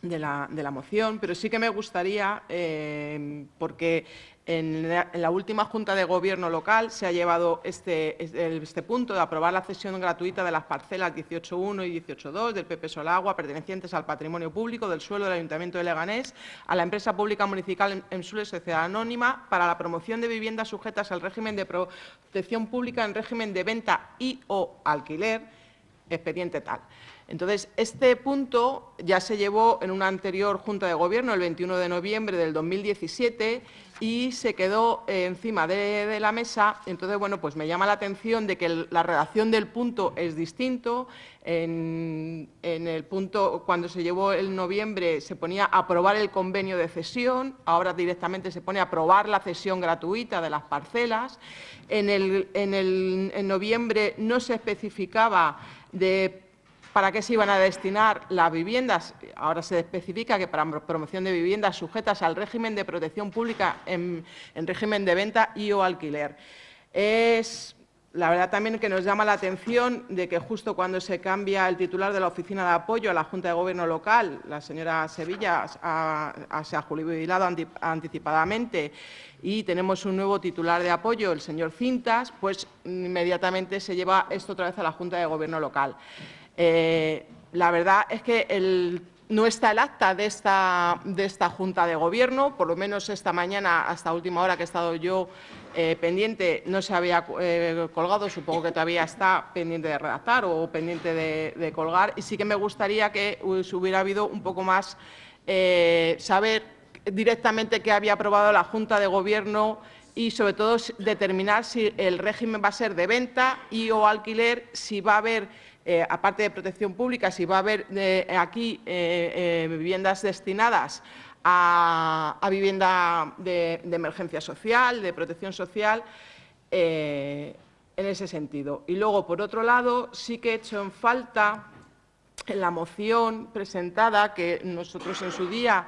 de la, de la, moción, pero sí que me gustaría, eh, porque en la, última Junta de Gobierno local se ha llevado este, este, punto de aprobar la cesión gratuita de las parcelas 18.1 y 18.2 del PP Solagua pertenecientes al patrimonio público del suelo del Ayuntamiento de Leganés a la empresa pública municipal en Suele Sociedad Anónima para la promoción de viviendas sujetas al régimen de protección pública en régimen de venta y o alquiler, expediente tal. Entonces, este punto ya se llevó en una anterior Junta de Gobierno, el 21 de noviembre del 2017, y se quedó eh, encima de, la mesa. Entonces, bueno, pues me llama la atención de que la redacción del punto es distinto. En, el punto, cuando se llevó el noviembre, se ponía aprobar el convenio de cesión. Ahora directamente se pone aprobar la cesión gratuita de las parcelas. En, el, en, el, en noviembre no se especificaba de para qué se iban a destinar las viviendas. Ahora se especifica que para promoción de viviendas sujetas al régimen de protección pública en, régimen de venta y o alquiler. Es la verdad también que nos llama la atención de que justo cuando se cambia el titular de la Oficina de Apoyo a la Junta de Gobierno local, la señora Sevilla se ha jubilado anticipadamente y tenemos un nuevo titular de apoyo, el señor Cintas, pues inmediatamente se lleva esto otra vez a la Junta de Gobierno local. Eh, la verdad es que no está el acta de esta, de esta Junta de Gobierno, por lo menos esta mañana, hasta última hora que he estado yo eh, pendiente, no se había eh, colgado, supongo que todavía está pendiente de redactar o pendiente de, colgar, y sí que me gustaría que hubiera habido un poco más saber directamente qué había aprobado la Junta de Gobierno y, sobre todo, determinar si el régimen va a ser de venta y o alquiler, si va a haber eh, aparte de protección pública, si va a haber eh, aquí eh, viviendas destinadas a, vivienda de, emergencia social, de protección social, en ese sentido. Y luego, por otro lado, sí que he hecho en falta la moción presentada, que nosotros en su día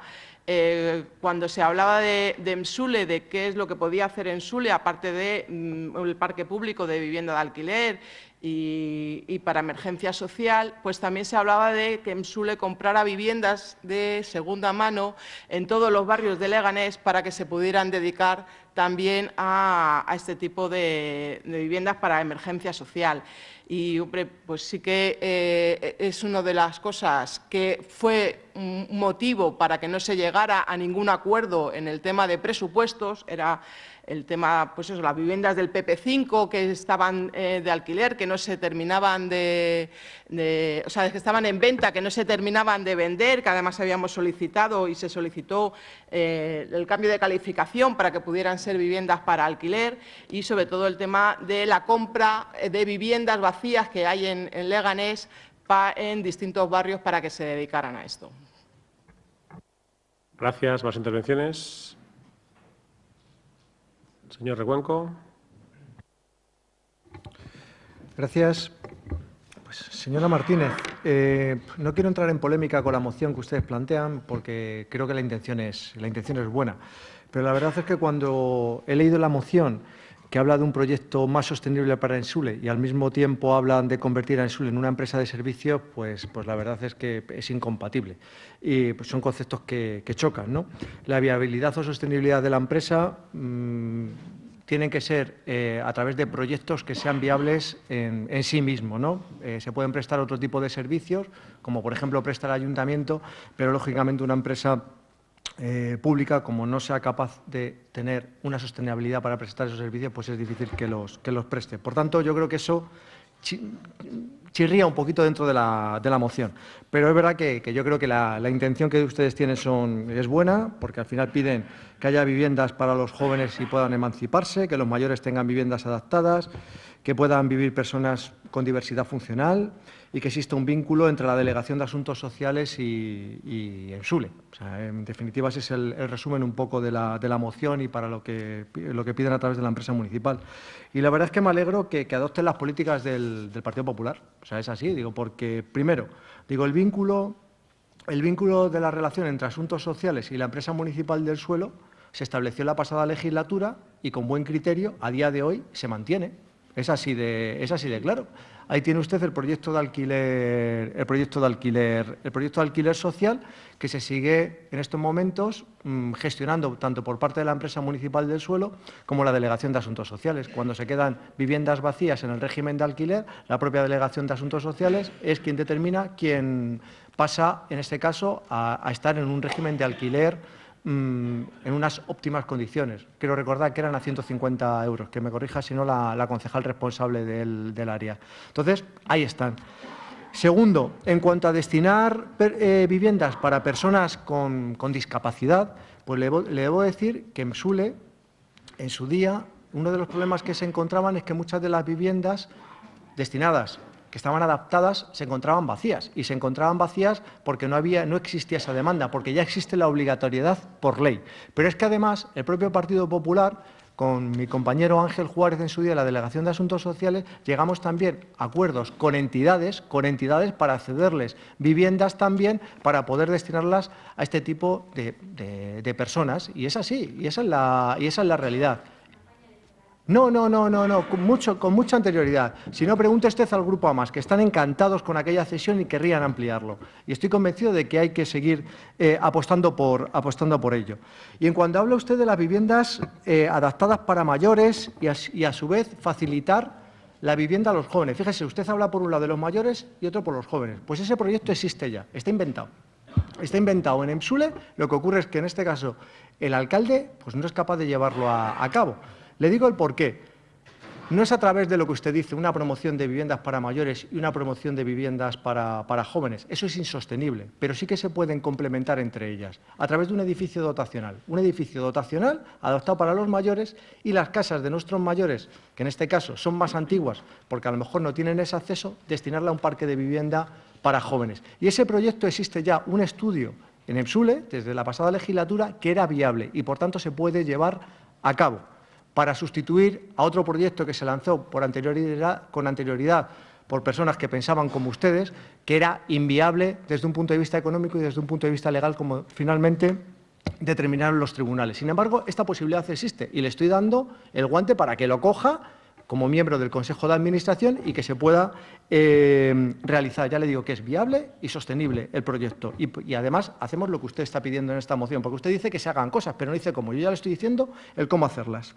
cuando se hablaba de, de, de qué es lo que podía hacer Emsule, aparte del mm, parque público de vivienda de alquiler y, para emergencia social, pues también se hablaba de que MSULE comprara viviendas de segunda mano en todos los barrios de Leganés para que se pudieran dedicar también a, este tipo de, viviendas para emergencia social. Y, pues sí que eh, es una de las cosas que fue un motivo para que no se llegara a ningún acuerdo en el tema de presupuestos, era el tema, pues eso, las viviendas del PP5 que estaban eh, de alquiler, que no se terminaban de, o sea, que estaban en venta, que no se terminaban de vender, que además habíamos solicitado y se solicitó eh, el cambio de calificación para que pudieran ser viviendas para alquiler y sobre todo el tema de la compra de viviendas vacías que hay en, en Leganés en distintos barrios para que se dedicaran a esto. Gracias. ¿Más intervenciones? Señor Recuenco. Gracias. Pues, señora Martínez, eh, no quiero entrar en polémica con la moción que ustedes plantean porque creo que la intención es, la intención es buena. Pero la verdad es que cuando he leído la moción que habla de un proyecto más sostenible para Ensule y al mismo tiempo hablan de convertir a Ensule en una empresa de servicios, pues, pues la verdad es que es incompatible. Y pues son conceptos que, chocan. ¿no? La viabilidad o sostenibilidad de la empresa mmm, tienen que ser eh, a través de proyectos que sean viables en, sí mismos. ¿no? Eh, se pueden prestar otro tipo de servicios, como por ejemplo presta el ayuntamiento, pero lógicamente una empresa eh, pública, como no sea capaz de tener una sostenibilidad para prestar esos servicios, pues es difícil que los, que los preste. Por tanto, yo creo que eso chirría un poquito dentro de la, de la moción. Pero es verdad que, yo creo que la, la, intención que ustedes tienen es buena, porque al final piden que haya viviendas para los jóvenes y puedan emanciparse, que los mayores tengan viviendas adaptadas, que puedan vivir personas con diversidad funcional y que exista un vínculo entre la Delegación de Asuntos Sociales y, y Ensule. O sea, en definitiva, ese es el, el resumen un poco de la, de la, moción y para lo que, lo que piden a través de la empresa municipal. Y la verdad es que me alegro que, que adopten las políticas del, del, Partido Popular. O sea, es así, digo, porque primero, digo, el vínculo, el vínculo de la relación entre asuntos sociales y la empresa municipal del suelo se estableció en la pasada legislatura y con buen criterio a día de hoy se mantiene. Es así de, es así de claro. Ahí tiene usted el proyecto de alquiler, el proyecto de alquiler, el proyecto de alquiler social que se sigue en estos momentos mmm, gestionando tanto por parte de la empresa municipal del suelo como la Delegación de Asuntos Sociales. Cuando se quedan viviendas vacías en el régimen de alquiler, la propia Delegación de Asuntos Sociales es quien determina quién pasa, en este caso, a estar en un régimen de alquiler mmm, en unas óptimas condiciones. Quiero recordar que eran a 150 euros, que me corrija si no la, concejal responsable del, área. Entonces, ahí están. Segundo, en cuanto a destinar eh, viviendas para personas con, discapacidad, pues le, le, debo decir que en Sule, en su día, uno de los problemas que se encontraban es que muchas de las viviendas destinadas estaban adaptadas se encontraban vacías y se encontraban vacías porque no había no existía esa demanda, porque ya existe la obligatoriedad por ley. Pero es que además el propio Partido Popular con mi compañero Ángel Juárez en su día, la Delegación de Asuntos Sociales, llegamos también a acuerdos con entidades, con entidades para cederles viviendas también para poder destinarlas a este tipo de personas. Y es así, y esa es la, y esa es la realidad. No, no, no, no, no, con, mucho, con mucha anterioridad. Si no, pregunte usted al Grupo AMAS, que están encantados con aquella cesión y querrían ampliarlo. Y estoy convencido de que hay que seguir eh, apostando, por, ello. Y en cuanto habla usted de las viviendas eh, adaptadas para mayores y a, su vez facilitar la vivienda a los jóvenes. Fíjese, usted habla por un lado de los mayores y otro por los jóvenes. Pues ese proyecto existe ya, está inventado. Está inventado en EMSULE, lo que ocurre es que en este caso el alcalde pues, no es capaz de llevarlo a cabo. Le digo el porqué. No es a través de lo que usted dice, una promoción de viviendas para mayores y una promoción de viviendas para, para, jóvenes. Eso es insostenible, pero sí que se pueden complementar entre ellas a través de un edificio dotacional. Un edificio dotacional adaptado para los mayores y las casas de nuestros mayores, que en este caso son más antiguas porque a lo mejor no tienen ese acceso, destinarla a un parque de vivienda para jóvenes. Y ese proyecto existe ya un estudio en EPSULE, desde la pasada legislatura, que era viable y por tanto se puede llevar a cabo para sustituir a otro proyecto que se lanzó con anterioridad por personas que pensaban como ustedes, que era inviable desde un punto de vista económico y desde un punto de vista legal, como finalmente determinaron los tribunales. Sin embargo, esta posibilidad existe y le estoy dando el guante para que lo coja como miembro del Consejo de Administración y que se pueda eh, realizar. Ya le digo que es viable y sostenible el proyecto. Y, además hacemos lo que usted está pidiendo en esta moción, porque usted dice que se hagan cosas, pero no dice cómo. Yo ya le estoy diciendo el cómo hacerlas.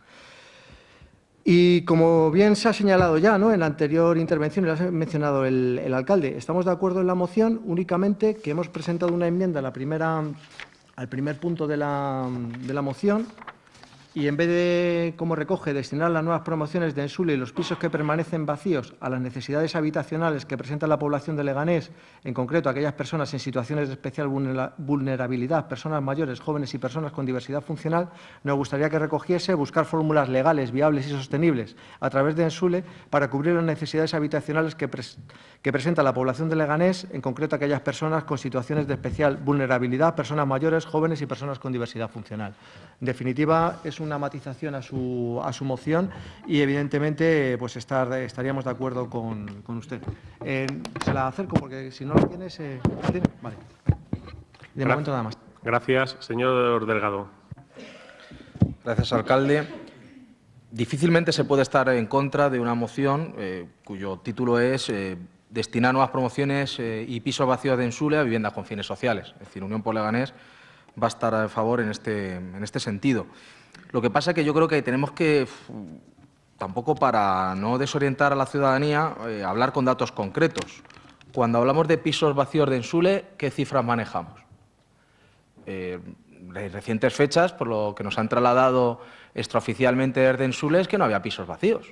Y como bien se ha señalado ya ¿no? en la anterior intervención, y lo ha mencionado el, alcalde, estamos de acuerdo en la moción únicamente que hemos presentado una enmienda la primera, al primer punto de la, de la moción y en vez de, como recoge, destinar las nuevas promociones de Ensule y los pisos que permanecen vacíos a las necesidades habitacionales que presenta la población de Leganés, en concreto aquellas personas en situaciones de especial vulnerabilidad, personas mayores, jóvenes y personas con diversidad funcional, nos gustaría que recogiese buscar fórmulas legales, viables y sostenibles a través de Ensule para cubrir las necesidades habitacionales que, pres que presenta la población de Leganés, en concreto aquellas personas con situaciones de especial vulnerabilidad, personas mayores, jóvenes y personas con diversidad funcional. En definitiva, es una matización a su, a su moción y, evidentemente, pues estar, estaríamos de acuerdo con, con usted. Eh, se la acerco porque si no la tiene, se... ¿la tiene? Vale. De Gra momento nada más. Gracias. Señor Delgado. Gracias, alcalde. Difícilmente se puede estar en contra de una moción eh, cuyo título es eh, destinar nuevas promociones eh, y pisos vacíos de Ensule a viviendas con fines sociales. Es decir, Unión por Leganés va a estar a favor en este, en este sentido. Lo que pasa es que yo creo que tenemos que, tampoco para no desorientar a la ciudadanía, eh, hablar con datos concretos. Cuando hablamos de pisos vacíos de Ensule, ¿qué cifras manejamos? Eh, en recientes fechas, por lo que nos han trasladado extraoficialmente desde Ensule, es que no había pisos vacíos.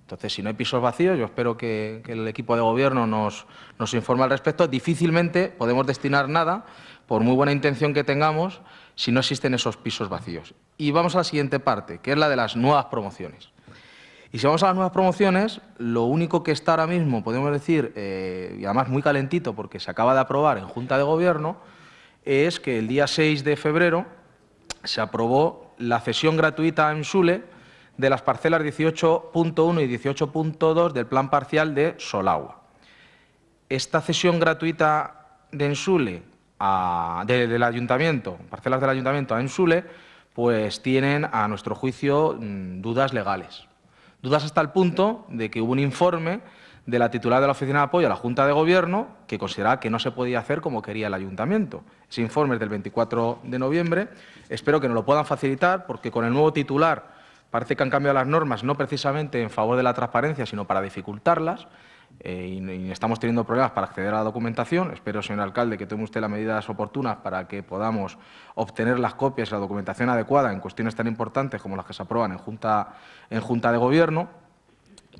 Entonces, si no hay pisos vacíos, yo espero que, que el equipo de gobierno nos, nos informe al respecto. Difícilmente podemos destinar nada, por muy buena intención que tengamos, si no existen esos pisos vacíos. Y vamos a la siguiente parte, que es la de las nuevas promociones. Y si vamos a las nuevas promociones, lo único que está ahora mismo, podemos decir, eh, y además muy calentito porque se acaba de aprobar en Junta de Gobierno, es que el día 6 de febrero se aprobó la cesión gratuita en Sule de las parcelas 18.1 y 18.2 del plan parcial de Solagua. Esta cesión gratuita de Ensule del ayuntamiento, parcelas del ayuntamiento a Ensule, pues tienen, a nuestro juicio, mm, dudas legales. Dudas hasta el punto de que hubo un informe de la titular de la Oficina de Apoyo a la Junta de Gobierno que consideraba que no se podía hacer como quería el Ayuntamiento. Ese informe es del 24 de noviembre. Espero que nos lo puedan facilitar porque con el nuevo titular parece que han cambiado las normas no precisamente en favor de la transparencia, sino para dificultarlas. Eh, y, estamos teniendo problemas para acceder a la documentación. Espero, señor alcalde, que tome usted las medidas oportunas para que podamos obtener las copias y la documentación adecuada en cuestiones tan importantes como las que se aprueban en Junta, en junta de Gobierno.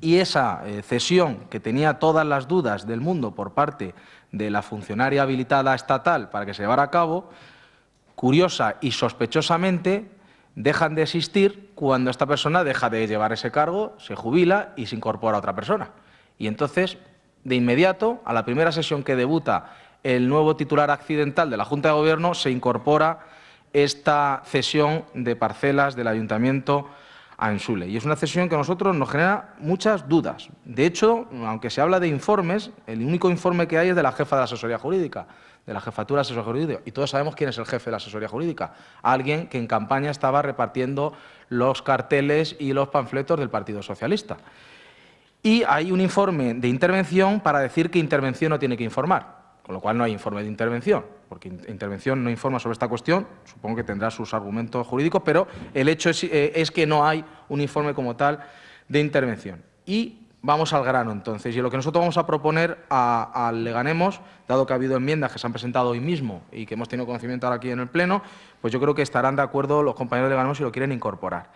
Y esa eh, cesión que tenía todas las dudas del mundo por parte de la funcionaria habilitada estatal para que se llevara a cabo, curiosa y sospechosamente dejan de existir cuando esta persona deja de llevar ese cargo, se jubila y se incorpora a otra persona. Y entonces, de inmediato, a la primera sesión que debuta el nuevo titular accidental de la Junta de Gobierno, se incorpora esta cesión de parcelas del Ayuntamiento a Ensule. Y es una cesión que a nosotros nos genera muchas dudas. De hecho, aunque se habla de informes, el único informe que hay es de la jefa de la asesoría jurídica, de la jefatura de asesoría jurídica. Y todos sabemos quién es el jefe de la asesoría jurídica. Alguien que en campaña estaba repartiendo los carteles y los panfletos del Partido Socialista. Y hay un informe de intervención para decir que intervención no tiene que informar, con lo cual no hay informe de intervención, porque intervención no informa sobre esta cuestión, supongo que tendrá sus argumentos jurídicos, pero el hecho es, eh, es que no hay un informe como tal de intervención. Y vamos al grano entonces, y lo que nosotros vamos a proponer a, a Leganemos, dado que ha habido enmiendas que se han presentado hoy mismo y que hemos tenido conocimiento ahora aquí en el Pleno, pues yo creo que estarán de acuerdo los compañeros de Leganemos si lo quieren incorporar.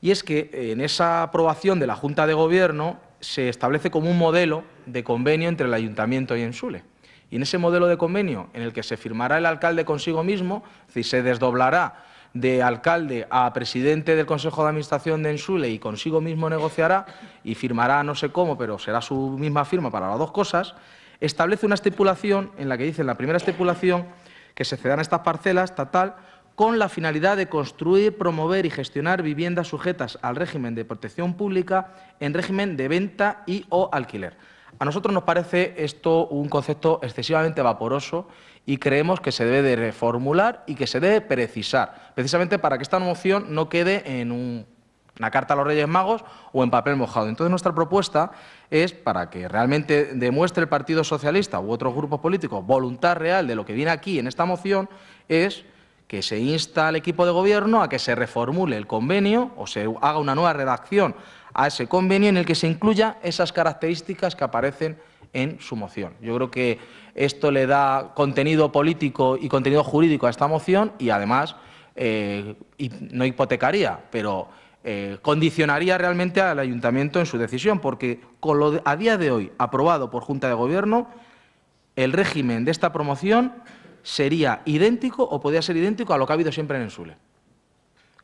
Y es que en esa aprobación de la Junta de Gobierno se establece como un modelo de convenio entre el Ayuntamiento y Ensule. Y en ese modelo de convenio, en el que se firmará el alcalde consigo mismo, es decir, se desdoblará de alcalde a presidente del Consejo de Administración de Ensule y consigo mismo negociará y firmará no sé cómo, pero será su misma firma para las dos cosas, establece una estipulación en la que dice en la primera estipulación que se cedan estas parcelas estatal con la finalidad de construir, promover y gestionar viviendas sujetas al régimen de protección pública en régimen de venta y o alquiler. A nosotros nos parece esto un concepto excesivamente vaporoso y creemos que se debe de reformular y que se debe precisar, precisamente para que esta moción no quede en un una carta a los Reyes Magos o en papel mojado. Entonces, nuestra propuesta es para que realmente demuestre el Partido Socialista u otros grupos políticos voluntad real de lo que viene aquí en esta moción, es que se insta al equipo de gobierno a que se reformule el convenio o se haga una nueva redacción a ese convenio en el que se incluya esas características que aparecen en su moción. Yo creo que esto le da contenido político y contenido jurídico a esta moción y además eh, no hipotecaría, pero eh, condicionaría realmente al ayuntamiento en su decisión, porque con lo a día de hoy aprobado por Junta de Gobierno, el régimen de esta promoción sería idéntico o podría ser idéntico a lo que ha habido siempre en Ensule.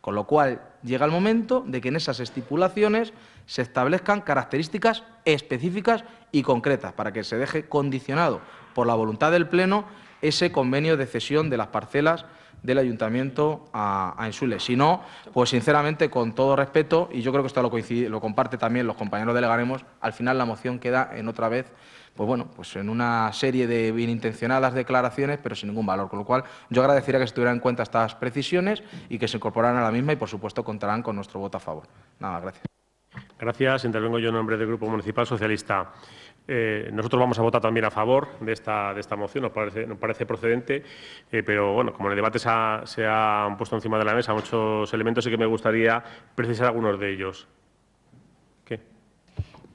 Con lo cual, llega el momento de que en esas estipulaciones se establezcan características específicas y concretas para que se deje condicionado por la voluntad del Pleno ese convenio de cesión de las parcelas del Ayuntamiento a, a Ensule. Si no, pues sinceramente, con todo respeto, y yo creo que esto lo, coincide- lo comparte también los compañeros de Legaremos, al final la moción queda en otra vez pues bueno, pues en una serie de bienintencionadas declaraciones, pero sin ningún valor. Con lo cual, yo agradecería que se tuvieran en cuenta estas precisiones y que se incorporaran a la misma y, por supuesto, contarán con nuestro voto a favor. Nada, gracias. Gracias. Intervengo yo en nombre del Grupo Municipal Socialista. Eh, nosotros vamos a votar también a favor de esta, de esta moción, nos parece, nos parece procedente, eh, pero bueno, como en el debate se, se han puesto encima de la mesa muchos elementos, sí que me gustaría precisar algunos de ellos.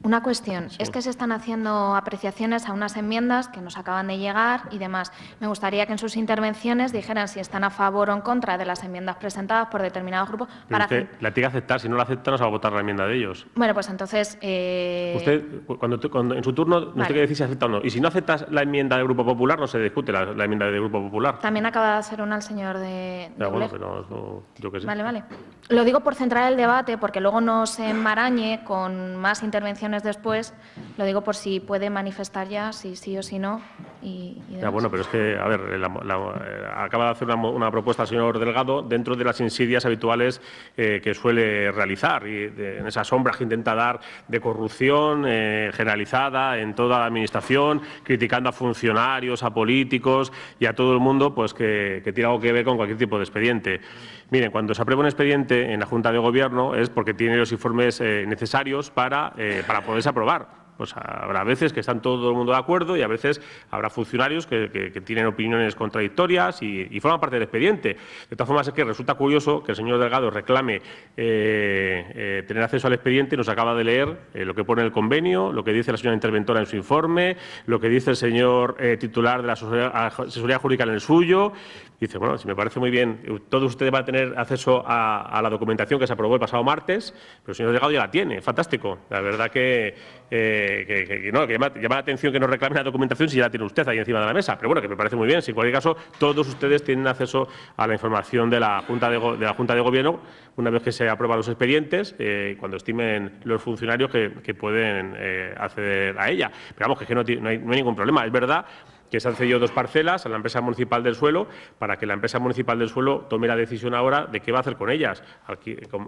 Una cuestión, es que se están haciendo apreciaciones a unas enmiendas que nos acaban de llegar y demás. Me gustaría que en sus intervenciones dijeran si están a favor o en contra de las enmiendas presentadas por determinados grupos. Pero Para usted la tiene que aceptar, si no la acepta, no se va a votar la enmienda de ellos. Bueno, pues entonces... eh, Usted, cu- cuando, en su turno, nos Vale. tiene que decir si acepta o no. Y si no aceptas la enmienda del Grupo Popular, no se discute la, la enmienda del Grupo Popular. También acaba de hacer una al señor de... De bueno, Uleg. pero yo qué sé. Vale, vale. Lo digo por centrar el debate, porque luego no se enmarañe con más intervenciones después. Lo digo por si puede manifestar ya, si sí o si no. Y, y Ya, bueno, pero es que, a ver, la- la- acaba de hacer una, una propuesta el señor Delgado dentro de las insidias habituales eh, que suele realizar y de- en esas sombras que intenta dar de corrupción eh, generalizada en toda la Administración, criticando a funcionarios, a políticos y a todo el mundo pues que, que tiene algo que ver con cualquier tipo de expediente. Miren, cuando se aprueba un expediente en la Junta de Gobierno es porque tiene los informes eh, necesarios para, eh, para poderse aprobar. Pues habrá veces que están todo el mundo de acuerdo y a veces habrá funcionarios que, que- tienen opiniones contradictorias y, forman parte del expediente. De todas formas, es que resulta curioso que el señor Delgado reclame eh, tener acceso al expediente y nos acaba de leer lo que pone el convenio, lo que dice la señora interventora en su informe, lo que dice el señor titular de la asesoría, asesoría jurídica en el suyo. Dice, bueno, si me parece muy bien, eh, todos ustedes van a tener acceso a, la documentación que se aprobó el pasado martes, pero el señor Delgado ya la tiene, fantástico. La verdad que, eh, que- llama, la atención que no reclame la documentación si ya la tiene usted ahí encima de la mesa, pero bueno, que me parece muy bien. Si en cualquier caso, todos ustedes tienen acceso a la información de la Junta de, de la Junta de Gobierno una vez que se aprueban los expedientes, eh, cuando estimen los funcionarios que, pueden eh, acceder a ella. Pero vamos, que, no, no hay, no hay ningún problema. Es verdad que se han cedido dos parcelas a la empresa municipal del suelo para que la empresa municipal del suelo tome la decisión ahora de qué va a hacer con ellas.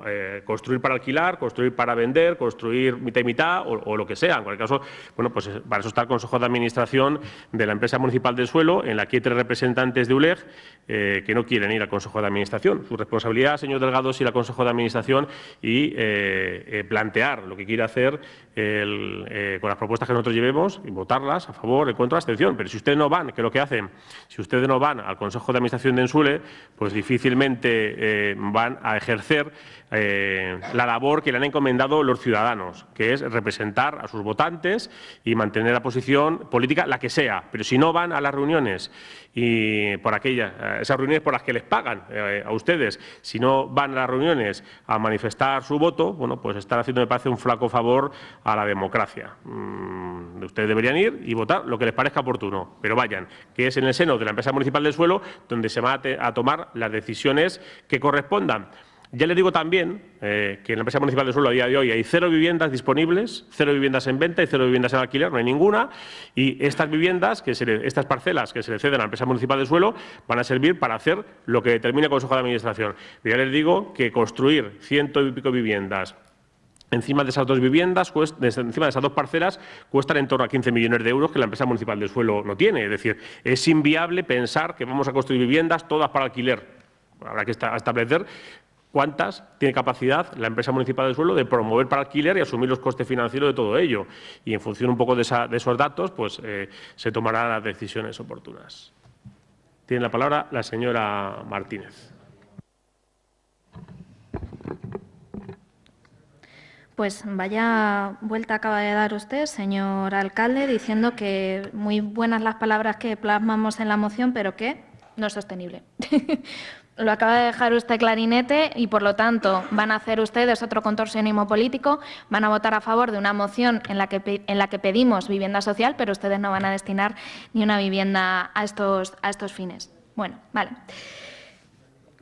Eh, construir para alquilar, construir para vender, construir mitad y mitad o, lo que sea. En cualquier caso, bueno, pues eh, para eso está el Consejo de Administración de la empresa municipal del suelo, en la que hay tres representantes de ULEG eh, que no quieren ir al Consejo de Administración. Su responsabilidad, señor Delgado, es ir al Consejo de Administración y plantear lo que quiere hacer eh, con las propuestas que nosotros llevemos y votarlas a favor, en contra, abstención. Pero si ustedes no van, que es lo que hacen, si ustedes no van al Consejo de Administración de Ensule, pues difícilmente eh, van a ejercer eh, la labor que le han encomendado los ciudadanos, que es representar a sus votantes y mantener la posición política, la que sea. Pero si no van a las reuniones y por aquellas, eh, esas reuniones por las que les pagan eh, a ustedes, si no van a las reuniones a manifestar su voto, bueno, pues están haciendo, me parece, un flaco favor a la democracia. Mm, ustedes deberían ir y votar lo que les parezca oportuno, pero vayan, que es en el seno de la empresa municipal del suelo donde se van a, tomar las decisiones que correspondan. Ya les digo también eh, que en la empresa municipal del suelo a día de hoy hay cero viviendas disponibles, cero viviendas en venta y cero viviendas en alquiler, no hay ninguna. Y estas viviendas, que estas parcelas que se le ceden a la empresa municipal del suelo, van a servir para hacer lo que determine el Consejo de Administración. Pero ya les digo que construir ciento y pico viviendas Encima de esas dos viviendas, encima de esas dos parcelas, cuestan en torno a 15 millones de euros que la empresa municipal del suelo no tiene. Es decir, es inviable pensar que vamos a construir viviendas todas para alquiler. Habrá que esta- establecer cuántas tiene capacidad la empresa municipal del suelo de promover para alquiler y asumir los costes financieros de todo ello. Y en función un poco de, esos datos, pues eh, se tomarán las decisiones oportunas. Tiene la palabra la señora Martínez. Pues vaya vuelta acaba de dar usted, señor alcalde, diciendo que muy buenas las palabras que plasmamos en la moción, pero que no es sostenible. [LAUGHS] Lo acaba de dejar usted clarinete y, por lo tanto, van a hacer ustedes otro contorsionismo político, van a votar a favor de una moción en la que, en la que pedimos vivienda social, pero ustedes no van a destinar ni una vivienda a estos, a estos fines. Bueno, vale.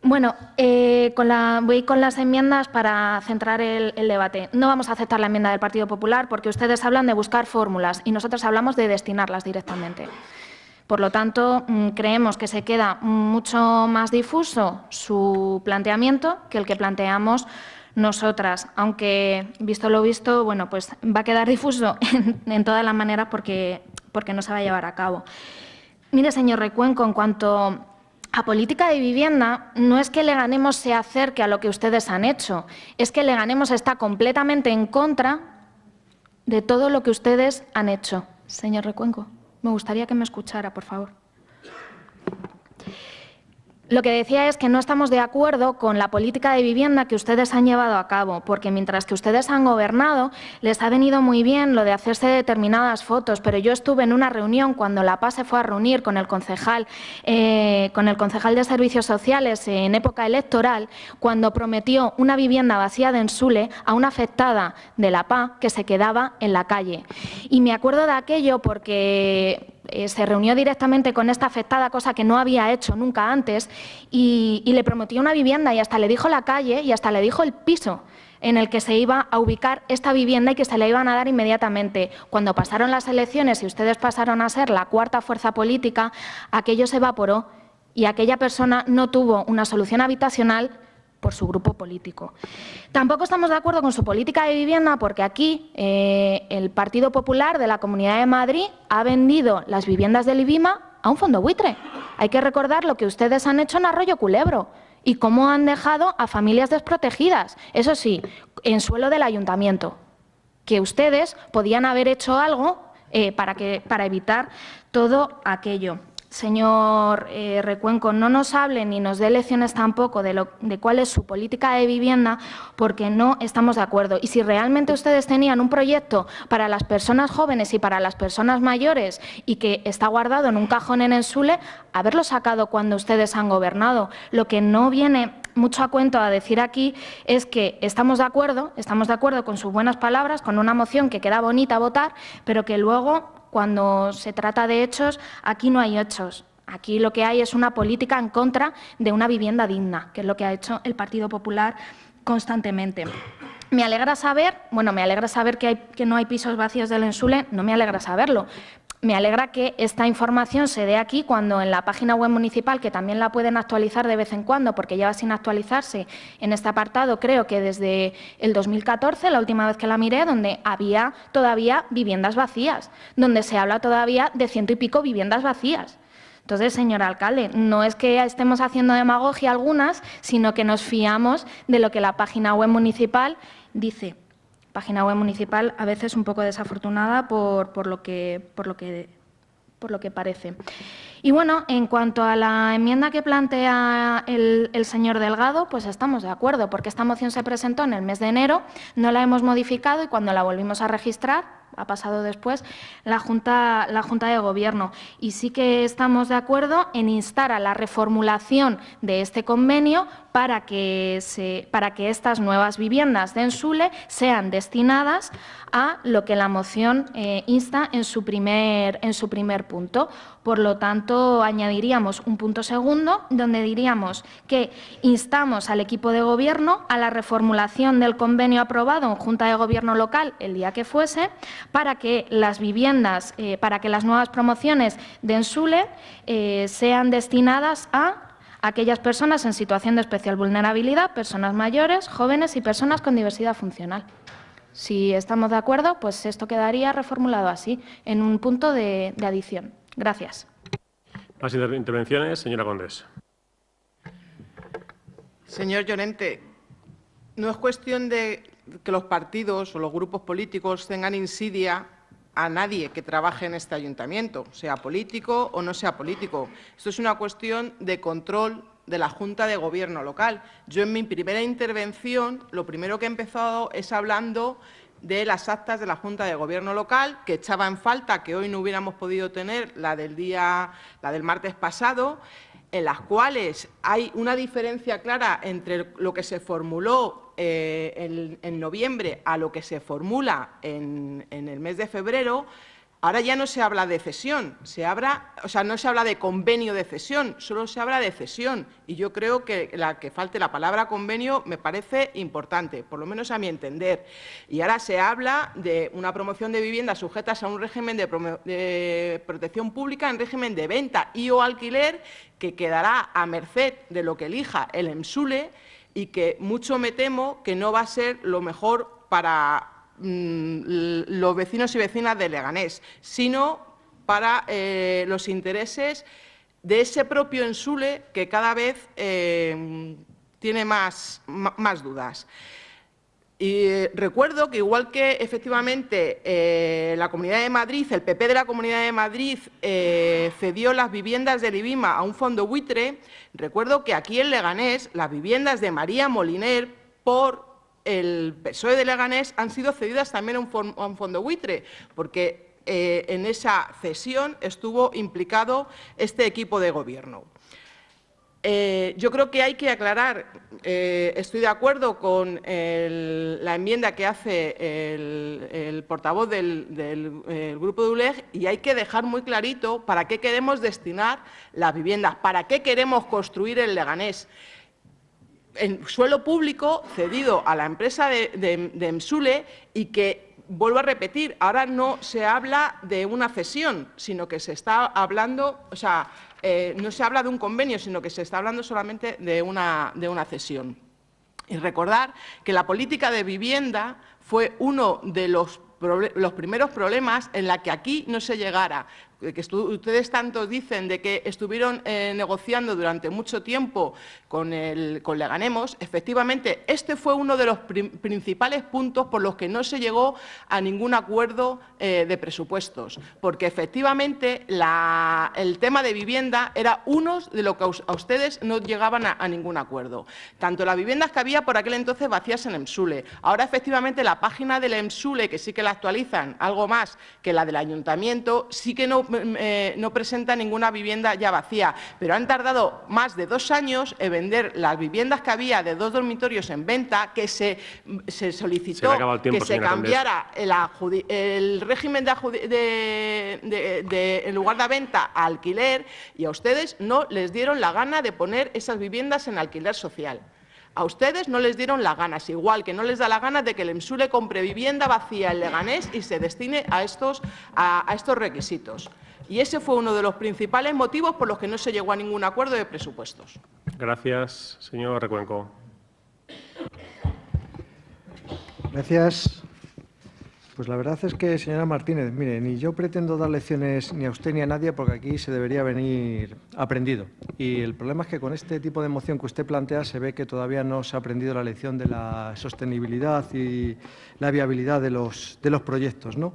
Bueno, eh, con voy con las enmiendas para centrar el, debate. No vamos a aceptar la enmienda del Partido Popular porque ustedes hablan de buscar fórmulas y nosotros hablamos de destinarlas directamente. Por lo tanto, mm, creemos que se queda mucho más difuso su planteamiento que el que planteamos nosotras, aunque visto lo visto, bueno, pues va a quedar difuso [LAUGHS] en, todas las maneras porque, porque no se va a llevar a cabo. Mire, señor Recuenco, en cuanto a política de vivienda, no es que le ganemos se acerque a lo que ustedes han hecho, es que le ganemos está completamente en contra de todo lo que ustedes han hecho. Señor Recuenco. Me gustaría que me escuchara, por favor. Lo que decía es que no estamos de acuerdo con la política de vivienda que ustedes han llevado a cabo, porque mientras que ustedes han gobernado, les ha venido muy bien lo de hacerse determinadas fotos, pero yo estuve en una reunión cuando la PAS se fue a reunir con el concejal, eh, con el concejal de Servicios Sociales en época electoral, cuando prometió una vivienda vacía de Ensule a una afectada de la PA que se quedaba en la calle. Y me acuerdo de aquello porque eh, se reunió directamente con esta afectada, cosa que no había hecho nunca antes, y, le prometió una vivienda y hasta le dijo la calle y hasta le dijo el piso en el que se iba a ubicar esta vivienda y que se la iban a dar inmediatamente. Cuando pasaron las elecciones y ustedes pasaron a ser la cuarta fuerza política, aquello se evaporó y aquella persona no tuvo una solución habitacional por su grupo político. Tampoco estamos de acuerdo con su política de vivienda porque aquí eh, el Partido Popular de la Comunidad de Madrid ha vendido las viviendas del IBIMA a un fondo buitre. Hay que recordar lo que ustedes han hecho en Arroyo Culebro y cómo han dejado a familias desprotegidas. Eso sí, en suelo del ayuntamiento, que ustedes podían haber hecho algo eh, para, evitar todo aquello señor eh, Recuenco, no nos hable ni nos dé lecciones tampoco de, lo, de cuál es su política de vivienda, porque no estamos de acuerdo. Y si realmente ustedes tenían un proyecto para las personas jóvenes y para las personas mayores y que está guardado en un cajón en Ensule, haberlo sacado cuando ustedes han gobernado. Lo que no viene mucho a cuento a decir aquí es que estamos de acuerdo, estamos de acuerdo con sus buenas palabras, con una moción que queda bonita votar, pero que luego cuando se trata de hechos, aquí no hay hechos. Aquí lo que hay es una política en contra de una vivienda digna, que es lo que ha hecho el Partido Popular constantemente. Me alegra saber, bueno, me alegra saber que, no hay pisos vacíos del Ensule, no me alegra saberlo, me alegra que esta información se dé aquí cuando en la página web municipal, que también la pueden actualizar de vez en cuando, porque lleva sin actualizarse en este apartado, creo que desde el 2014, la última vez que la miré, donde había todavía viviendas vacías, donde se habla todavía de ciento y pico viviendas vacías. Entonces, señor alcalde, no es que estemos haciendo demagogia algunas, sino que nos fiamos de lo que la página web municipal dice página web municipal a veces un poco desafortunada por, por, lo, que, por, lo, que, por lo que parece. Y bueno, en cuanto a la enmienda que plantea el, el, señor Delgado, pues estamos de acuerdo, porque esta moción se presentó en el mes de enero, no la hemos modificado y cuando la volvimos a registrar, ha pasado después, la Junta, la Junta de Gobierno. Y sí que estamos de acuerdo en instar a la reformulación de este convenio para que, para que estas nuevas viviendas de Ensule sean destinadas a lo que la moción eh, insta en su, primer, en su primer punto. Por lo tanto, añadiríamos un punto segundo donde diríamos que instamos al equipo de Gobierno a la reformulación del convenio aprobado en Junta de Gobierno local el día que fuese para que las viviendas, eh, para que las nuevas promociones de Ensule eh, sean destinadas a aquellas personas en situación de especial vulnerabilidad, personas mayores, jóvenes y personas con diversidad funcional. Si estamos de acuerdo, pues esto quedaría reformulado así, en un punto de, de adición. Gracias. Más intervenciones, señora Condés. Señor Llorente, no es cuestión de que los partidos o los grupos políticos tengan insidia a nadie que trabaje en este ayuntamiento, sea político o no sea político. Esto es una cuestión de control de la Junta de Gobierno local. Yo en mi primera intervención lo primero que he empezado es hablando de las actas de la Junta de Gobierno local, que echaba en falta que hoy no hubiéramos podido tener la del día, la del martes pasado, en las cuales hay una diferencia clara entre lo que se formuló eh, en, noviembre a lo que se formula en el mes de febrero, Ahora ya no se habla de cesión, se habla, o sea, no se habla de convenio de cesión, solo se habla de cesión. Y yo creo que la que falte la palabra convenio me parece importante, por lo menos a mi entender. Y ahora se habla de una promoción de viviendas sujetas a un régimen de, de protección pública en régimen de venta y o alquiler que quedará a merced de lo que elija el EMSULE y que mucho me temo que no va a ser lo mejor para Mm, los vecinos y vecinas de Leganés, sino para eh, los intereses de ese propio Ensule que cada vez eh, tiene más, más, dudas. Y eh, recuerdo que igual que efectivamente la Comunidad de Madrid, el PP de la Comunidad de Madrid cedió las viviendas del IBIMA a un fondo buitre, recuerdo que aquí en Leganés las viviendas de María Moliner por el PSOE de Leganés han sido cedidas también a un, fondo buitre, porque eh, en esa cesión estuvo implicado este equipo de gobierno. Eh, yo creo que hay que aclarar, eh, estoy de acuerdo con la enmienda que hace el, portavoz del, Grupo de ULEG y hay que dejar muy clarito para qué queremos destinar las viviendas, para qué queremos construir el Leganés en suelo público cedido a la empresa de, de, y que vuelvo a repetir, ahora no se habla de una cesión, sino que se está hablando, o sea, eh, no se habla de un convenio, sino que se está hablando solamente de una, de una cesión. Y recordar que la política de vivienda fue uno de los los primeros problemas en la que aquí no se llegara que ustedes tanto dicen de que estuvieron eh, negociando durante mucho tiempo con, el, Leganemos, efectivamente, este fue uno de los principales puntos por los que no se llegó a ningún acuerdo eh, de presupuestos, porque efectivamente el tema de vivienda era uno de los que a ustedes no llegaban a, ningún acuerdo. Tanto las viviendas que había por aquel entonces vacías en EMSULE, ahora efectivamente la página del EMSULE, que sí que la actualizan algo más que la del ayuntamiento, sí que no eh, no presenta ninguna vivienda ya vacía, pero han tardado más de dos años en vender las viviendas que había de dos dormitorios en venta, que se, solicitó que se cambiara el, régimen de, de, en lugar de venta a alquiler y a ustedes no les dieron la gana de poner esas viviendas en alquiler social. A ustedes no les dieron la gana, es igual que no les da la gana de que el EMSULE compre vivienda vacía en Leganés y se destine a estos, a, estos requisitos. Y ese fue uno de los principales motivos por los que no se llegó a ningún acuerdo de presupuestos. Gracias, señor Recuenco. Gracias. Pues la verdad es que, señora Martínez, mire, ni yo pretendo dar lecciones ni a usted ni a nadie porque aquí se debería venir aprendido. Y el problema es que con este tipo de moción que usted plantea se ve que todavía no se ha aprendido la lección de la sostenibilidad y la viabilidad de los, de los proyectos, ¿no?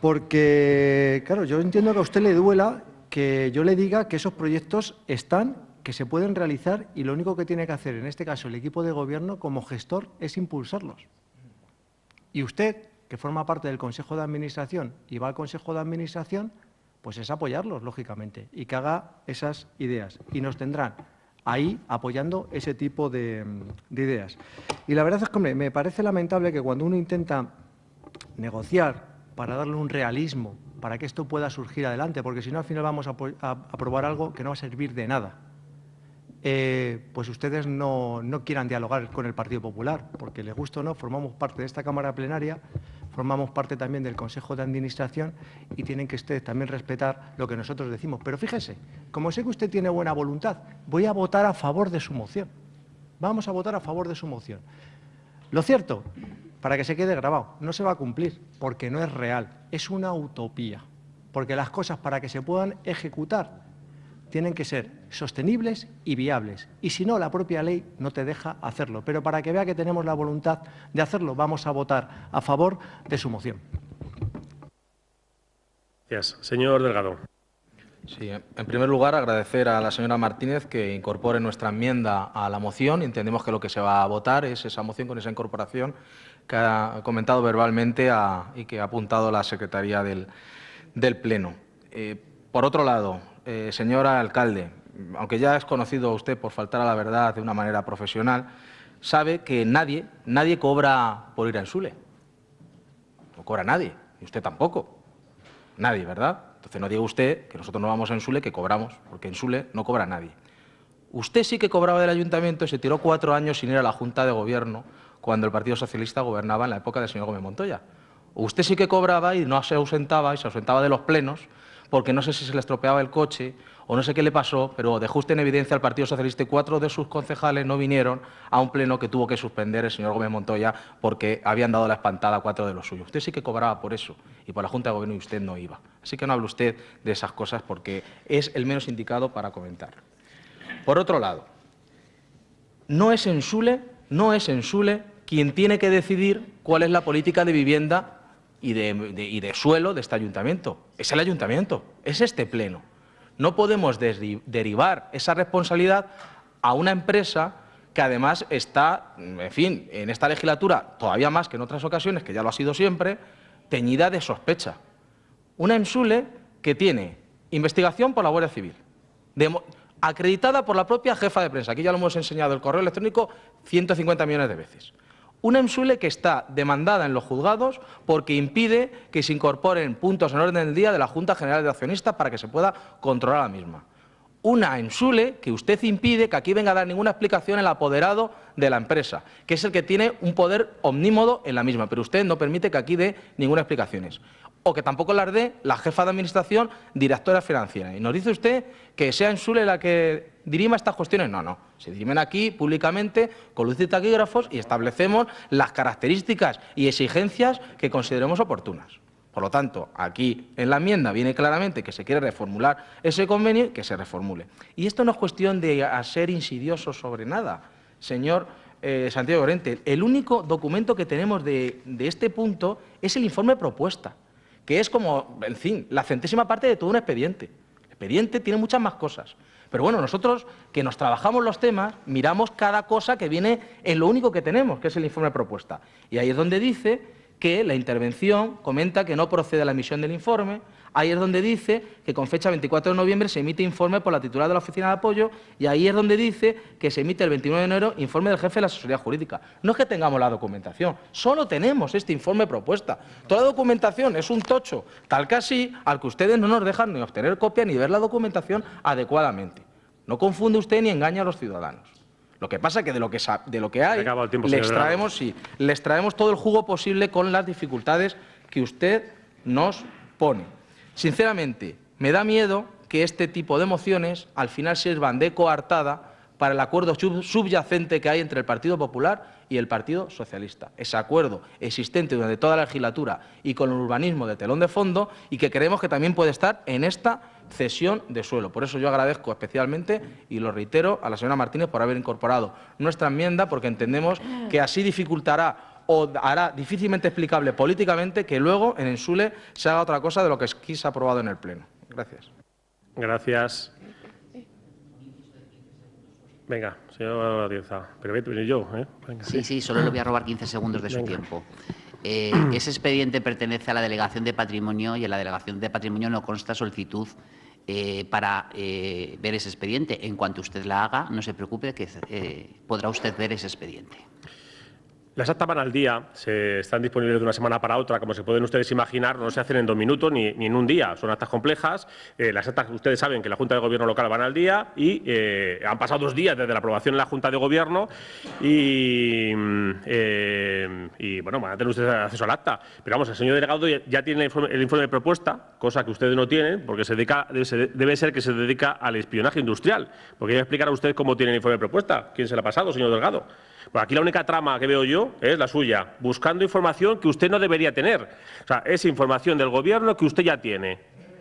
Porque, claro, yo entiendo que a usted le duela que yo le diga que esos proyectos están, que se pueden realizar y lo único que tiene que hacer, en este caso el equipo de gobierno como gestor, es impulsarlos. Y usted que forma parte del Consejo de Administración y va al Consejo de Administración, pues es apoyarlos, lógicamente, y que haga esas ideas. Y nos tendrán ahí apoyando ese tipo de, ideas. Y la verdad es que me parece lamentable que cuando uno intenta negociar para darle un realismo, para que esto pueda surgir adelante, porque si no al final vamos a aprobar algo que no va a servir de nada. Eh, pues ustedes no, quieran dialogar con el Partido Popular, porque les gusta o no, formamos parte de esta Cámara Plenaria, formamos parte también del Consejo de Administración y tienen que ustedes también respetar lo que nosotros decimos. Pero fíjese, como sé que usted tiene buena voluntad, voy a votar a favor de su moción. Vamos a votar a favor de su moción. Lo cierto, para que se quede grabado, no se va a cumplir, porque no es real, es una utopía, porque las cosas para que se puedan ejecutar tienen que ser sostenibles y viables. Y si no, la propia ley no te deja hacerlo. Pero para que vea que tenemos la voluntad de hacerlo, vamos a votar a favor de su moción. Gracias. Señor Delgado. Sí, en primer lugar, agradecer a la señora Martínez que incorpore nuestra enmienda a la moción. Entendemos que lo que se va a votar es esa moción con esa incorporación que ha comentado verbalmente y que ha apuntado la Secretaría del, Pleno. Eh, por otro lado, eh, señora alcalde, aunque ya es conocido usted por faltar a la verdad de una manera profesional, sabe que nadie, nadie cobra por ir a Ensule. No cobra nadie, y usted tampoco. Nadie, ¿verdad? Entonces no diga usted que nosotros no vamos a Ensule, que cobramos, porque en Sule no cobra nadie. Usted sí que cobraba del ayuntamiento y se tiró cuatro años sin ir a la Junta de Gobierno cuando el Partido Socialista gobernaba en la época del señor Gómez Montoya. Usted sí que cobraba y no se ausentaba, y se ausentaba de los plenos, porque no sé si se le estropeaba el coche o no sé qué le pasó, pero dejó usted en evidencia al Partido Socialista y cuatro de sus concejales no vinieron a un pleno que tuvo que suspender el señor Gómez Montoya porque habían dado la espantada a cuatro de los suyos. Usted sí que cobraba por eso y por la Junta de Gobierno y usted no iba. Así que no hable usted de esas cosas porque es el menos indicado para comentar. Por otro lado, no es en Sule, no es en Sule quien tiene que decidir cuál es la política de vivienda y de suelo de este ayuntamiento. Es el ayuntamiento, es este pleno. No podemos derivar esa responsabilidad a una empresa que además está, en fin, en esta legislatura, todavía más que en otras ocasiones, que ya lo ha sido siempre, teñida de sospecha. Una EMSULE que tiene investigación por la Guardia Civil, acreditada por la propia jefa de prensa. Aquí ya lo hemos enseñado el correo electrónico 150 millones de veces. Una EMSULE que está demandada en los juzgados porque impide que se incorporen puntos en orden del día de la Junta General de Accionistas para que se pueda controlar la misma. Una EMSULE que usted impide que aquí venga a dar ninguna explicación el apoderado de la empresa, que es el que tiene un poder omnímodo en la misma, pero usted no permite que aquí dé ninguna explicación o que tampoco las dé la jefa de administración, directora financiera. Y nos dice usted que sea EMSULE la que dirima estas cuestiones. No, no. Se dirimen aquí públicamente con luces y taquígrafos y establecemos las características y exigencias que consideremos oportunas. Por lo tanto, aquí en la enmienda viene claramente que se quiere reformular ese convenio, que se reformule. Y esto no es cuestión de ser insidioso sobre nada, señor eh, Santiago Llorente. El único documento que tenemos de este punto es el informe propuesta, que es como, en fin, la centésima parte de todo un expediente. El expediente tiene muchas más cosas. Pero bueno, nosotros que nos trabajamos los temas, miramos cada cosa que viene en lo único que tenemos, que es el informe propuesta. Y ahí es donde dice que la intervención comenta que no procede la emisión del informe, Ahí es donde dice que con fecha 24 de noviembre se emite informe por la titular de la Oficina de Apoyo y ahí es donde dice que se emite el 29 de enero informe del jefe de la asesoría jurídica. No es que tengamos la documentación, solo tenemos este informe propuesta. Toda la documentación es un tocho, tal que así, al que ustedes no nos dejan ni obtener copia ni ver la documentación adecuadamente. No confunde usted ni engaña a los ciudadanos. Lo que pasa es que de lo que, de lo que hay les traemos, sí, les traemos todo el jugo posible con las dificultades que usted nos pone. Sinceramente, me da miedo que este tipo de mociones al final sirvan de coartada para el acuerdo subyacente que hay entre el Partido Popular y el Partido Socialista. Ese acuerdo existente durante toda la legislatura y con el urbanismo de telón de fondo y que creemos que también puede estar en esta cesión de suelo. Por eso yo agradezco especialmente y lo reitero a la señora Martínez por haber incorporado nuestra enmienda porque entendemos que así dificultará o hará difícilmente explicable políticamente que luego en Ensule se haga otra cosa de lo que aquí se ha aprobado en el Pleno. Gracias. Gracias. Venga, señor Ariza. Pero voy yo, ¿eh? sí, sí, solo le voy a robar 15 segundos de su tiempo. Eh, ese expediente pertenece a la Delegación de Patrimonio y en la Delegación de Patrimonio no consta solicitud eh, para ver ese expediente. En cuanto usted la haga, no se preocupe que podrá usted ver ese expediente. Las actas van al día, se están disponibles de una semana para otra, como se pueden ustedes imaginar, no se hacen en dos minutos ni, en un día, son actas complejas. Eh, las actas, ustedes saben que la Junta de Gobierno local van al día y eh, han pasado dos días desde la aprobación en la Junta de Gobierno y, eh, bueno, van a tener ustedes acceso al acta. Pero vamos, el señor delegado ya, tiene el informe, de propuesta, cosa que ustedes no tienen, porque se dedica, debe, ser que se dedica al espionaje industrial. Porque explicar a ustedes cómo tiene el informe de propuesta. ¿Quién se lo ha pasado, señor Delgado? Pues aquí la única trama que veo yo es la suya, buscando información que usted no debería tener. O sea, es información del Gobierno que usted ya tiene.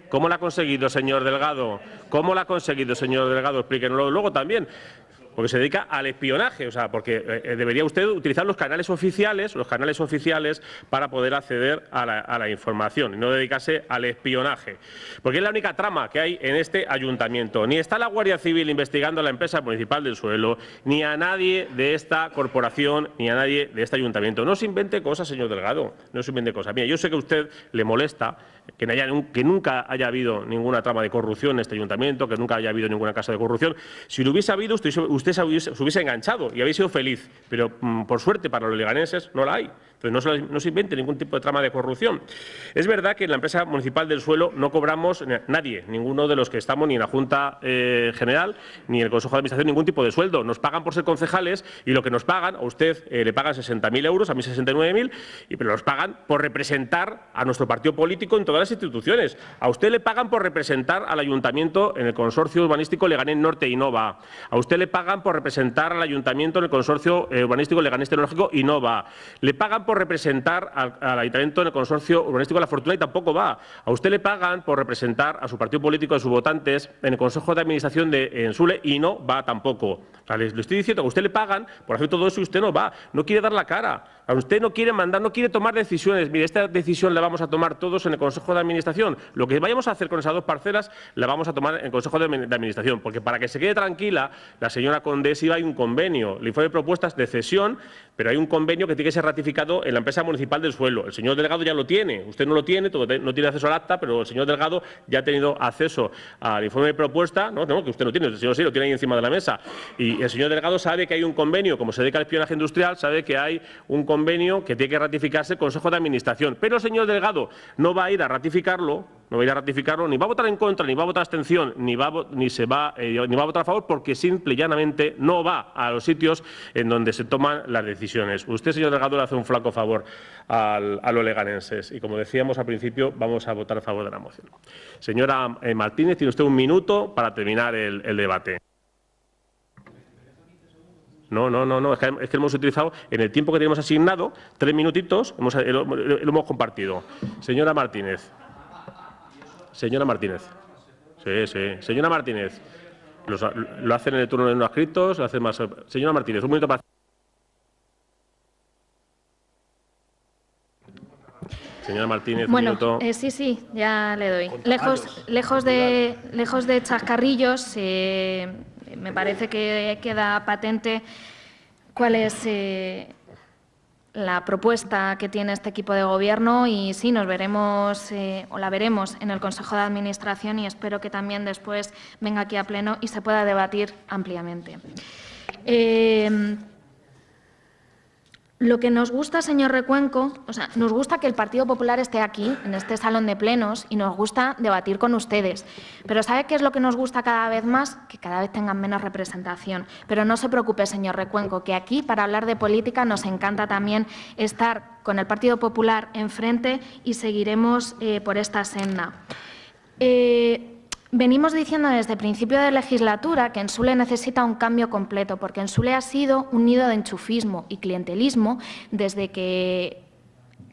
¿Cómo la ha conseguido, señor Delgado? ¿Cómo la ha conseguido, señor Delgado? Explíquenoslo luego también porque se dedica al espionaje, o sea, porque eh, eh, debería usted utilizar los canales oficiales, los canales oficiales para poder acceder a la, información y no dedicarse al espionaje, porque es la única trama que hay en este ayuntamiento. Ni está la Guardia Civil investigando a la empresa municipal del suelo, ni a nadie de esta corporación, ni a nadie de este ayuntamiento. No se invente cosas, señor Delgado, no se invente cosas. Mira, yo sé que a usted le molesta que, nunca haya habido ninguna trama de corrupción en este ayuntamiento, que nunca haya habido ninguna casa de corrupción. Si lo hubiese habido, usted, usted se, hubiese, se hubiese enganchado y habéis sido feliz. Pero, mm, por suerte, para los leganenses no la hay. No se, invente ningún tipo de trama de corrupción. Es verdad que en la empresa municipal del suelo no cobramos nadie, ninguno de los que estamos, ni en la Junta eh, General, ni en el Consejo de Administración, ningún tipo de sueldo. Nos pagan por ser concejales y lo que nos pagan, a usted eh, le pagan 60.000 euros, a mí 69.000, pero nos pagan por representar a nuestro partido político en todas las instituciones. A usted le pagan por representar al ayuntamiento en el consorcio urbanístico Leganés Norte y no va. A usted le pagan por representar al ayuntamiento en el consorcio eh, urbanístico Leganés Tecnológico y no va. Le pagan por representar al, ayuntamiento en el consorcio urbanístico La Fortuna y tampoco va. A usted le pagan por representar a su partido político, a sus votantes en el Consejo de Administración de Ensule y no va tampoco. Le estoy diciendo que a usted le pagan por hacer todo eso y usted no va. No quiere dar la cara. A usted no quiere mandar, no quiere tomar decisiones. Mire, esta decisión la vamos a tomar todos en el Consejo de Administración. Lo que vayamos a hacer con esas dos parcelas la vamos a tomar en el Consejo de, de Administración. Porque para que se quede tranquila, la señora Condesi hay un convenio. Le informe de propuestas de cesión, pero hay un convenio que tiene que ser ratificado en la empresa municipal del suelo. El señor Delgado ya lo tiene. Usted no lo tiene, no tiene acceso al acta, pero el señor Delgado ya ha tenido acceso al informe de propuesta. No, no, que usted no tiene. El señor sí lo tiene ahí encima de la mesa. Y el señor Delgado sabe que hay un convenio, como se dedica al espionaje industrial, sabe que hay un convenio que tiene que ratificarse el Consejo de Administración. Pero el señor Delgado no va a ir a ratificarlo, no va a ir a ratificarlo, ni va a votar en contra, ni va a votar abstención, ni va, ni se va, eh, ni va a votar a favor, porque simple y llanamente no va a los sitios en donde se toman las decisiones. Usted, señor Delgado, le hace un flaco favor a los leganenses. Y como decíamos al principio, vamos a votar a favor de la moción. Señora eh, Martínez, tiene usted un minuto para terminar el, debate. No, no, no, no. Es que, hemos utilizado en el tiempo que tenemos asignado, tres minutitos, lo, lo, hemos compartido. Señora Martínez. Señora Martínez. Sí, sí. Señora Martínez. Los, lo hacen en el turno de no escritos, lo hacen más. Señora Martínez, un minuto para. Señora Martínez, bueno, un minuto. Eh, sí, sí, ya le doy. Lejos, lejos, de, lejos de chascarrillos, eh, me parece que queda patente cuál es eh, la propuesta que tiene este equipo de gobierno y sí, nos veremos eh, o la veremos en el Consejo de Administración y espero que también después venga aquí a pleno y se pueda debatir ampliamente. Eh, lo que nos gusta, señor Recuenco, o sea, nos gusta que el Partido Popular esté aquí, en este salón de plenos, y nos gusta debatir con ustedes. Pero ¿sabe qué es lo que nos gusta cada vez más? Que cada vez tengan menos representación. Pero no se preocupe, señor Recuenco, que aquí, para hablar de política, nos encanta también estar con el Partido Popular enfrente y seguiremos eh, por esta senda. Eh, Venimos diciendo desde el principio de legislatura que Ensule necesita un cambio completo, porque Ensule ha sido un nido de enchufismo y clientelismo desde que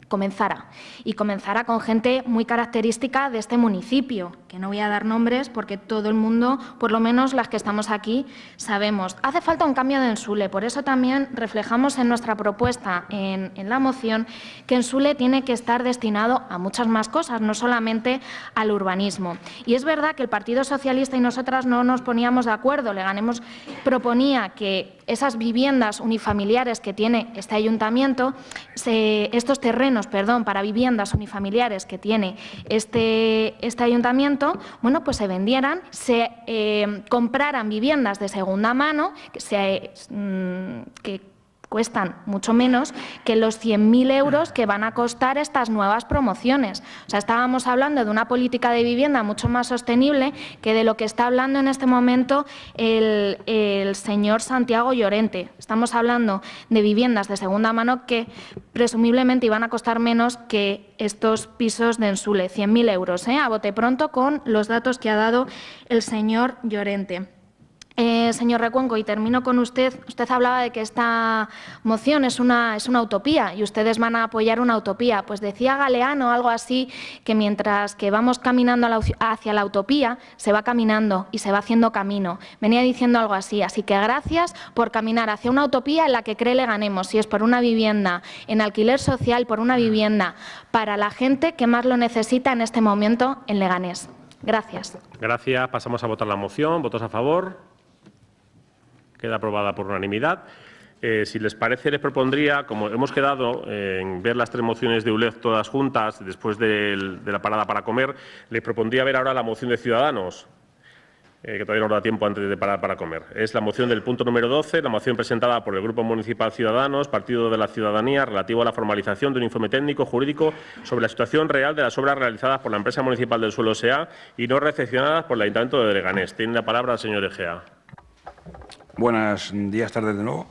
comenzara. Y comenzara con gente muy característica de este municipio, que no voy a dar nombres porque todo el mundo, por lo menos las que estamos aquí, sabemos. Hace falta un cambio de Ensule, por eso también reflejamos en nuestra propuesta, en, en la moción, que Ensule tiene que estar destinado a muchas más cosas, no solamente al urbanismo. Y es verdad que el Partido Socialista y nosotras no nos poníamos de acuerdo. Le ganemos proponía que esas viviendas unifamiliares que tiene este ayuntamiento, se, estos terrenos perdón, para viviendas unifamiliares que tiene este, este ayuntamiento, bueno, pues se vendieran, se eh, compraran viviendas de segunda mano, que, se, mmm, que cuestan mucho menos que los 100.000 euros que van a costar estas nuevas promociones. O sea, estábamos hablando de una política de vivienda mucho más sostenible que de lo que está hablando en este momento el, señor Santiago Llorente. Estamos hablando de viviendas de segunda mano que presumiblemente iban a costar menos que estos pisos de Ensule, 100.000 euros, ¿eh? a bote pronto con los datos que ha dado el señor Llorente. Eh, señor Recuenco, y termino con usted. Usted hablaba de que esta moción es una, es una utopía y ustedes van a apoyar una utopía. Pues decía Galeano algo así, que mientras que vamos caminando hacia la utopía, se va caminando y se va haciendo camino. Venía diciendo algo así. Así que gracias por caminar hacia una utopía en la que cree le ganemos, si es por una vivienda en alquiler social, por una vivienda para la gente que más lo necesita en este momento en Leganés. Gracias. Gracias. Pasamos a votar la moción. ¿Votos a favor? Queda aprobada por unanimidad. Eh, si les parece, les propondría, como hemos quedado en ver las tres mociones de ULEZ todas juntas después de la parada para comer, les propondría ver ahora la moción de Ciudadanos, eh, que todavía nos da tiempo antes de parar para comer. Es la moción del punto número 12, la moción presentada por el Grupo Municipal Ciudadanos, Partido de la Ciudadanía, relativo a la formalización de un informe técnico jurídico sobre la situación real de las obras realizadas por la empresa municipal del suelo SEA y no recepcionadas por el Ayuntamiento de Leganés. Tiene la palabra el señor Egea. Buenos días, tardes de nuevo.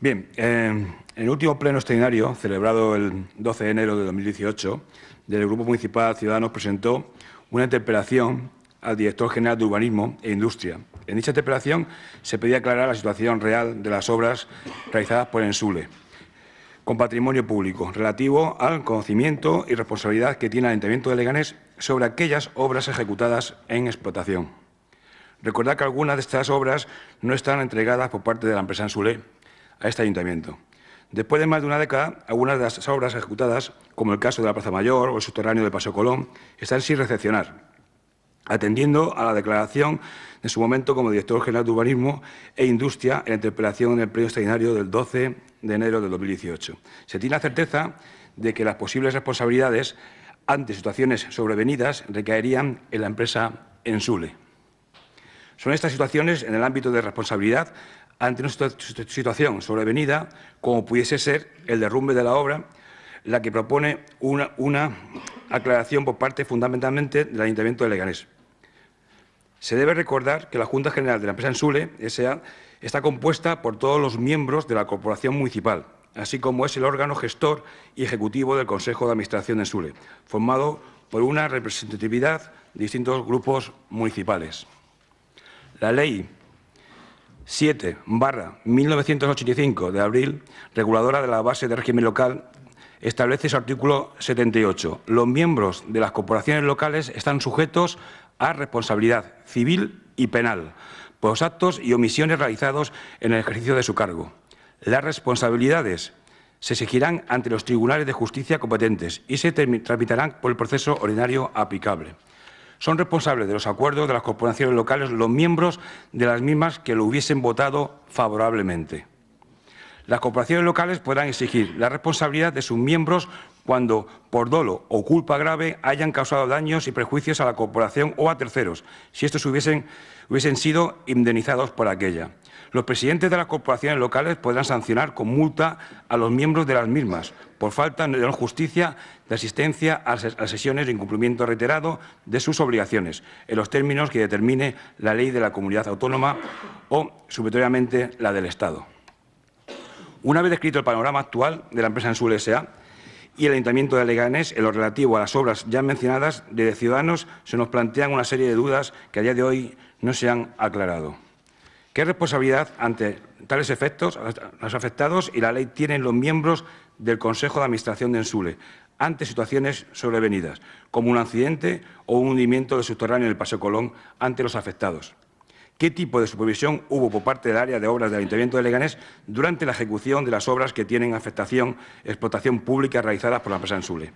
Bien, en el último pleno extraordinario, celebrado el 12 de enero de 2018, del Grupo Municipal Ciudadanos presentó una interpelación al director general de Urbanismo e Industria. En dicha interpelación se pedía aclarar la situación real de las obras realizadas por Ensule con patrimonio público, relativo al conocimiento y responsabilidad que tiene el Ayuntamiento de Leganés sobre aquellas obras ejecutadas en explotación. Recordad que algunas de estas obras no están entregadas por parte de la empresa Ansulé a este ayuntamiento. Después de más de una década, algunas de las obras ejecutadas, como el caso de la Plaza Mayor o el subterráneo de Paseo Colón, están sin recepcionar, atendiendo a la declaración en su momento como director general de Urbanismo e Industria en la interpelación en el extraordinario del 12 de enero de 2018. Se tiene la certeza de que las posibles responsabilidades ante situaciones sobrevenidas recaerían en la empresa Ensule. Son estas situaciones en el ámbito de responsabilidad ante una situación sobrevenida, como pudiese ser el derrumbe de la obra, la que propone una, aclaración por parte fundamentalmente del Ayuntamiento de Leganés. Se debe recordar que la Junta General de la empresa Ensule S.A. está compuesta por todos los miembros de la Corporación Municipal, así como es el órgano gestor y ejecutivo del Consejo de Administración de Ensule, formado por una representatividad de distintos grupos municipales. La Ley 7 barra 1985 de abril, reguladora de la base de régimen local, establece su artículo 78. Los miembros de las corporaciones locales están sujetos a responsabilidad civil y penal por los actos y omisiones realizados en el ejercicio de su cargo. Las responsabilidades se exigirán ante los tribunales de justicia competentes y se tramitarán por el proceso ordinario aplicable. Son responsables de los acuerdos de las corporaciones locales los miembros de las mismas que lo hubiesen votado favorablemente. Las corporaciones locales podrán exigir la responsabilidad de sus miembros cuando, por dolo o culpa grave, hayan causado daños y prejuicios a la corporación o a terceros, si estos hubiesen, hubiesen sido indemnizados por aquella. Los presidentes de las corporaciones locales podrán sancionar con multa a los miembros de las mismas por falta de justicia de asistencia a sesiones de incumplimiento reiterado de sus obligaciones, en los términos que determine la ley de la comunidad autónoma o, superiormente, la del Estado. Una vez descrito el panorama actual de la empresa Ensul S.A., y el Ayuntamiento de Leganés, en lo relativo a las obras ya mencionadas de Ciudadanos, se nos plantean una serie de dudas que a día de hoy no se han aclarado. ¿Qué responsabilidad ante tales efectos los afectados y la ley tienen los miembros del Consejo de Administración de Ensule ante situaciones sobrevenidas, como un accidente o un hundimiento de subterráneo en el Paseo Colón ante los afectados? ¿Qué tipo de supervisión hubo por parte del área de obras del Ayuntamiento de Leganés durante la ejecución de las obras que tienen afectación, explotación pública realizadas por la empresa Ensule?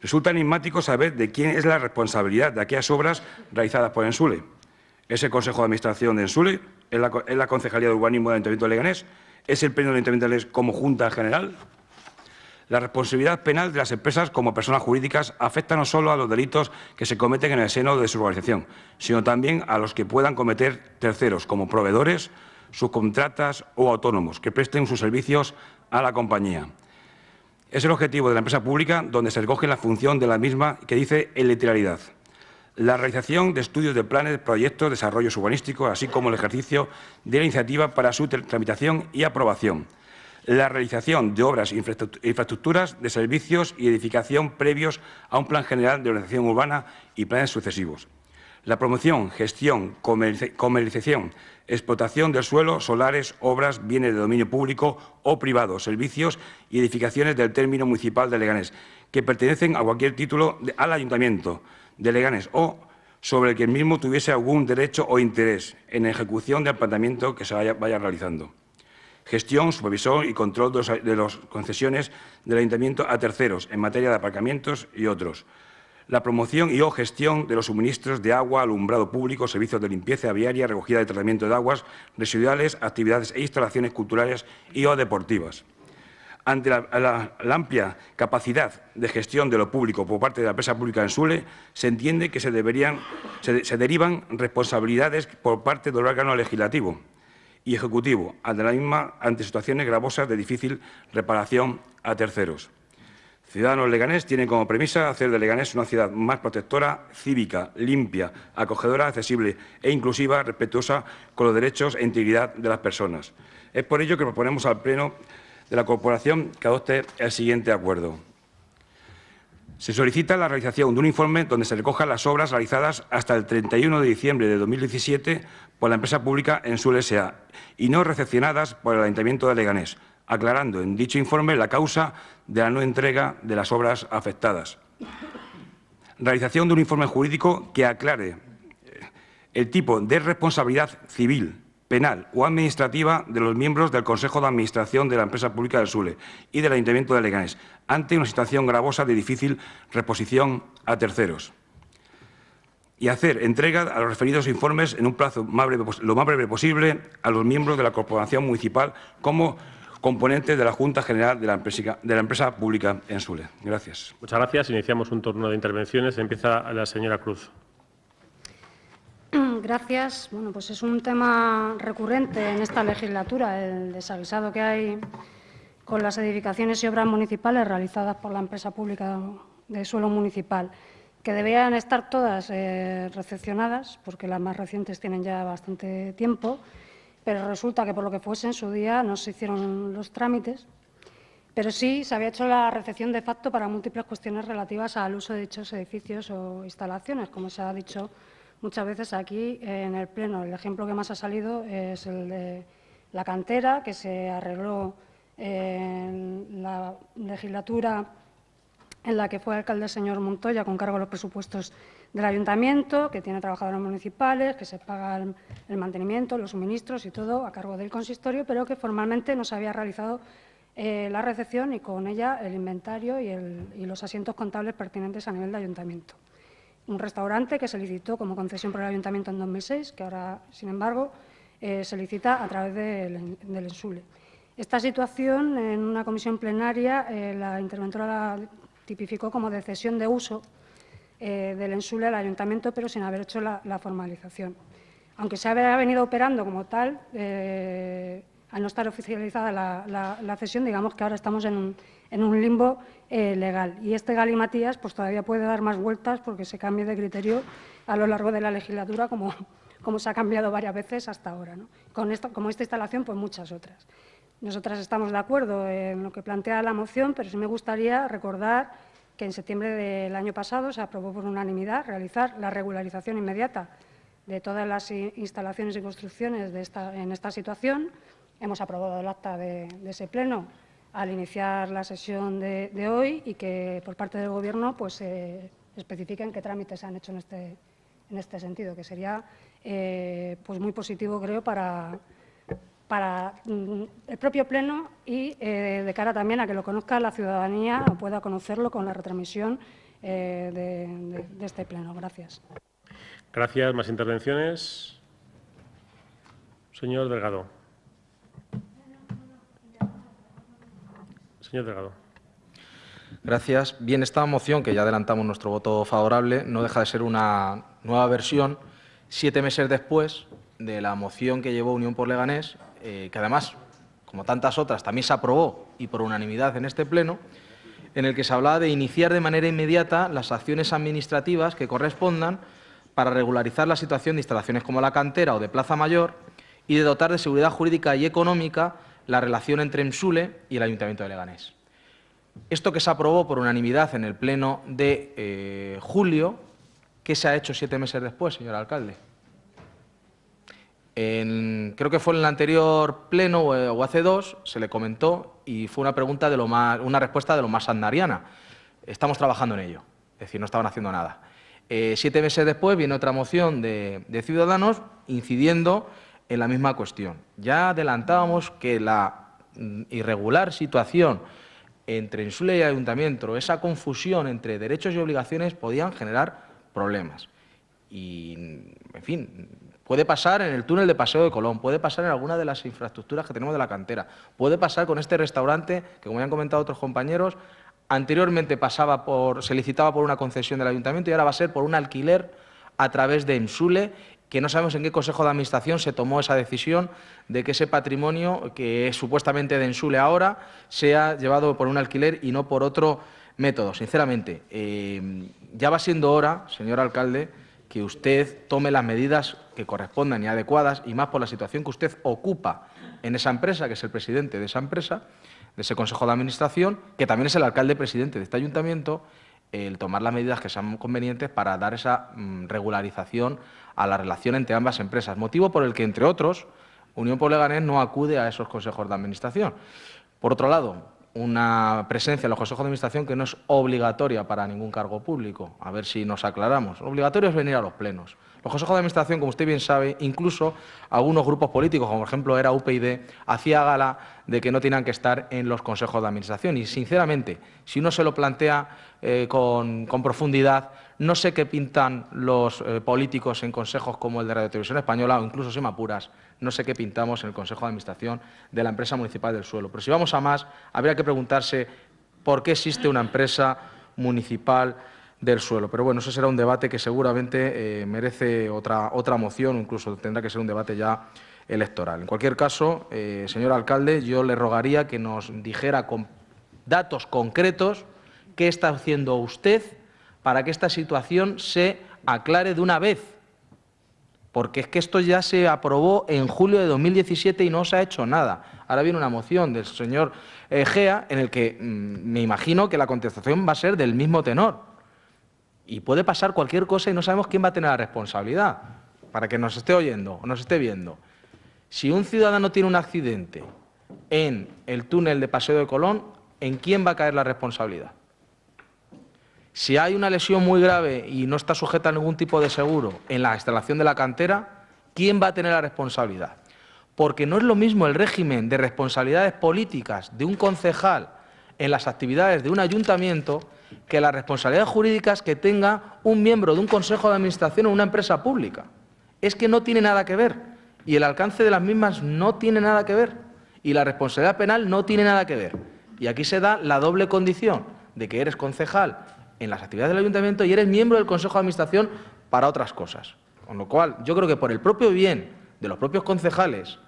Resulta enigmático saber de quién es la responsabilidad de aquellas obras realizadas por Ensule. ¿Es el Consejo de Administración de Ensule? ¿Es la, Concejalía de Urbanismo del Ayuntamiento de Leganés? ¿Es el Pleno del Ayuntamiento de Leganés como Junta General? La responsabilidad penal de las empresas como personas jurídicas afecta no solo a los delitos que se cometen en el seno de su organización, sino también a los que puedan cometer terceros, como proveedores, subcontratas o autónomos, que presten sus servicios a la compañía. Es el objetivo de la empresa pública donde se recoge la función de la misma que dice en literalidad la realización de estudios de planes, proyectos, desarrollos urbanísticos, así como el ejercicio de la iniciativa para su tramitación y aprobación, la realización de obras, infraestructuras, de servicios y edificación previos a un plan general de organización urbana y planes sucesivos, La promoción, gestión, comercialización, explotación del suelo, solares, obras, bienes de dominio público o privado, servicios y edificaciones del término municipal de Leganés, que pertenecen a cualquier título al Ayuntamiento de Leganés o sobre el que el mismo tuviese algún derecho o interés en ejecución del planteamiento que se vaya, realizando. Gestión, supervisor y control de las concesiones del Ayuntamiento a terceros en materia de aparcamientos y otros. La promoción y o gestión de los suministros de agua, alumbrado público, servicios de limpieza viaria, recogida de tratamiento de aguas residuales, actividades e instalaciones culturales y o deportivas ante la, amplia capacidad de gestión de lo público por parte de la empresa pública en Sule, se entiende que se, deberían, se, derivan responsabilidades por parte del órgano legislativo y ejecutivo ante la misma ante situaciones gravosas de difícil reparación a terceros. Ciudadanos Leganés tienen como premisa hacer de Leganés una ciudad más protectora, cívica, limpia, acogedora, accesible e inclusiva, respetuosa con los derechos e integridad de las personas. Es por ello que proponemos al Pleno de la Corporación que adopte el siguiente acuerdo. Se solicita la realización de un informe donde se recojan las obras realizadas hasta el 31 de diciembre de 2017 por la empresa pública en su S.A. y no recepcionadas por el Ayuntamiento de Leganés, aclarando en dicho informe la causa de la no entrega de las obras afectadas. Realización de un informe jurídico que aclare el tipo de responsabilidad civil penal o administrativa de los miembros del Consejo de Administración de la empresa pública del Sule y del Ayuntamiento de Leganés, ante una situación gravosa de difícil reposición a terceros. Y hacer entrega a los referidos informes en un plazo lo más breve posible a los miembros de la Corporación Municipal como componentes de la Junta General de la, empresa, de la empresa pública en Sule. Gracias. Muchas gracias. Iniciamos un turno de intervenciones. Empieza la señora Cruz. [CLEARS THROAT] Gracias. Bueno, pues es un tema recurrente en esta legislatura, el desaguisado que hay con las edificaciones y obras municipales realizadas por la empresa pública de suelo municipal, que debían estar todas eh, recepcionadas, porque las más recientes tienen ya bastante tiempo, pero resulta que por lo que fuese en su día no se hicieron los trámites, pero sí se había hecho la recepción de facto para múltiples cuestiones relativas al uso de dichos edificios o instalaciones, como se ha dicho muchas veces aquí en el Pleno. El ejemplo que más ha salido es el de la cantera, que se arregló en la legislatura en la que fue alcalde el señor Montoya con cargo a los presupuestos del ayuntamiento, que tiene trabajadores municipales, que se paga el, mantenimiento, los suministros y todo a cargo del consistorio, pero que formalmente no se había realizado eh, la recepción y con ella el inventario y los asientos contables pertinentes a nivel de ayuntamiento un restaurante que se licitó como concesión por el Ayuntamiento en 2006, que ahora, sin embargo, eh, se licita a través del, ENSULE. Esta situación, en una comisión plenaria, eh, la interventora la tipificó como de cesión de uso eh, del ENSULE al Ayuntamiento, pero sin haber hecho la, formalización. Aunque se había venido operando como tal, al no estar oficializada la, cesión, digamos que ahora estamos en un, en un limbo eh, legal. Y este galimatías pues, todavía puede dar más vueltas porque se cambie de criterio a lo largo de la legislatura, como, como se ha cambiado varias veces hasta ahora. ¿no? Con esta, como esta instalación, pues muchas otras. Nosotras estamos de acuerdo en lo que plantea la moción, pero sí me gustaría recordar que en septiembre del año pasado se aprobó por unanimidad realizar la regularización inmediata de todas las instalaciones y construcciones de esta, en esta situación. Hemos aprobado el acta de ese pleno al iniciar la sesión de, hoy y que por parte del Gobierno pues, se especifiquen qué trámites se han hecho en este, en este sentido, que sería eh, pues muy positivo, creo, para, para mm, el propio Pleno y eh, de cara también a que lo conozca la ciudadanía o pueda conocerlo con la retransmisión eh, de, de este Pleno. Gracias. Gracias. ¿Más intervenciones? Señor Delgado. Señor Delgado. Gracias. Bien, esta moción, que ya adelantamos nuestro voto favorable, no deja de ser una nueva versión, siete meses después de la moción que llevó Unión por Leganés, eh, que además, como tantas otras, también se aprobó y por unanimidad en este Pleno, en el que se hablaba de iniciar de manera inmediata las acciones administrativas que correspondan para regularizar la situación de instalaciones como la cantera o de Plaza Mayor y de dotar de seguridad jurídica y económica la relación entre MSULE y el Ayuntamiento de Leganés. Esto que se aprobó por unanimidad en el Pleno de eh, julio ¿Qué se ha hecho siete meses después, señor alcalde? Creo que fue en el anterior pleno o, o hace dos, se le comentó y fue una pregunta de lo más, una respuesta de lo más andariana. Estamos trabajando en ello, es decir, no estaban haciendo nada. Eh, siete meses después viene otra moción de Ciudadanos incidiendo en la misma cuestión. Ya adelantábamos que la mm, irregular situación entre Insule y Ayuntamiento, esa confusión entre derechos y obligaciones podían generar problemas. Y, en fin, puede pasar en el túnel de Paseo de Colón, puede pasar en alguna de las infraestructuras que tenemos de la cantera, puede pasar con este restaurante que, como ya han comentado otros compañeros, anteriormente pasaba por, se licitaba por una concesión del ayuntamiento y ahora va a ser por un alquiler a través de Ensule, que no sabemos en qué consejo de administración se tomó esa decisión de que ese patrimonio, que es supuestamente de Ensule ahora, sea llevado por un alquiler y no por otro método. Sinceramente, eh, ya va siendo hora, señor alcalde, que usted tome las medidas que correspondan y adecuadas, y más por la situación que usted ocupa en esa empresa, que es el presidente de esa empresa, de ese Consejo de Administración, que también es el alcalde presidente de este ayuntamiento, el tomar las medidas que sean convenientes para dar esa mm, regularización a la relación entre ambas empresas. Motivo por el que, entre otros, Unión por Leganés no acude a esos consejos de administración. Por otro lado, una presencia en los consejos de administración que no es obligatoria para ningún cargo público. A ver si nos aclaramos. Obligatorio es venir a los plenos. Los consejos de administración, como usted bien sabe, incluso algunos grupos políticos, como por ejemplo era UPyD, hacía gala de que no tenían que estar en los consejos de administración. Y, sinceramente, si uno se lo plantea eh, con profundidad, no sé qué pintan los eh, políticos en consejos como el de Radio Televisión Española o incluso, si me apuras, no sé qué pintamos en el Consejo de Administración de la empresa municipal del suelo. Pero si vamos a más, habría que preguntarse por qué existe una empresa municipal del suelo. Pero bueno, eso será un debate que seguramente eh, merece otra, otra moción, incluso tendrá que ser un debate ya electoral. En cualquier caso, eh, señor alcalde, yo le rogaría que nos dijera con datos concretos qué está haciendo usted para que esta situación se aclare de una vez. Porque es que esto ya se aprobó en julio de 2017 y no se ha hecho nada. Ahora viene una moción del señor eh, Gea en el que mm, me imagino que la contestación va a ser del mismo tenor. Y puede pasar cualquier cosa y no sabemos quién va a tener la responsabilidad. Para que nos esté oyendo o nos esté viendo. Si un ciudadano tiene un accidente en el túnel de Paseo de Colón, ¿en quién va a caer la responsabilidad? Si hay una lesión muy grave y no está sujeta a ningún tipo de seguro en la instalación de la cantera, ¿quién va a tener la responsabilidad? Porque no es lo mismo el régimen de responsabilidades políticas de un concejal en las actividades de un ayuntamiento que las responsabilidades jurídicas que tenga un miembro de un consejo de administración o una empresa pública. Es que no tiene nada que ver y el alcance de las mismas no tiene nada que ver y la responsabilidad penal no tiene nada que ver. Y aquí se da la doble condición de que eres concejal en las actividades del ayuntamiento y eres miembro del consejo de administración para otras cosas. Con lo cual, yo creo que por el propio bien de los propios concejales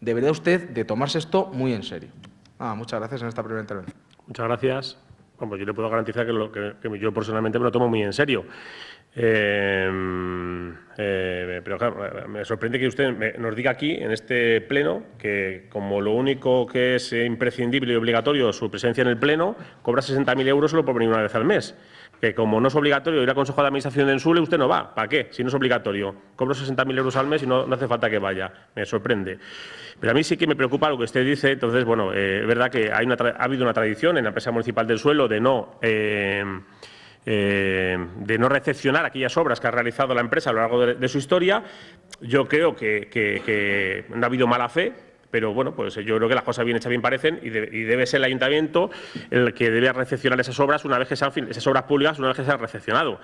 debería usted de tomarse esto muy en serio. Muchas gracias en esta primera intervención. Muchas gracias. Yo le puedo garantizar que, lo, que, yo personalmente me lo tomo muy en serio. Eh, eh, pero claro, me sorprende que usted me- nos diga aquí, en este pleno, que como lo único que es imprescindible y obligatorio su presencia en el pleno, cobra 60.000 euros solo por venir una vez al mes. Que como no es obligatorio ir al Consejo de Administración de Ensule, usted no va. ¿Para qué? Si no es obligatorio. Cobro 60.000 euros al mes y no, no hace falta que vaya. Me sorprende. Pero a mí sí que me preocupa lo que usted dice. Entonces, bueno, eh, es verdad que ha habido una tradición en la empresa municipal del suelo de no. eh, eh, de no recepcionar aquellas obras que ha realizado la empresa a lo largo de, su historia. Yo creo que no ha habido mala fe, pero bueno, pues yo creo que las cosas bien hechas bien parecen y, de- y debe ser el ayuntamiento el que debe recepcionar esas obras una vez que sean esas obras públicas una vez que se han recepcionado.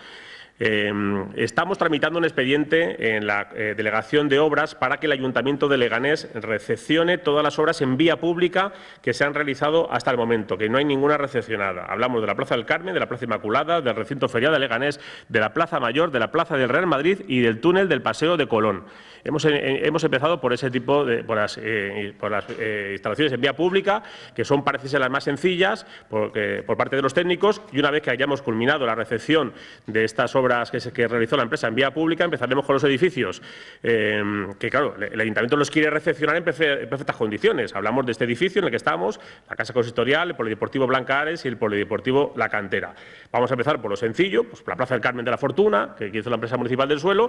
Eh, estamos tramitando un expediente en la eh, Delegación de Obras para que el Ayuntamiento de Leganés recepcione todas las obras en vía pública que se han realizado hasta el momento, que no hay ninguna recepcionada. Hablamos de la Plaza del Carmen, de la Plaza Inmaculada, del recinto ferial de Leganés, de la Plaza Mayor, de la Plaza del Real Madrid y del túnel del Paseo de Colón. Hemos, eh, hemos empezado por ese tipo de por las, eh, eh, instalaciones en vía pública, que son parece ser las más sencillas por parte de los técnicos, y una vez que hayamos culminado la recepción de estas obras que, realizó la empresa en vía pública, empezaremos con los edificios, eh, que claro, el Ayuntamiento los quiere recepcionar en, perfectas condiciones. Hablamos de este edificio en el que estamos, la Casa Consistorial, el Polideportivo Blancares y el Polideportivo La Cantera. Vamos a empezar por lo sencillo, pues la Plaza del Carmen de la Fortuna, que hizo la empresa municipal del suelo,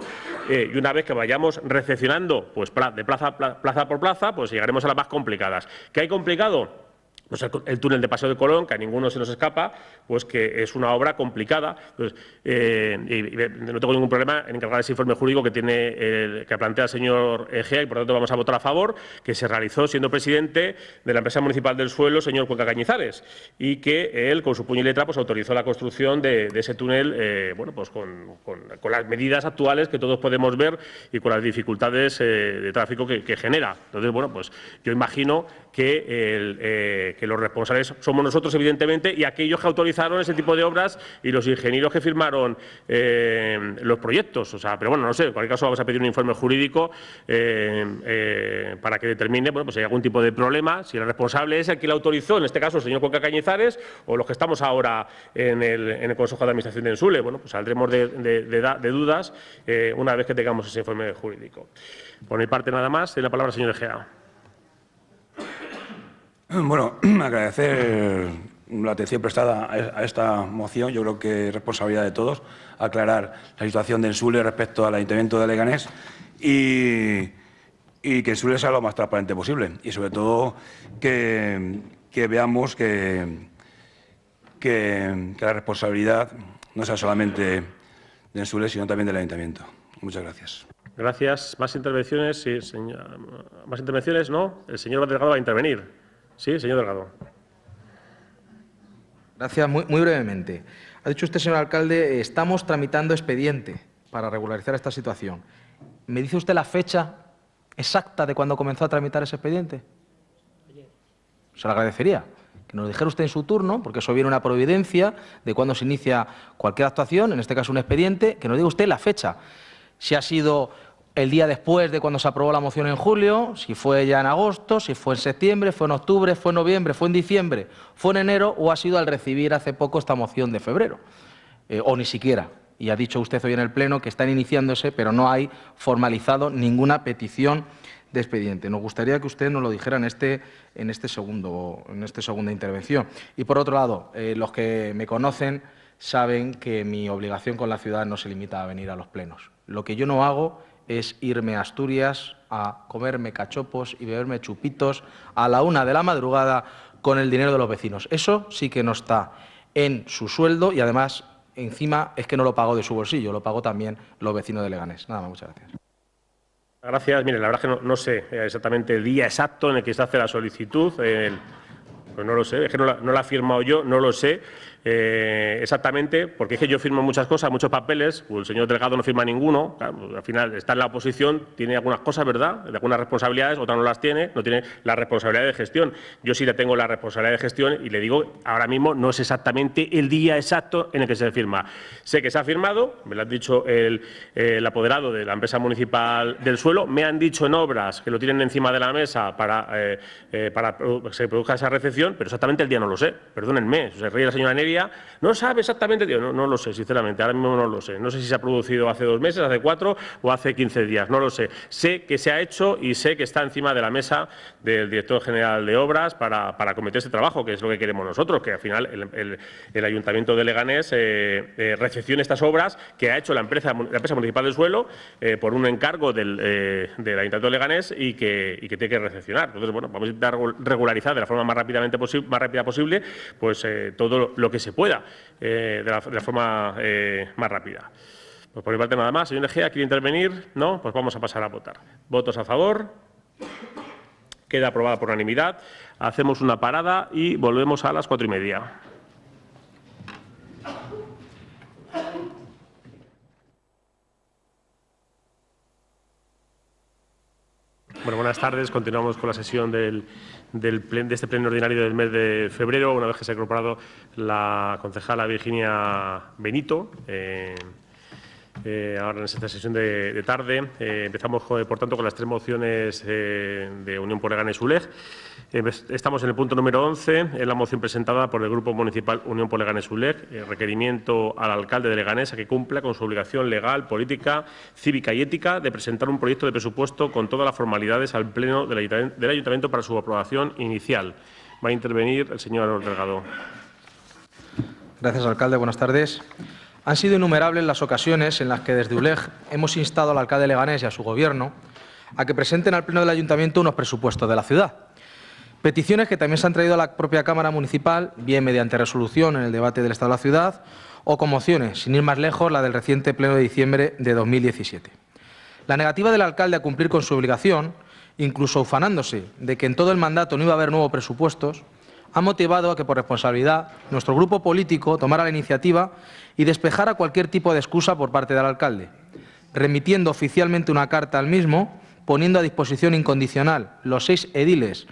eh, y una vez que vayamos recepcionando pues, de plaza, plaza por plaza, pues llegaremos a las más complicadas. ¿Qué hay complicado? Pues el, túnel de Paseo de Colón, que a ninguno se nos escapa, pues que es una obra complicada. Pues, eh, y, no tengo ningún problema en encargar ese informe jurídico que tiene que plantea el señor Egea y por lo tanto vamos a votar a favor, que se realizó siendo presidente de la empresa municipal del suelo, señor Cuenca Cañizares, y que él, con su puño y letra, pues autorizó la construcción de, ese túnel, eh, bueno, pues con, las medidas actuales que todos podemos ver y con las dificultades eh, de tráfico que, genera. Entonces, bueno, pues yo imagino que el que los responsables somos nosotros, evidentemente, y aquellos que autorizaron ese tipo de obras y los ingenieros que firmaron eh, los proyectos. O sea, pero bueno, no sé, en cualquier caso vamos a pedir un informe jurídico eh, eh, para que determine bueno, pues si hay algún tipo de problema, si el responsable es el que lo autorizó, en este caso el señor Cuenca Cañizares, o los que estamos ahora en el, Consejo de Administración de Ensule. Bueno, pues saldremos de, de dudas una vez que tengamos ese informe jurídico. Por mi parte, nada más. Doy la palabra al señor Egea. [CLEARS THROAT] Bueno, [CLEARS THROAT] agradecer la atención prestada a esta moción. Yo creo que es responsabilidad de todos aclarar la situación de Ensule respecto al Ayuntamiento de Leganés y, que Ensule sea lo más transparente posible. Y sobre todo que, veamos que, que, la responsabilidad no sea solamente de Ensule, sino también del Ayuntamiento. Muchas gracias. Gracias. ¿Más intervenciones? Sí, ¿Más intervenciones? No. El señor Delgado va a intervenir. Sí, señor Delgado. Gracias. Muy, brevemente. Ha dicho usted, señor alcalde, estamos tramitando expediente para regularizar esta situación. ¿Me dice usted la fecha exacta de cuando comenzó a tramitar ese expediente? Se lo agradecería que nos dijera usted en su turno, porque eso viene una providencia de cuando se inicia cualquier actuación, en este caso un expediente, que nos diga usted la fecha. Si ha sido el día después de cuando se aprobó la moción en julio, si fue ya en agosto, si fue en septiembre, fue en octubre, fue en noviembre, fue en diciembre, fue en enero o ha sido al recibir hace poco esta moción de febrero, eh, o ni siquiera. Y ha dicho usted hoy en el Pleno que están iniciándose, pero no hay formalizado ninguna petición de expediente. Nos gustaría que usted nos lo dijera en este, en este segundo, en esta segunda intervención. Y por otro lado, eh, los que me conocen saben que mi obligación con la ciudad no se limita a venir a los plenos. Lo que yo no hago es irme a Asturias a comerme cachopos y beberme chupitos a la una de la madrugada con el dinero de los vecinos. Eso sí que no está en su sueldo y además encima es que no lo pagó de su bolsillo, lo pagó también los vecinos de Leganés. Nada más, muchas gracias. Gracias. Mire, la verdad que no, sé exactamente el día exacto en el que se hace la solicitud. pues no lo sé, es que no la, no he firmado yo, no lo sé. Eh, exactamente, porque es que yo firmo muchas cosas, muchos papeles, el señor Delgado no firma ninguno, pues, al final está en la oposición, tiene algunas cosas, ¿verdad?, de algunas responsabilidades, otras no las tiene, no tiene la responsabilidad de gestión. Yo sí le tengo la responsabilidad de gestión y le digo, ahora mismo no es exactamente el día exacto en el que se firma. Sé que se ha firmado, me lo ha dicho el, apoderado de la empresa municipal del suelo, me han dicho en obras que lo tienen encima de la mesa para, eh, eh, que se produzca esa recepción, pero exactamente el día no lo sé, perdónenme, se ríe la señora Neri no sabe exactamente, no, no lo sé, sinceramente, ahora mismo no lo sé. No sé si se ha producido hace dos meses, hace cuatro o hace quince días, no lo sé. Sé que se ha hecho y sé que está encima de la mesa del director general de obras para, para cometer ese trabajo, que es lo que queremos nosotros, que al final el, Ayuntamiento de Leganés eh, eh, recepcione estas obras que ha hecho la empresa, la empresa municipal del suelo eh, por un encargo del, del, Ayuntamiento de Leganés y que, y que tiene que recepcionar. Entonces, bueno, vamos a intentar regularizar de la forma más, rápidamente más rápida posible pues todo lo que se pueda eh, de, la, forma eh, más rápida. Pues por mi parte nada más. Señor Egea, ¿quiere intervenir? No, pues vamos a pasar a votar. Votos a favor. Queda aprobada por unanimidad. Hacemos una parada y volvemos a las cuatro y media. Bueno, buenas tardes. Continuamos con la sesión del, de este pleno ordinario del mes de febrero, una vez que se ha incorporado la concejala Virginia Benito. Eh, eh, ahora en esta sesión de, de tarde. Eh, empezamos, por tanto, con las tres mociones eh, de Unión por Leganés ULEG. Eh, estamos en el punto número 11, en la moción presentada por el Grupo Municipal Unión por Leganés ULEG, requerimiento al alcalde de Leganés a que cumpla con su obligación legal, política, cívica y ética de presentar un proyecto de presupuesto con todas las formalidades al Pleno del Ayuntamiento, del Ayuntamiento para su aprobación inicial. Va a intervenir el señor Delgado. Gracias, alcalde. Buenas tardes. Han sido innumerables las ocasiones en las que desde ULEG hemos instado al alcalde Leganés y a su gobierno a que presenten al Pleno del Ayuntamiento unos presupuestos de la ciudad. Peticiones que también se han traído a la propia Cámara Municipal, bien mediante resolución en el debate del Estado de la ciudad o con mociones, sin ir más lejos, la del reciente Pleno de diciembre de 2017. La negativa del alcalde a cumplir con su obligación, incluso ufanándose de que en todo el mandato no iba a haber nuevos presupuestos, ha motivado a que, por responsabilidad, nuestro grupo político tomara la iniciativa y despejara cualquier tipo de excusa por parte del alcalde, remitiendo oficialmente una carta al mismo, poniendo a disposición incondicional los seis ediles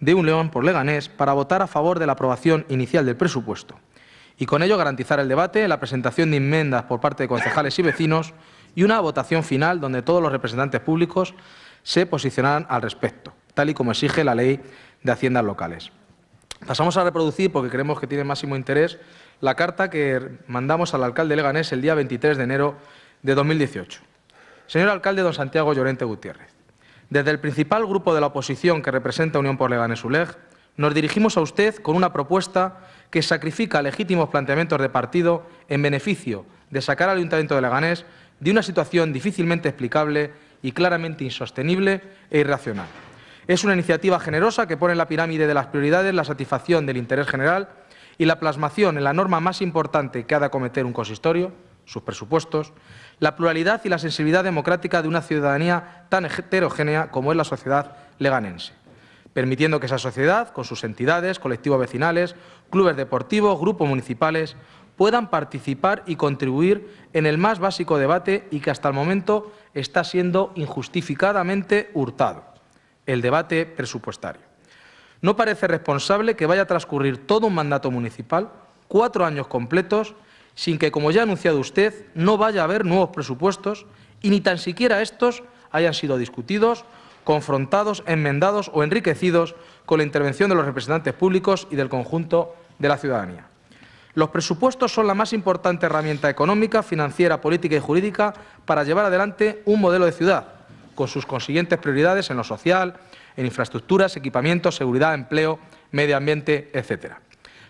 de un León por Leganés para votar a favor de la aprobación inicial del presupuesto y con ello garantizar el debate, la presentación de enmiendas por parte de concejales y vecinos y una votación final donde todos los representantes públicos se posicionaran al respecto, tal y como exige la Ley de Haciendas Locales. Pasamos a reproducir, porque creemos que tiene máximo interés, la carta que mandamos al alcalde Leganés el día 23 de enero de 2018. Señor alcalde don Santiago Llorente Gutiérrez, desde el principal grupo de la oposición que representa Unión por Leganés ULEG, nos dirigimos a usted con una propuesta que sacrifica legítimos planteamientos de partido en beneficio de sacar al Ayuntamiento de Leganés de una situación difícilmente explicable y claramente insostenible e irracional. Es una iniciativa generosa que pone en la pirámide de las prioridades la satisfacción del interés general y la plasmación en la norma más importante que ha de acometer un consistorio, sus presupuestos, la pluralidad y la sensibilidad democrática de una ciudadanía tan heterogénea como es la sociedad leganense, permitiendo que esa sociedad, con sus entidades, colectivos vecinales, clubes deportivos, grupos municipales, puedan participar y contribuir en el más básico debate y que hasta el momento está siendo injustificadamente hurtado el debate presupuestario. No parece responsable que vaya a transcurrir todo un mandato municipal, cuatro años completos, sin que, como ya ha anunciado usted, no vaya a haber nuevos presupuestos y ni tan siquiera estos hayan sido discutidos, confrontados, enmendados o enriquecidos con la intervención de los representantes públicos y del conjunto de la ciudadanía. Los presupuestos son la más importante herramienta económica, financiera, política y jurídica para llevar adelante un modelo de ciudad, con sus consiguientes prioridades en lo social, en infraestructuras, equipamientos, seguridad, empleo, medio ambiente, etc.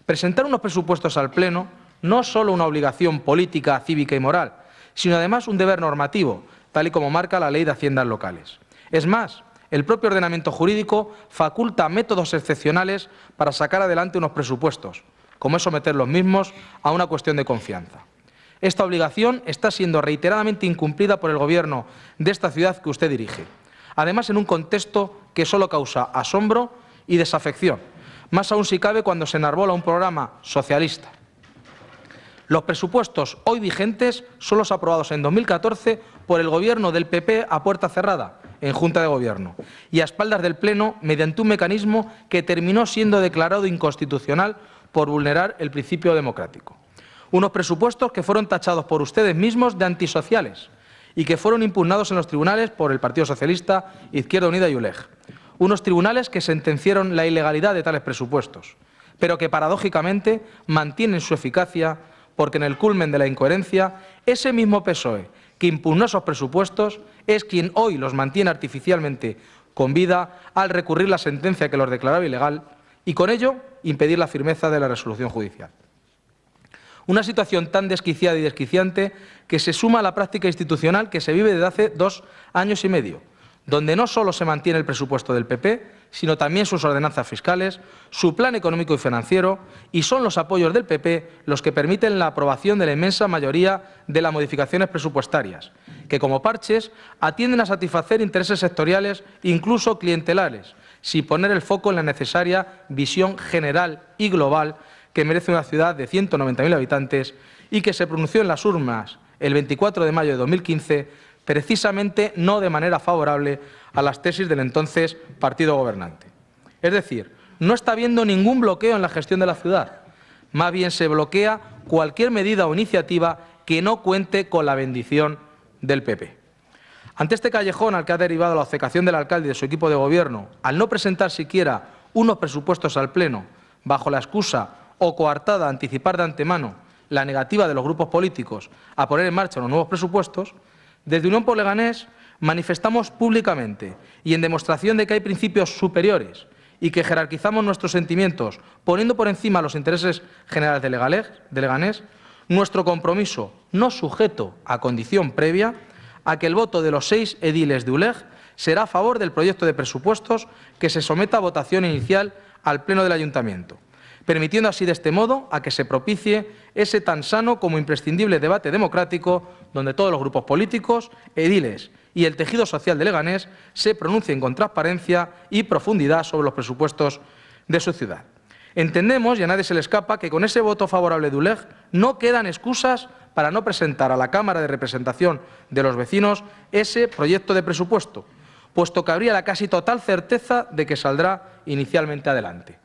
Presentar unos presupuestos al Pleno no es solo una obligación política, cívica y moral, sino además un deber normativo, tal y como marca la Ley de Haciendas Locales. Es más, el propio ordenamiento jurídico faculta métodos excepcionales para sacar adelante unos presupuestos, como es someter los mismos a una cuestión de confianza. Esta obligación está siendo reiteradamente incumplida por el Gobierno de esta ciudad que usted dirige. Además, en un contexto que solo causa asombro y desafección, más aún si cabe cuando se enarbola un programa socialista. Los presupuestos hoy vigentes son los aprobados en 2014 por el Gobierno del PP a puerta cerrada, en Junta de Gobierno, y a espaldas del Pleno mediante un mecanismo que terminó siendo declarado inconstitucional por vulnerar el principio democrático. Unos presupuestos que fueron tachados por ustedes mismos de antisociales y que fueron impugnados en los tribunales por el Partido Socialista, Izquierda Unida y ULEG. Unos tribunales que sentenciaron la ilegalidad de tales presupuestos, pero que paradójicamente mantienen su eficacia porque en el culmen de la incoherencia, ese mismo PSOE que impugnó esos presupuestos es quien hoy los mantiene artificialmente con vida al recurrir la sentencia que los declaraba ilegal y con ello impedir la firmeza de la resolución judicial. Una situación tan desquiciada y desquiciante que se suma a la práctica institucional que se vive desde hace dos años y medio, donde no solo se mantiene el presupuesto del PP, sino también sus ordenanzas fiscales, su plan económico y financiero, y son los apoyos del PP los que permiten la aprobación de la inmensa mayoría de las modificaciones presupuestarias, que como parches atienden a satisfacer intereses sectoriales, incluso clientelares, sin poner el foco en la necesaria visión general y global que merece una ciudad de 190.000 habitantes y que se pronunció en las urnas el 24 de mayo de 2015, precisamente no de manera favorable a las tesis del entonces partido gobernante. Es decir, no está habiendo ningún bloqueo en la gestión de la ciudad, más bien se bloquea cualquier medida o iniciativa que no cuente con la bendición del PP. Ante este callejón al que ha derivado la obcecación del alcalde y de su equipo de gobierno, al no presentar siquiera unos presupuestos al Pleno, bajo la excusa o coartada anticipar de antemano la negativa de los grupos políticos a poner en marcha los nuevos presupuestos, desde Unión por Leganés manifestamos públicamente y en demostración de que hay principios superiores y que jerarquizamos nuestros sentimientos poniendo por encima los intereses generales de Leganés, nuestro compromiso, no sujeto a condición previa, a que el voto de los seis ediles de ULEG será a favor del proyecto de presupuestos que se someta a votación inicial al Pleno del Ayuntamiento, permitiendo así de este modo a que se propicie ese tan sano como imprescindible debate democrático donde todos los grupos políticos, ediles y el tejido social de Leganés se pronuncien con transparencia y profundidad sobre los presupuestos de su ciudad. Entendemos, y a nadie se le escapa, que con ese voto favorable de ULEG no quedan excusas para no presentar a la Cámara de Representación de los Vecinos ese proyecto de presupuesto, puesto que habría la casi total certeza de que saldrá inicialmente adelante,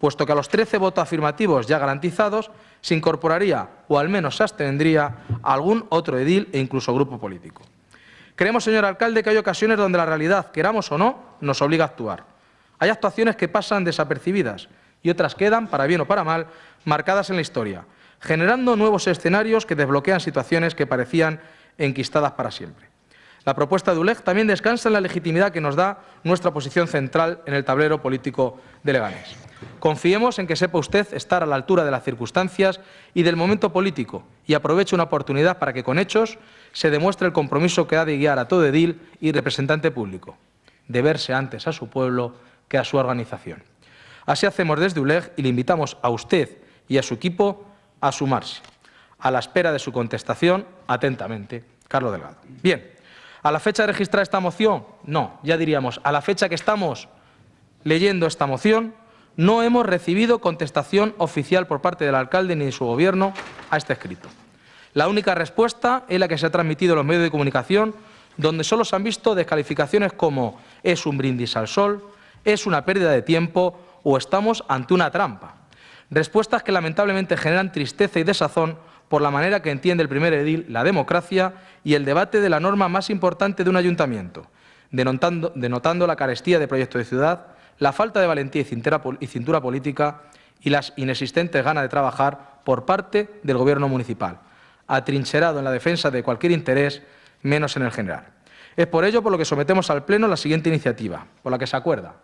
puesto que a los 13 votos afirmativos ya garantizados se incorporaría, o al menos se abstendría, algún otro edil e incluso grupo político. Creemos, señor alcalde, que hay ocasiones donde la realidad, queramos o no, nos obliga a actuar. Hay actuaciones que pasan desapercibidas y otras quedan, para bien o para mal, marcadas en la historia, generando nuevos escenarios que desbloquean situaciones que parecían enquistadas para siempre. La propuesta de ULEG también descansa en la legitimidad que nos da nuestra posición central en el tablero político de Leganés. Confiemos en que sepa usted estar a la altura de las circunstancias y del momento político y aproveche una oportunidad para que con hechos se demuestre el compromiso que ha de guiar a todo edil y representante público, de verse antes a su pueblo que a su organización. Así hacemos desde ULEG y le invitamos a usted y a su equipo a sumarse. A la espera de su contestación, atentamente, Carlos Delgado. Bien, ¿a la fecha de registrar esta moción? No, ya diríamos, a la fecha que estamos leyendo esta moción, no hemos recibido contestación oficial por parte del alcalde ni de su gobierno a este escrito. La única respuesta es la que se ha transmitido en los medios de comunicación, donde solo se han visto descalificaciones como es un brindis al sol, es una pérdida de tiempo o estamos ante una trampa. Respuestas que lamentablemente generan tristeza y desazón por la manera que entiende el primer edil la democracia y el debate de la norma más importante de un ayuntamiento, denotando, denotando la carestía de proyecto de ciudad, la falta de valentía y cintura, política y las inexistentes ganas de trabajar por parte del Gobierno municipal, atrincherado en la defensa de cualquier interés, menos en el general. Es por ello por lo que sometemos al Pleno la siguiente iniciativa, por la que se acuerda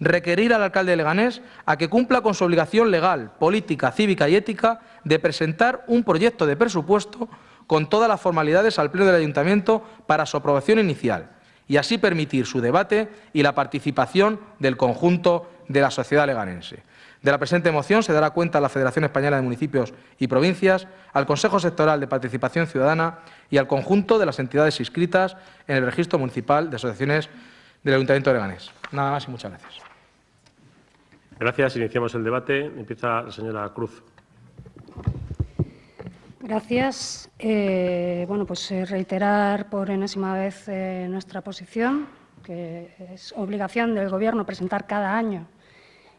requerir al alcalde de Leganés a que cumpla con su obligación legal, política, cívica y ética de presentar un proyecto de presupuesto con todas las formalidades al Pleno del Ayuntamiento para su aprobación inicial y así permitir su debate y la participación del conjunto de la sociedad leganense. De la presente moción se dará cuenta a la Federación Española de Municipios y Provincias, al Consejo Sectoral de Participación Ciudadana y al conjunto de las entidades inscritas en el Registro Municipal de Asociaciones del Ayuntamiento de Leganés. Nada más y muchas gracias. Gracias. Iniciamos el debate. Empieza la señora Cruz. Gracias. Eh, bueno, pues eh, reiterar por enésima vez eh, nuestra posición, que es obligación del Gobierno presentar cada año,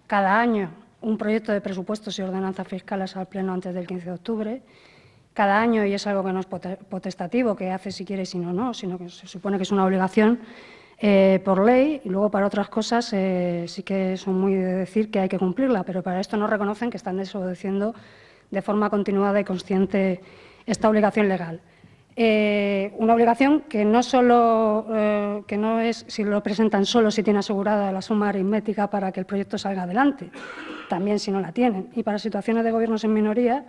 cada año un proyecto de presupuestos y ordenanzas fiscales al Pleno antes del 15 de octubre. Cada año, y es algo que no es potestativo, que hace si quiere y si no, no, sino que se supone que es una obligación, por ley y luego para otras cosas eh, sí que son muy de decir que hay que cumplirla, pero para esto no reconocen que están desobedeciendo de forma continuada y consciente esta obligación legal. Eh, una obligación que no solo que no es si lo presentan solo si tiene asegurada la suma aritmética para que el proyecto salga adelante, también si no la tienen. Y para situaciones de gobiernos en minoría,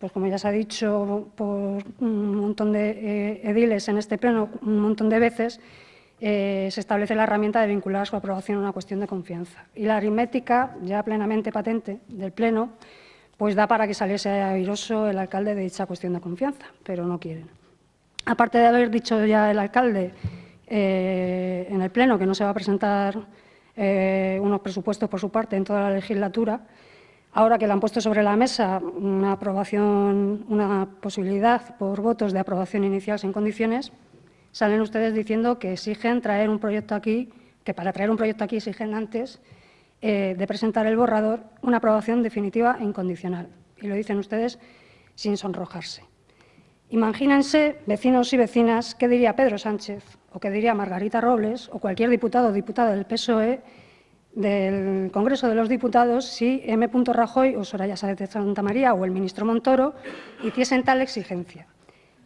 pues como ya se ha dicho por un montón de ediles en este pleno un montón de veces, eh, se establece la herramienta de vincular su aprobación a una cuestión de confianza. Y la aritmética, ya plenamente patente del Pleno, pues da para que saliese airoso el alcalde de dicha cuestión de confianza, pero no quieren. Aparte de haber dicho ya el alcalde eh, en el Pleno que no se va a presentar eh, unos presupuestos por su parte en toda la legislatura, ahora que le han puesto sobre la mesa una aprobación, una posibilidad por votos de aprobación inicial sin condiciones, salen ustedes diciendo que exigen traer un proyecto aquí, que para traer un proyecto aquí exigen antes eh, de presentar el borrador una aprobación definitiva e incondicional. Y lo dicen ustedes sin sonrojarse. Imagínense, vecinos y vecinas, qué diría Pedro Sánchez o qué diría Margarita Robles o cualquier diputado o diputada del PSOE del Congreso de los Diputados si M. Rajoy o Soraya Sáez de Santa María o el ministro Montoro hiciesen tal exigencia.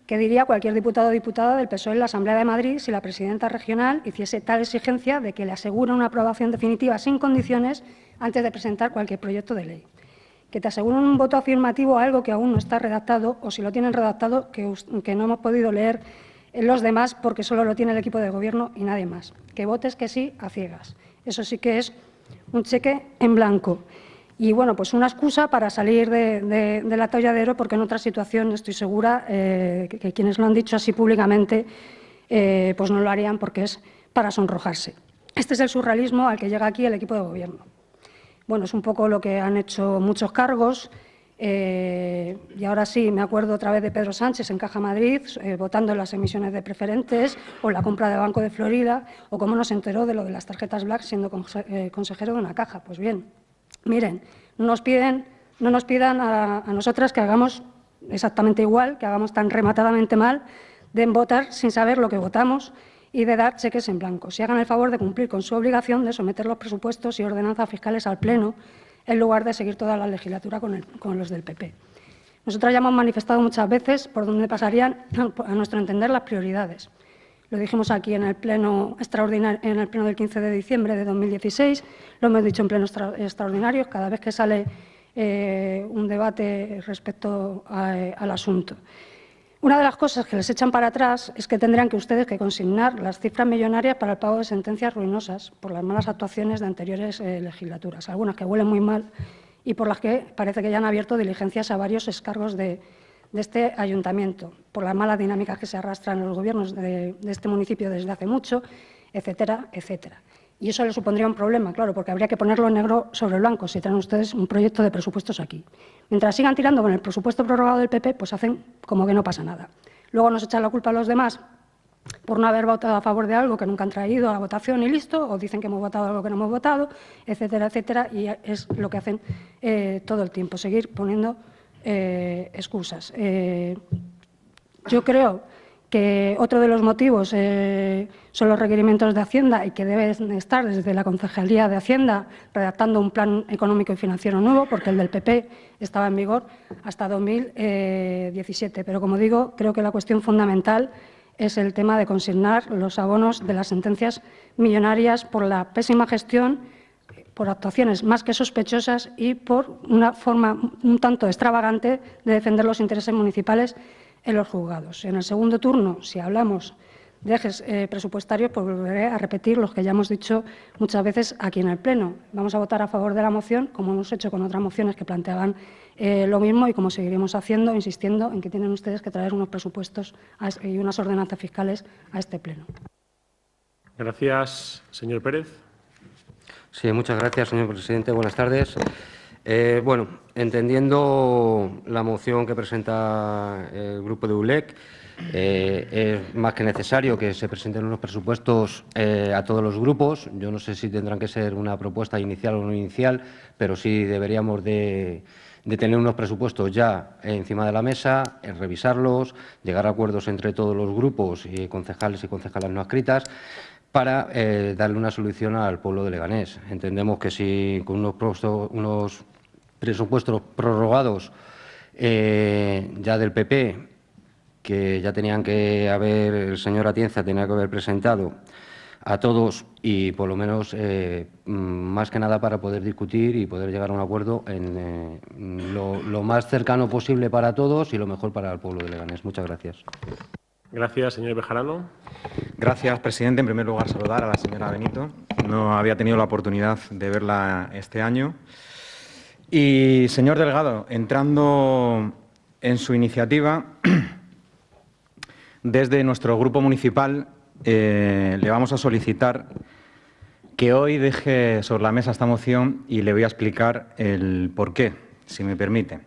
¿Qué diría cualquier diputado o diputada del PSOE en la Asamblea de Madrid si la presidenta regional hiciese tal exigencia de que le asegure una aprobación definitiva sin condiciones antes de presentar cualquier proyecto de ley? Que te aseguren un voto afirmativo a algo que aún no está redactado o si lo tienen redactado que, que no hemos podido leer los demás porque solo lo tiene el equipo de Gobierno y nadie más. Que votes que sí a ciegas. Eso sí que es un cheque en blanco. Y bueno, pues una excusa para salir de, del atolladero, porque en otra situación estoy segura eh, que, quienes lo han dicho así públicamente, eh, pues no lo harían porque es para sonrojarse. Este es el surrealismo al que llega aquí el equipo de gobierno. Bueno, es un poco lo que han hecho muchos cargos. Eh, y ahora sí, me acuerdo otra vez de Pedro Sánchez en Caja Madrid, votando las emisiones de preferentes, o la compra de Banco de Florida, o cómo nos enteró de lo de las tarjetas Black siendo consejero de una caja. Pues bien, Miren, no nos, pidan a, nosotras que hagamos exactamente igual, que hagamos tan rematadamente mal de votar sin saber lo que votamos y de dar cheques en blanco. Si hagan el favor de cumplir con su obligación de someter los presupuestos y ordenanzas fiscales al Pleno en lugar de seguir toda la legislatura con, con los del PP. Nosotras ya hemos manifestado muchas veces por dónde pasarían, a nuestro entender, las prioridades. Lo dijimos aquí en el pleno extraordinario, en el pleno del 15 de diciembre de 2016, lo hemos dicho en plenos extraordinarios cada vez que sale eh, un debate respecto al asunto. Una de las cosas que les echan para atrás es que tendrían que ustedes que consignar las cifras millonarias para el pago de sentencias ruinosas por las malas actuaciones de anteriores eh, legislaturas, algunas que huelen muy mal y por las que parece que ya han abierto diligencias a varios escargos de, de este ayuntamiento, por las malas dinámicas que se arrastran los gobiernos de, este municipio desde hace mucho, etcétera, etcétera. Y eso le supondría un problema, claro, porque habría que ponerlo negro sobre blanco si traen ustedes un proyecto de presupuestos aquí. Mientras sigan tirando con el presupuesto prorrogado del PP, pues hacen como que no pasa nada. Luego nos echan la culpa a los demás por no haber votado a favor de algo que nunca han traído a la votación y listo, o dicen que hemos votado algo que no hemos votado, etcétera, etcétera, y es lo que hacen eh, todo el tiempo, seguir poniendo eh, excusas. Eh, yo creo que otro de los motivos eh, son los requerimientos de Hacienda y que deben estar desde la Concejalía de Hacienda redactando un plan económico y financiero nuevo, porque el del PP estaba en vigor hasta 2017. Pero, como digo, creo que la cuestión fundamental es el tema de consignar los abonos de las sentencias millonarias por la pésima gestión por actuaciones más que sospechosas y por una forma un tanto extravagante de defender los intereses municipales en los juzgados. En el segundo turno, si hablamos de ejes eh, presupuestarios, pues volveré a repetir lo que ya hemos dicho muchas veces aquí en el Pleno. Vamos a votar a favor de la moción, como hemos hecho con otras mociones que planteaban eh, lo mismo y como seguiremos haciendo, insistiendo en que tienen ustedes que traer unos presupuestos y unas ordenanzas fiscales a este Pleno. Gracias, señor Pérez. Sí, muchas gracias, señor presidente. Buenas tardes. Eh, bueno, entendiendo la moción que presenta el grupo de ULEC, eh, es más que necesario que se presenten unos presupuestos eh, a todos los grupos. Yo no sé si tendrán que ser una propuesta inicial o no inicial, pero sí deberíamos de, tener unos presupuestos ya encima de la mesa, revisarlos, llegar a acuerdos entre todos los grupos y concejales y concejalas no adscritas para eh, darle una solución al pueblo de Leganés. Entendemos que si con unos, presupuestos prorrogados eh, ya del PP, que ya tenían que haber, el señor Atienza tenía que haber presentado a todos y por lo menos eh, mm, más que nada para poder discutir y poder llegar a un acuerdo en lo, lo más cercano posible para todos y lo mejor para el pueblo de Leganés. Muchas gracias. Gracias, señor Bejarano. Gracias, presidente. En primer lugar, saludar a la señora Benito. No había tenido la oportunidad de verla este año. Y, señor Delgado, entrando en su iniciativa, [CLEARS THROAT] desde nuestro grupo municipal eh, le vamos a solicitar que hoy deje sobre la mesa esta moción y le voy a explicar el por qué, si me permite.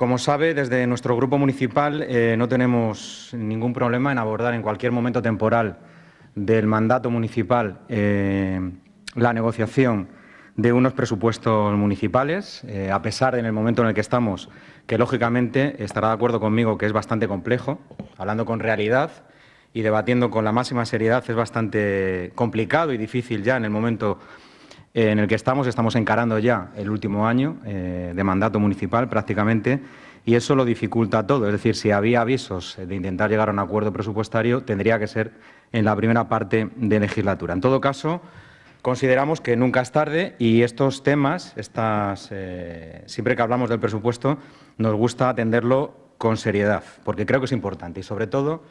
Como sabe, desde nuestro grupo municipal eh, no tenemos ningún problema en abordar en cualquier momento temporal del mandato municipal eh, la negociación de unos presupuestos municipales, eh, a pesar de en el momento en el que estamos, que lógicamente estará de acuerdo conmigo que es bastante complejo, hablando con realidad y debatiendo con la máxima seriedad es bastante complicado y difícil ya en el momento en el que estamos. Estamos encarando ya el último año eh, de mandato municipal prácticamente y eso lo dificulta todo. Es decir, si había avisos de intentar llegar a un acuerdo presupuestario, tendría que ser en la primera parte de legislatura. En todo caso, consideramos que nunca es tarde y estos temas, estas, eh, siempre que hablamos del presupuesto, nos gusta atenderlo con seriedad, porque creo que es importante y, sobre todo,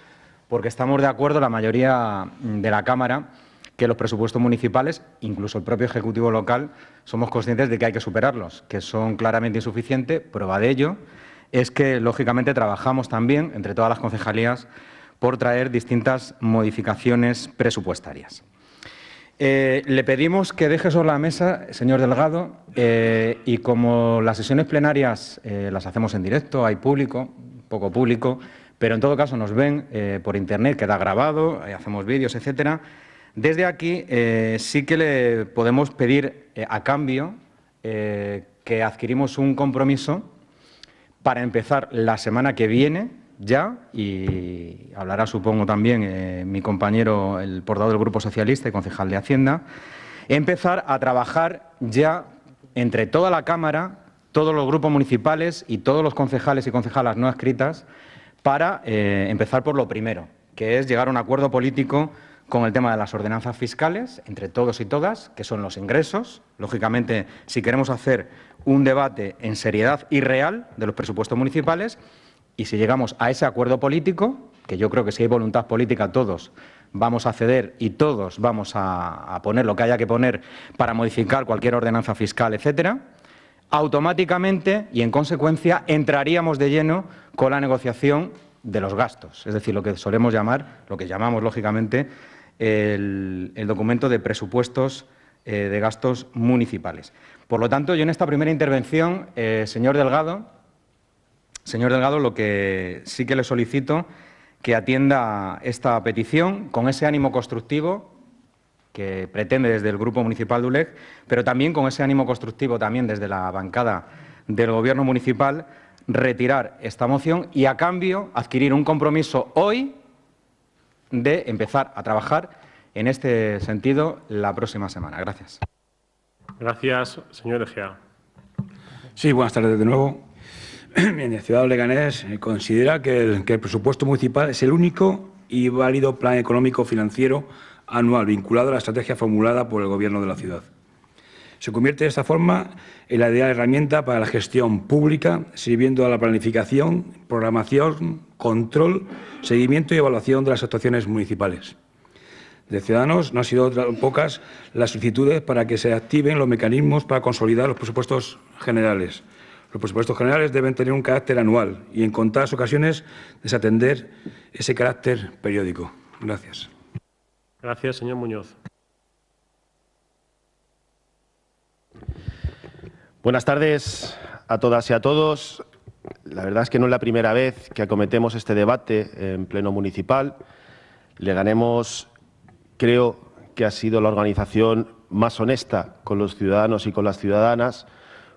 porque estamos de acuerdo la mayoría de la Cámara que los presupuestos municipales, incluso el propio Ejecutivo local, somos conscientes de que hay que superarlos, que son claramente insuficientes. Prueba de ello es que, lógicamente, trabajamos también entre todas las concejalías por traer distintas modificaciones presupuestarias. Eh, le pedimos que deje sobre la mesa, señor Delgado, eh, y como las sesiones plenarias eh, las hacemos en directo, hay público, poco público, pero en todo caso nos ven por Internet, queda grabado, hacemos vídeos, etcétera. Desde aquí sí que le podemos pedir a cambio que adquirimos un compromiso para empezar la semana que viene ya, y hablará supongo también eh, mi compañero, el portador del Grupo Socialista y concejal de Hacienda, empezar a trabajar ya entre toda la Cámara, todos los grupos municipales y todos los concejales y concejalas no escritas para eh, empezar por lo primero, que es llegar a un acuerdo político con el tema de las ordenanzas fiscales, entre todos y todas, que son los ingresos. Lógicamente, si queremos hacer un debate en seriedad y real de los presupuestos municipales, y si llegamos a ese acuerdo político, que yo creo que si hay voluntad política todos vamos a ceder y todos vamos a, poner lo que haya que poner para modificar cualquier ordenanza fiscal, etcétera, automáticamente y en consecuencia entraríamos de lleno con la negociación de los gastos, es decir, lo que solemos llamar, lo que llamamos lógicamente el, documento de presupuestos eh, de gastos municipales. Por lo tanto, yo en esta primera intervención, eh, señor Delgado, Señor Delgado, lo que sí que le solicito que atienda esta petición con ese ánimo constructivo que pretende desde el Grupo Municipal de ULEG, pero también con ese ánimo constructivo también desde la bancada del Gobierno municipal, retirar esta moción y, a cambio, adquirir un compromiso hoy de empezar a trabajar en este sentido la próxima semana. Gracias. Gracias, señor Egea. Sí, buenas tardes de nuevo. [CLEARS THROAT] Bien, el Ciudad de Leganés eh, considera que el, presupuesto municipal es el único y válido plan económico financiero anual vinculado a la estrategia formulada por el Gobierno de la ciudad. Se convierte de esta forma en la ideal herramienta para la gestión pública, sirviendo a la planificación, programación, control, seguimiento y evaluación de las actuaciones municipales. De Ciudadanos no han sido pocas las solicitudes para que se activen los mecanismos para consolidar los presupuestos generales, los presupuestos generales deben tener un carácter anual y, en contadas ocasiones, desatender ese carácter periódico. Gracias. Gracias, señor Muñoz. Buenas tardes a todas y a todos. La verdad es que no es la primera vez que acometemos este debate en pleno municipal. Le ganemos, creo que ha sido la organización más honesta con los ciudadanos y con las ciudadanas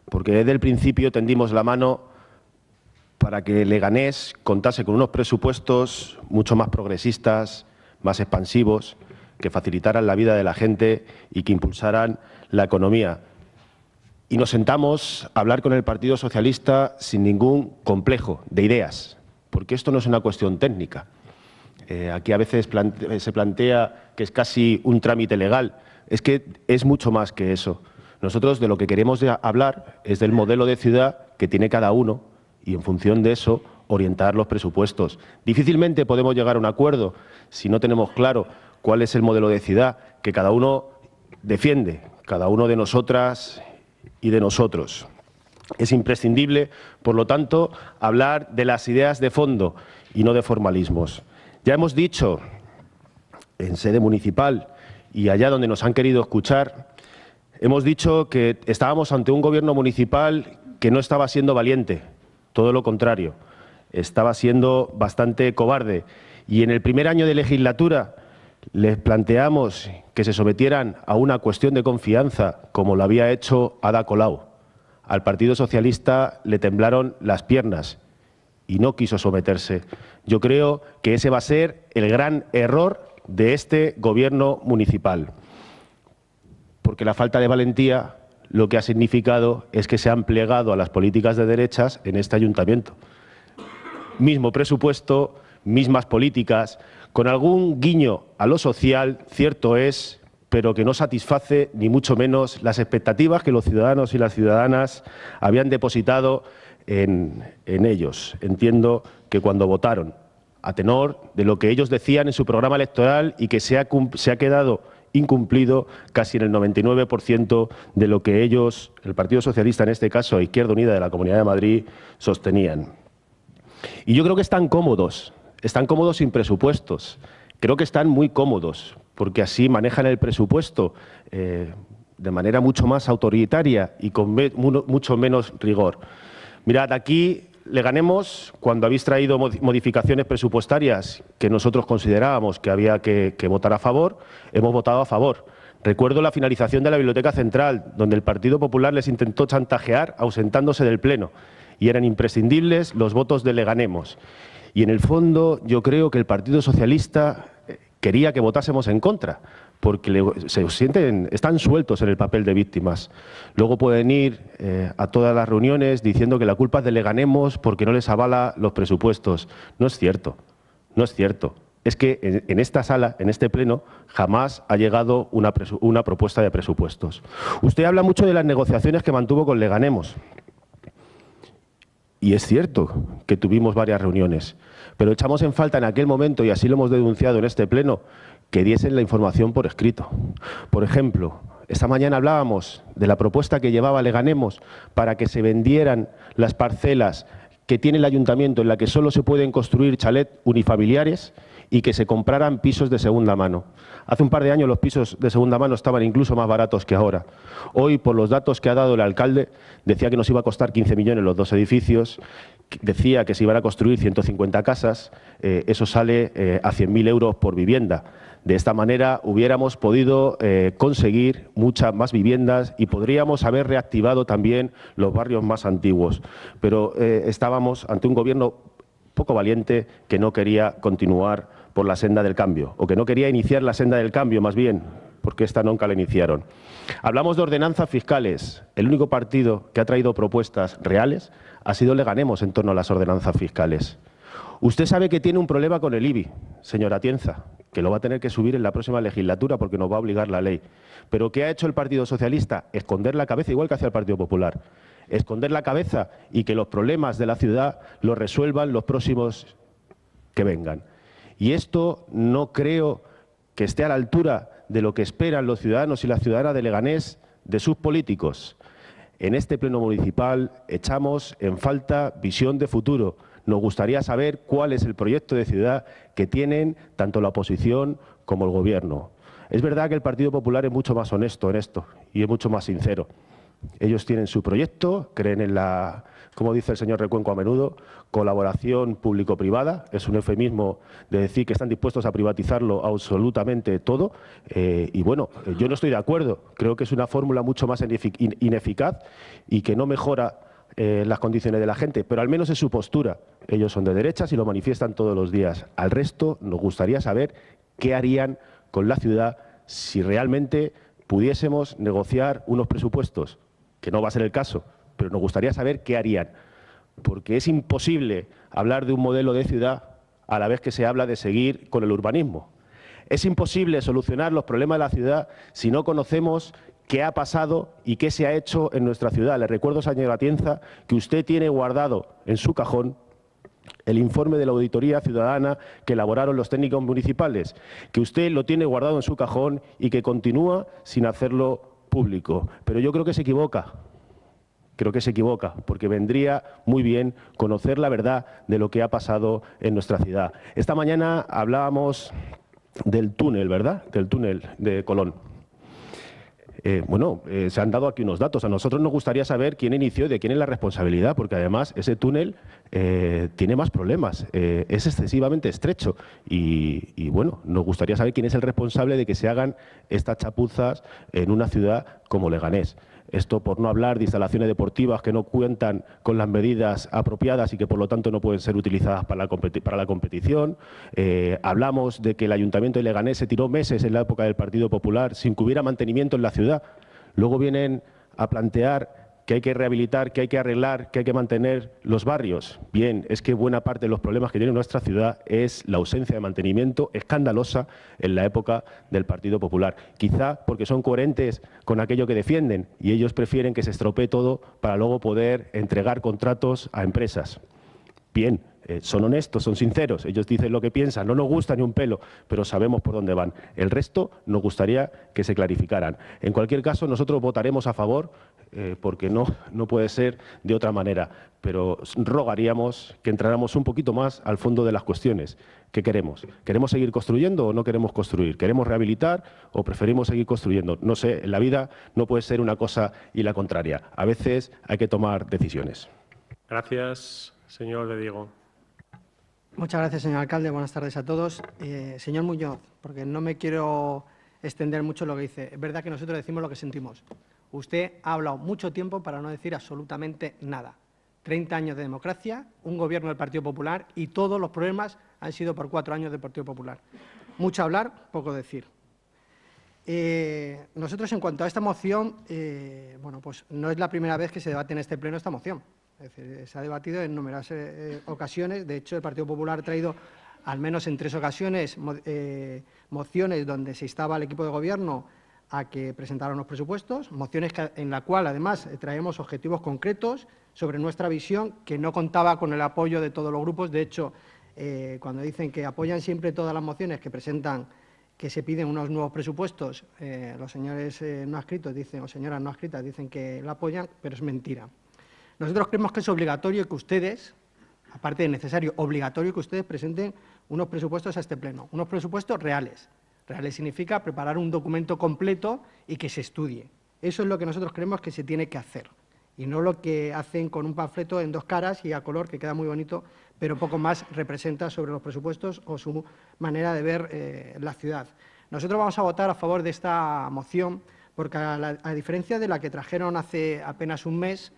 porque desde el principio tendimos la mano para que Leganés contase con unos presupuestos mucho más progresistas, más expansivos, que facilitaran la vida de la gente y que impulsaran la economía. Y nos sentamos a hablar con el Partido Socialista sin ningún complejo de ideas, porque esto no es una cuestión técnica. Eh, aquí a veces se plantea que es casi un trámite legal. Es que es mucho más que eso. Nosotros de lo que queremos hablar es del modelo de ciudad que tiene cada uno y en función de eso orientar los presupuestos. Difícilmente podemos llegar a un acuerdo si no tenemos claro cuál es el modelo de ciudad que cada uno defiende, cada uno de nosotras y de nosotros. Es imprescindible, por lo tanto, hablar de las ideas de fondo y no de formalismos. Ya hemos dicho en sede municipal y allá donde nos han querido escuchar Hemos dicho que estábamos ante un gobierno municipal que no estaba siendo valiente, todo lo contrario, estaba siendo bastante cobarde. Y en el primer año de legislatura les planteamos que se sometieran a una cuestión de confianza, como lo había hecho Ada Colau. Al Partido Socialista le temblaron las piernas y no quiso someterse. Yo creo que ese va a ser el gran error de este Gobierno municipal, porque la falta de valentía lo que ha significado es que se han plegado a las políticas de derechas en este ayuntamiento. Mismo presupuesto, mismas políticas, con algún guiño a lo social, cierto es, pero que no satisface ni mucho menos las expectativas que los ciudadanos y las ciudadanas habían depositado en, ellos. Entiendo que cuando votaron, a tenor de lo que ellos decían en su programa electoral y que se ha, se ha quedado incumplido casi en el 99% de lo que ellos, el Partido Socialista en este caso, Izquierda Unida de la Comunidad de Madrid, sostenían. Y yo creo que están cómodos, están cómodos sin presupuestos. Creo que están muy cómodos, porque así manejan el presupuesto eh, de manera mucho más autoritaria y con mucho menos rigor. Mirad, aquí le ganemos cuando habéis traído modificaciones presupuestarias que nosotros considerábamos que había que, que, votar a favor, hemos votado a favor. Recuerdo la finalización de la Biblioteca Central, donde el Partido Popular les intentó chantajear ausentándose del Pleno y eran imprescindibles los votos de Leganemos. Y en el fondo yo creo que el Partido Socialista eh, quería que votásemos en contra, porque se sienten, están sueltos en el papel de víctimas. Luego pueden ir eh, a todas las reuniones diciendo que la culpa es de Leganemos porque no les avala los presupuestos. No es cierto, no es cierto. Es que en, esta sala, en este pleno, jamás ha llegado una, una propuesta de presupuestos. Usted habla mucho de las negociaciones que mantuvo con Leganemos. Y es cierto que tuvimos varias reuniones, pero echamos en falta en aquel momento, y así lo hemos denunciado en este pleno, que diesen la información por escrito. Por ejemplo, esta mañana hablábamos de la propuesta que llevaba Leganemos para que se vendieran las parcelas que tiene el ayuntamiento en la que solo se pueden construir chalet unifamiliares y que se compraran pisos de segunda mano. Hace un par de años los pisos de segunda mano estaban incluso más baratos que ahora. Hoy, por los datos que ha dado el alcalde, decía que nos iba a costar 15 millones los dos edificios, decía que se iban a construir 150 casas, eh, eso sale eh, a 100.000 euros por vivienda. De esta manera hubiéramos podido eh, conseguir muchas más viviendas y podríamos haber reactivado también los barrios más antiguos. Pero eh, estábamos ante un gobierno poco valiente que no quería continuar por la senda del cambio, o que no quería iniciar la senda del cambio, más bien, porque esta nunca la iniciaron. Hablamos de ordenanzas fiscales. El único partido que ha traído propuestas reales ha sido Leganemos en torno a las ordenanzas fiscales. Usted sabe que tiene un problema con el IBI, señora Tienza, que lo va a tener que subir en la próxima legislatura porque nos va a obligar la ley. Pero ¿qué ha hecho el Partido Socialista? Esconder la cabeza, igual que hace el Partido Popular. Esconder la cabeza y que los problemas de la ciudad los resuelvan los próximos que vengan. Y esto no creo que esté a la altura de lo que esperan los ciudadanos y las ciudadanas de Leganés de sus políticos. En este pleno municipal echamos en falta visión de futuro nos gustaría saber cuál es el proyecto de ciudad que tienen tanto la oposición como el Gobierno. Es verdad que el Partido Popular es mucho más honesto en esto y es mucho más sincero. Ellos tienen su proyecto, creen en la, como dice el señor Recuenco a menudo, colaboración público-privada. Es un eufemismo de decir que están dispuestos a privatizarlo absolutamente todo. Eh, y bueno, yo no estoy de acuerdo. Creo que es una fórmula mucho más ineficaz y que no mejora eh, las condiciones de la gente, pero al menos es su postura. Ellos son de derechas y lo manifiestan todos los días. Al resto nos gustaría saber qué harían con la ciudad si realmente pudiésemos negociar unos presupuestos, que no va a ser el caso, pero nos gustaría saber qué harían, porque es imposible hablar de un modelo de ciudad a la vez que se habla de seguir con el urbanismo. Es imposible solucionar los problemas de la ciudad si no conocemos qué ha pasado y qué se ha hecho en nuestra ciudad. Le recuerdo, señora Atienza, que usted tiene guardado en su cajón el informe de la auditoría ciudadana que elaboraron los técnicos municipales, que usted lo tiene guardado en su cajón y que continúa sin hacerlo público. Pero yo creo que se equivoca, creo que se equivoca, porque vendría muy bien conocer la verdad de lo que ha pasado en nuestra ciudad. Esta mañana hablábamos del túnel, ¿verdad?, del túnel de Colón. Eh, bueno, eh, se han dado aquí unos datos. A nosotros nos gustaría saber quién inició y de quién es la responsabilidad, porque además ese túnel eh, tiene más problemas, es excesivamente estrecho y, y, bueno, nos gustaría saber quién es el responsable de que se hagan estas chapuzas en una ciudad como Leganés. Esto por no hablar de instalaciones deportivas que no cuentan con las medidas apropiadas y que por lo tanto no pueden ser utilizadas para la, competición. Eh, hablamos de que el Ayuntamiento de Leganés se tiró meses en la época del Partido Popular sin que hubiera mantenimiento en la ciudad. Luego vienen a plantear que hay que rehabilitar, que hay que arreglar, que hay que mantener los barrios. Bien, es que buena parte de los problemas que tiene nuestra ciudad es la ausencia de mantenimiento escandalosa en la época del Partido Popular. Quizá porque son coherentes con aquello que defienden y ellos prefieren que se estropee todo para luego poder entregar contratos a empresas. Bien, eh, son honestos, son sinceros, ellos dicen lo que piensan, no nos gusta ni un pelo, pero sabemos por dónde van. El resto nos gustaría que se clarificaran. En cualquier caso, nosotros votaremos a favor eh, porque no, no puede ser de otra manera, pero rogaríamos que entráramos un poquito más al fondo de las cuestiones. ¿Qué queremos? ¿Queremos seguir construyendo o no queremos construir? ¿Queremos rehabilitar o preferimos seguir construyendo? No sé, en la vida no puede ser una cosa y la contraria. A veces hay que tomar decisiones. Gracias, señor De Diego. Muchas gracias, señor alcalde. Buenas tardes a todos. Eh, señor Muñoz, porque no me quiero extender mucho lo que dice. Es verdad que nosotros decimos lo que sentimos. Usted ha hablado mucho tiempo para no decir absolutamente nada. 30 años de democracia, un gobierno del Partido Popular y todos los problemas han sido por cuatro años del Partido Popular. Mucho hablar, poco decir. Eh, nosotros, en cuanto a esta moción, eh, bueno, pues no es la primera vez que se debate en este pleno esta moción. se ha debatido en numerosas eh, ocasiones. De hecho, el Partido Popular ha traído, al menos en tres ocasiones, mociones donde se instaba al equipo de gobierno a que presentaran los presupuestos, mociones en la cual además traemos objetivos concretos sobre nuestra visión que no contaba con el apoyo de todos los grupos. De hecho, eh, cuando dicen que apoyan siempre todas las mociones que presentan que se piden unos nuevos presupuestos, eh, los señores eh, no escritos dicen, o señoras no escritas dicen que la apoyan, pero es mentira. Nosotros creemos que es obligatorio que ustedes, aparte de necesario, obligatorio que ustedes presenten unos presupuestos a este Pleno, unos presupuestos reales, Reales significa preparar un documento completo y que se estudie. Eso es lo que nosotros creemos que se tiene que hacer y no lo que hacen con un panfleto en dos caras y a color, que queda muy bonito, pero poco más representa sobre los presupuestos o su manera de ver eh, la ciudad. Nosotros vamos a votar a favor de esta moción porque, a, diferencia de la que trajeron hace apenas un mes,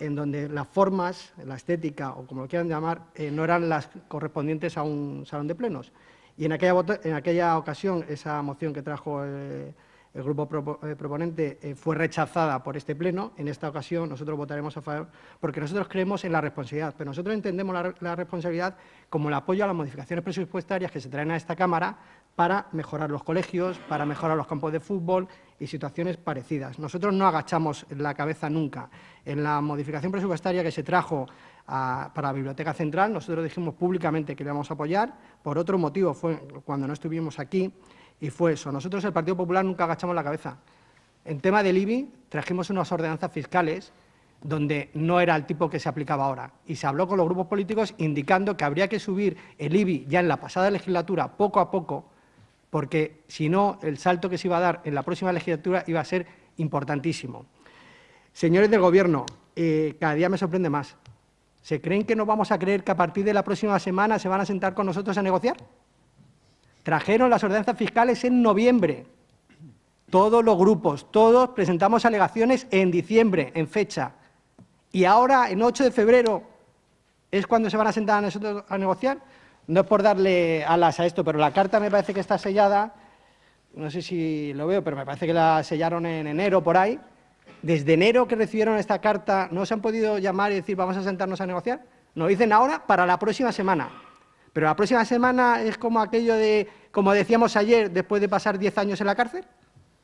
en donde las formas, la estética o como lo quieran llamar, eh, no eran las correspondientes a un salón de plenos, y en aquella, ocasión, esa moción que trajo el, grupo eh, proponente eh, fue rechazada por este Pleno. En esta ocasión nosotros votaremos a favor porque nosotros creemos en la responsabilidad, pero nosotros entendemos la, responsabilidad como el apoyo a las modificaciones presupuestarias que se traen a esta Cámara para mejorar los colegios, para mejorar los campos de fútbol y situaciones parecidas. Nosotros no agachamos la cabeza nunca. En la modificación presupuestaria que se trajo para la Biblioteca Central. Nosotros dijimos públicamente que le vamos a apoyar. Por otro motivo fue cuando no estuvimos aquí y fue eso. Nosotros, el Partido Popular, nunca agachamos la cabeza. En tema del IBI, trajimos unas ordenanzas fiscales donde no era el tipo que se aplicaba ahora. Y se habló con los grupos políticos indicando que habría que subir el IBI ya en la pasada legislatura, poco a poco, porque si no, el salto que se iba a dar en la próxima legislatura iba a ser importantísimo. Señores del Gobierno, eh, cada día me sorprende más. ¿Se creen que no vamos a creer que a partir de la próxima semana se van a sentar con nosotros a negociar? Trajeron las ordenanzas fiscales en noviembre. Todos los grupos, todos presentamos alegaciones en diciembre, en fecha. Y ahora, en 8 de febrero, es cuando se van a sentar a nosotros a negociar. No es por darle alas a esto, pero la carta me parece que está sellada. No sé si lo veo, pero me parece que la sellaron en enero por ahí desde enero que recibieron esta carta, ¿no se han podido llamar y decir vamos a sentarnos a negociar? Nos dicen ahora para la próxima semana. Pero la próxima semana es como aquello de, como decíamos ayer, después de pasar 10 años en la cárcel.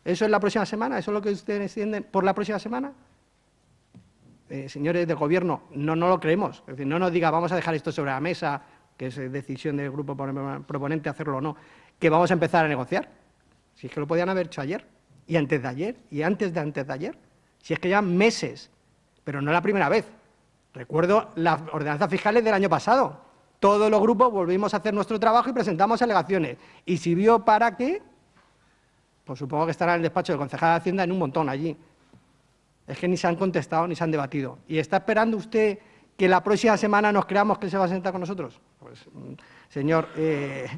¿Eso es la próxima semana? ¿Eso es lo que ustedes entienden por la próxima semana? Eh, señores del Gobierno, no, no lo creemos. Es decir, no nos diga vamos a dejar esto sobre la mesa, que es decisión del grupo proponente hacerlo o no, que vamos a empezar a negociar. Si es que lo podían haber hecho ayer, y antes de ayer, y antes de antes de ayer. Si es que ya meses, pero no la primera vez. Recuerdo las ordenanzas fiscales del año pasado. Todos los grupos volvimos a hacer nuestro trabajo y presentamos alegaciones. ¿Y sirvió para qué? Pues supongo que estará en el despacho del concejal de Hacienda en un montón allí. Es que ni se han contestado ni se han debatido. ¿Y está esperando usted que la próxima semana nos creamos que él se va a sentar con nosotros? Pues, mm, señor, eh,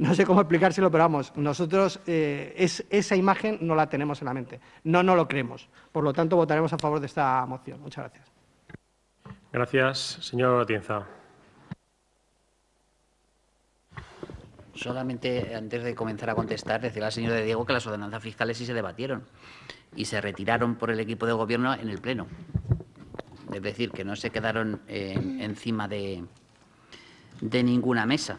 [LAUGHS] no sé cómo explicárselo, pero vamos, nosotros eh, es, esa imagen no la tenemos en la mente. No, no lo creemos. Por lo tanto, votaremos a favor de esta moción. Muchas gracias. Gracias. Señor Atienza. Solamente antes de comenzar a contestar, decir al señor de Diego que las ordenanzas fiscales sí se debatieron y se retiraron por el equipo de gobierno en el Pleno. Es decir, que no se quedaron eh, encima de, de ninguna mesa,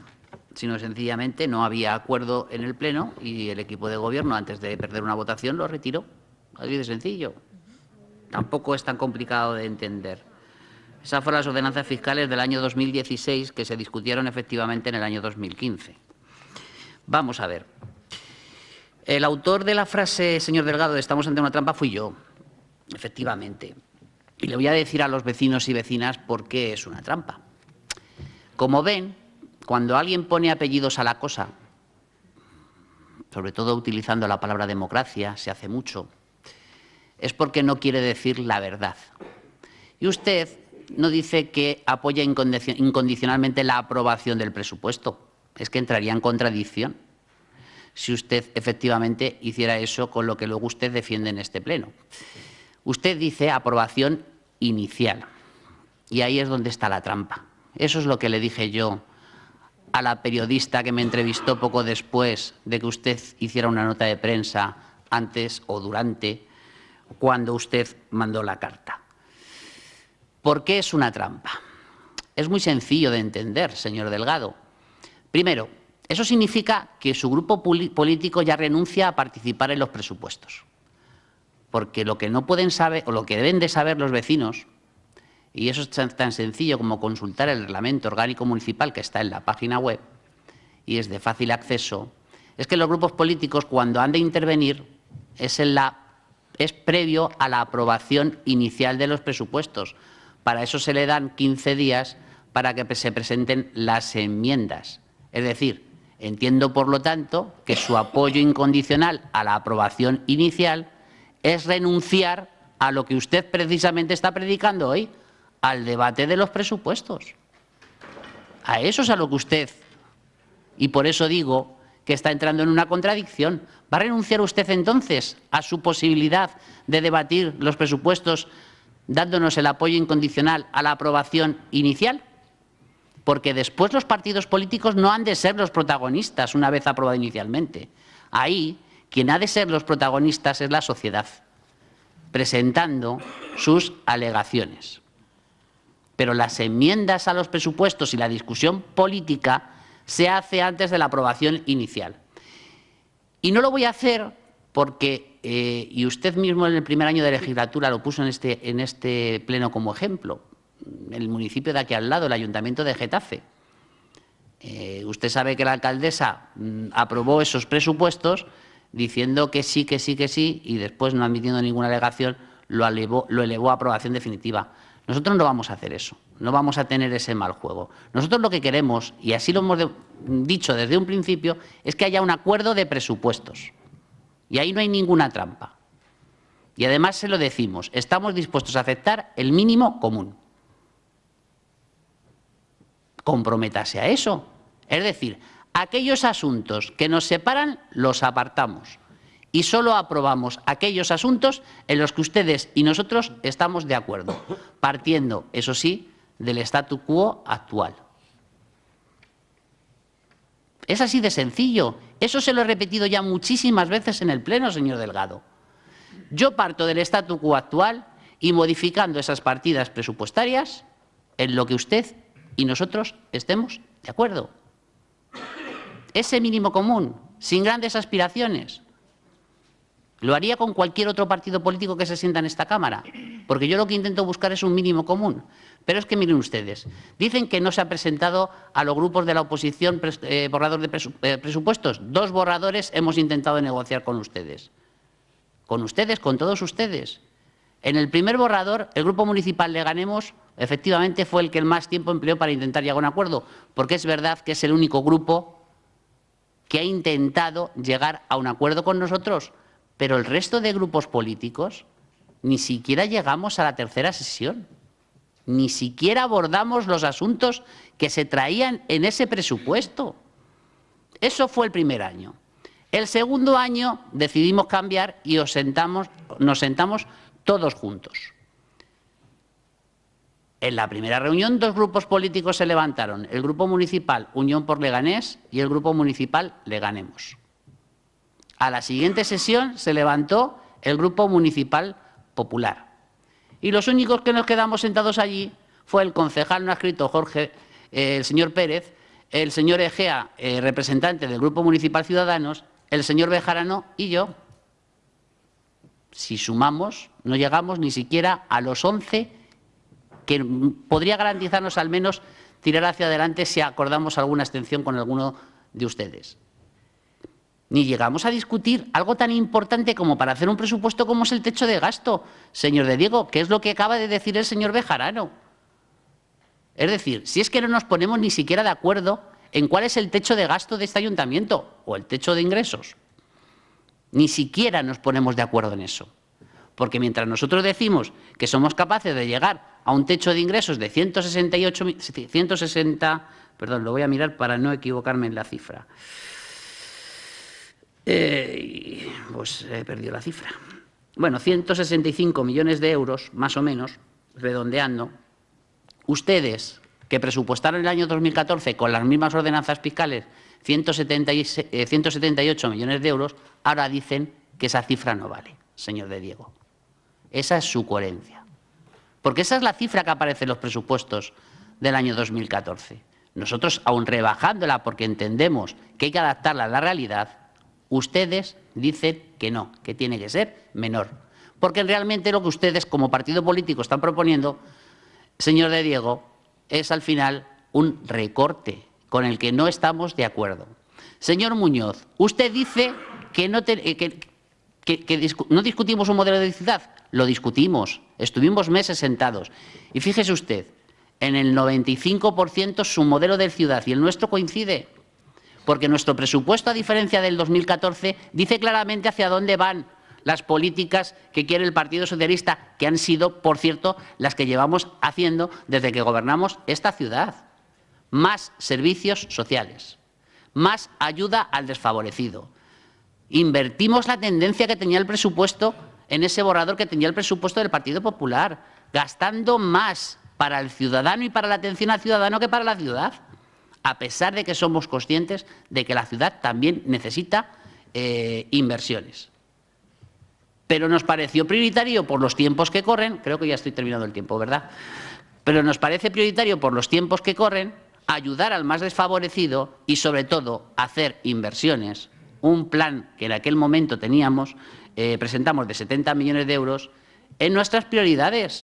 sino sencillamente no había acuerdo en el Pleno y el equipo de gobierno, antes de perder una votación, lo retiró. Así de sencillo. Tampoco es tan complicado de entender. Esas fueron las ordenanzas fiscales del año 2016 que se discutieron efectivamente en el año 2015. Vamos a ver. El autor de la frase, señor Delgado, de estamos ante una trampa fui yo, efectivamente. Y le voy a decir a los vecinos y vecinas por qué es una trampa. Como ven, cuando alguien pone apellidos a la cosa, sobre todo utilizando la palabra democracia, se hace mucho, es porque no quiere decir la verdad. Y usted no dice que apoya incondicionalmente la aprobación del presupuesto. Es que entraría en contradicción si usted efectivamente hiciera eso con lo que luego usted defiende en este Pleno. Usted dice aprobación inicial. Y ahí es donde está la trampa. Eso es lo que le dije yo a la periodista que me entrevistó poco después de que usted hiciera una nota de prensa antes o durante cuando usted mandó la carta. ¿Por qué es una trampa? Es muy sencillo de entender, señor Delgado. Primero, eso significa que su grupo político ya renuncia a participar en los presupuestos. Porque lo que no pueden saber, o lo que deben de saber los vecinos, y eso es tan sencillo como consultar el reglamento orgánico municipal que está en la página web y es de fácil acceso, es que los grupos políticos cuando han de intervenir es, previo a la aprobación inicial de los presupuestos. Para eso se le dan 15 días para que se presenten las enmiendas. Es decir, entiendo, por lo tanto, que su apoyo incondicional a la aprobación inicial es renunciar a lo que usted precisamente está predicando hoy, al debate de los presupuestos. A eso es a lo que usted, y por eso digo que está entrando en una contradicción. ¿Va a renunciar usted entonces a su posibilidad de debatir los presupuestos dándonos el apoyo incondicional a la aprobación inicial? Porque después los partidos políticos no han de ser los protagonistas una vez aprobado inicialmente. Ahí quien ha de ser los protagonistas es la sociedad, presentando sus alegaciones. Pero las enmiendas a los presupuestos y la discusión política se hace antes de la aprobación inicial. Y no lo voy a hacer porque, eh, y usted mismo en el primer año de legislatura lo puso en este, en este pleno como ejemplo, el municipio de aquí al lado, el ayuntamiento de Getafe. Eh, usted sabe que la alcaldesa mm, aprobó esos presupuestos diciendo que sí, que sí, que sí, y después, no admitiendo ninguna alegación, lo lo elevó a aprobación definitiva. Nosotros no vamos a hacer eso, no vamos a tener ese mal juego. Nosotros lo que queremos, y así lo hemos dicho desde un principio, es que haya un acuerdo de presupuestos. Y ahí no hay ninguna trampa. Y además se lo decimos, estamos dispuestos a aceptar el mínimo común comprométase a eso. Es decir, aquellos asuntos que nos separan los apartamos y solo aprobamos aquellos asuntos en los que ustedes y nosotros estamos de acuerdo, partiendo, eso sí, del statu quo actual. Es así de sencillo. Eso se lo he repetido ya muchísimas veces en el Pleno, señor Delgado. Yo parto del statu quo actual y modificando esas partidas presupuestarias en lo que usted y nosotros estemos de acuerdo. Ese mínimo común, sin grandes aspiraciones. Lo haría con cualquier otro partido político que se sienta en esta Cámara, porque yo lo que intento buscar es un mínimo común. Pero es que miren ustedes, dicen que no se ha presentado a los grupos de la oposición eh, borrador de eh, presupuestos. Dos borradores hemos intentado negociar con ustedes. Con ustedes, con todos ustedes. En el primer borrador, el Grupo Municipal de Ganemos efectivamente fue el que más tiempo empleó para intentar llegar a un acuerdo, porque es verdad que es el único grupo que ha intentado llegar a un acuerdo con nosotros, pero el resto de grupos políticos ni siquiera llegamos a la tercera sesión, ni siquiera abordamos los asuntos que se traían en ese presupuesto. Eso fue el primer año. El segundo año decidimos cambiar y nos sentamos todos juntos. En la primera reunión, dos grupos políticos se levantaron, el Grupo Municipal Unión por Leganés y el Grupo Municipal Leganemos. A la siguiente sesión se levantó el Grupo Municipal Popular. Y los únicos que nos quedamos sentados allí fue el concejal no escrito Jorge, eh, el señor Pérez, el señor Egea, eh, representante del Grupo Municipal Ciudadanos, el señor Bejarano y yo. Si sumamos, no llegamos ni siquiera a los 11 que podría garantizarnos al menos tirar hacia adelante si acordamos alguna extensión con alguno de ustedes. Ni llegamos a discutir algo tan importante como para hacer un presupuesto como es el techo de gasto, señor de Diego, que es lo que acaba de decir el señor Bejarano. Es decir, si es que no nos ponemos ni siquiera de acuerdo en cuál es el techo de gasto de este ayuntamiento o el techo de ingresos, ni siquiera nos ponemos de acuerdo en eso. Porque mientras nosotros decimos que somos capaces de llegar a un techo de ingresos de 168, 160, perdón, lo voy a mirar para no equivocarme en la cifra. Eh, pues he perdido la cifra. Bueno, 165 millones de euros, más o menos, redondeando. Ustedes, que presupuestaron el año 2014 con las mismas ordenanzas fiscales 178 eh, millones de euros, ahora dicen que esa cifra no vale, señor de Diego. Esa es su coherencia. Porque esa es la cifra que aparece en los presupuestos del año 2014. Nosotros, aun rebajándola porque entendemos que hay que adaptarla a la realidad, ustedes dicen que no, que tiene que ser menor. Porque realmente lo que ustedes como partido político están proponiendo, señor de Diego, es al final un recorte con el que no estamos de acuerdo. Señor Muñoz, usted dice que no, no discutimos un modelo de ciudad. Lo discutimos, estuvimos meses sentados. Y fíjese usted, en el 95% su modelo de ciudad y el nuestro coincide, porque nuestro presupuesto, a diferencia del 2014, dice claramente hacia dónde van las políticas que quiere el Partido Socialista, que han sido, por cierto, las que llevamos haciendo desde que gobernamos esta ciudad. Más servicios sociales, más ayuda al desfavorecido. Invertimos la tendencia que tenía el presupuesto en ese borrador que tenía el presupuesto del Partido Popular, gastando más para el ciudadano y para la atención al ciudadano que para la ciudad, a pesar de que somos conscientes de que la ciudad también necesita eh, inversiones. Pero nos pareció prioritario por los tiempos que corren, creo que ya estoy terminando el tiempo, ¿verdad? Pero nos parece prioritario por los tiempos que corren ayudar al más desfavorecido y, sobre todo, hacer inversiones, un plan que en aquel momento teníamos eh, presentamos de 70 millones de euros en nuestras prioridades.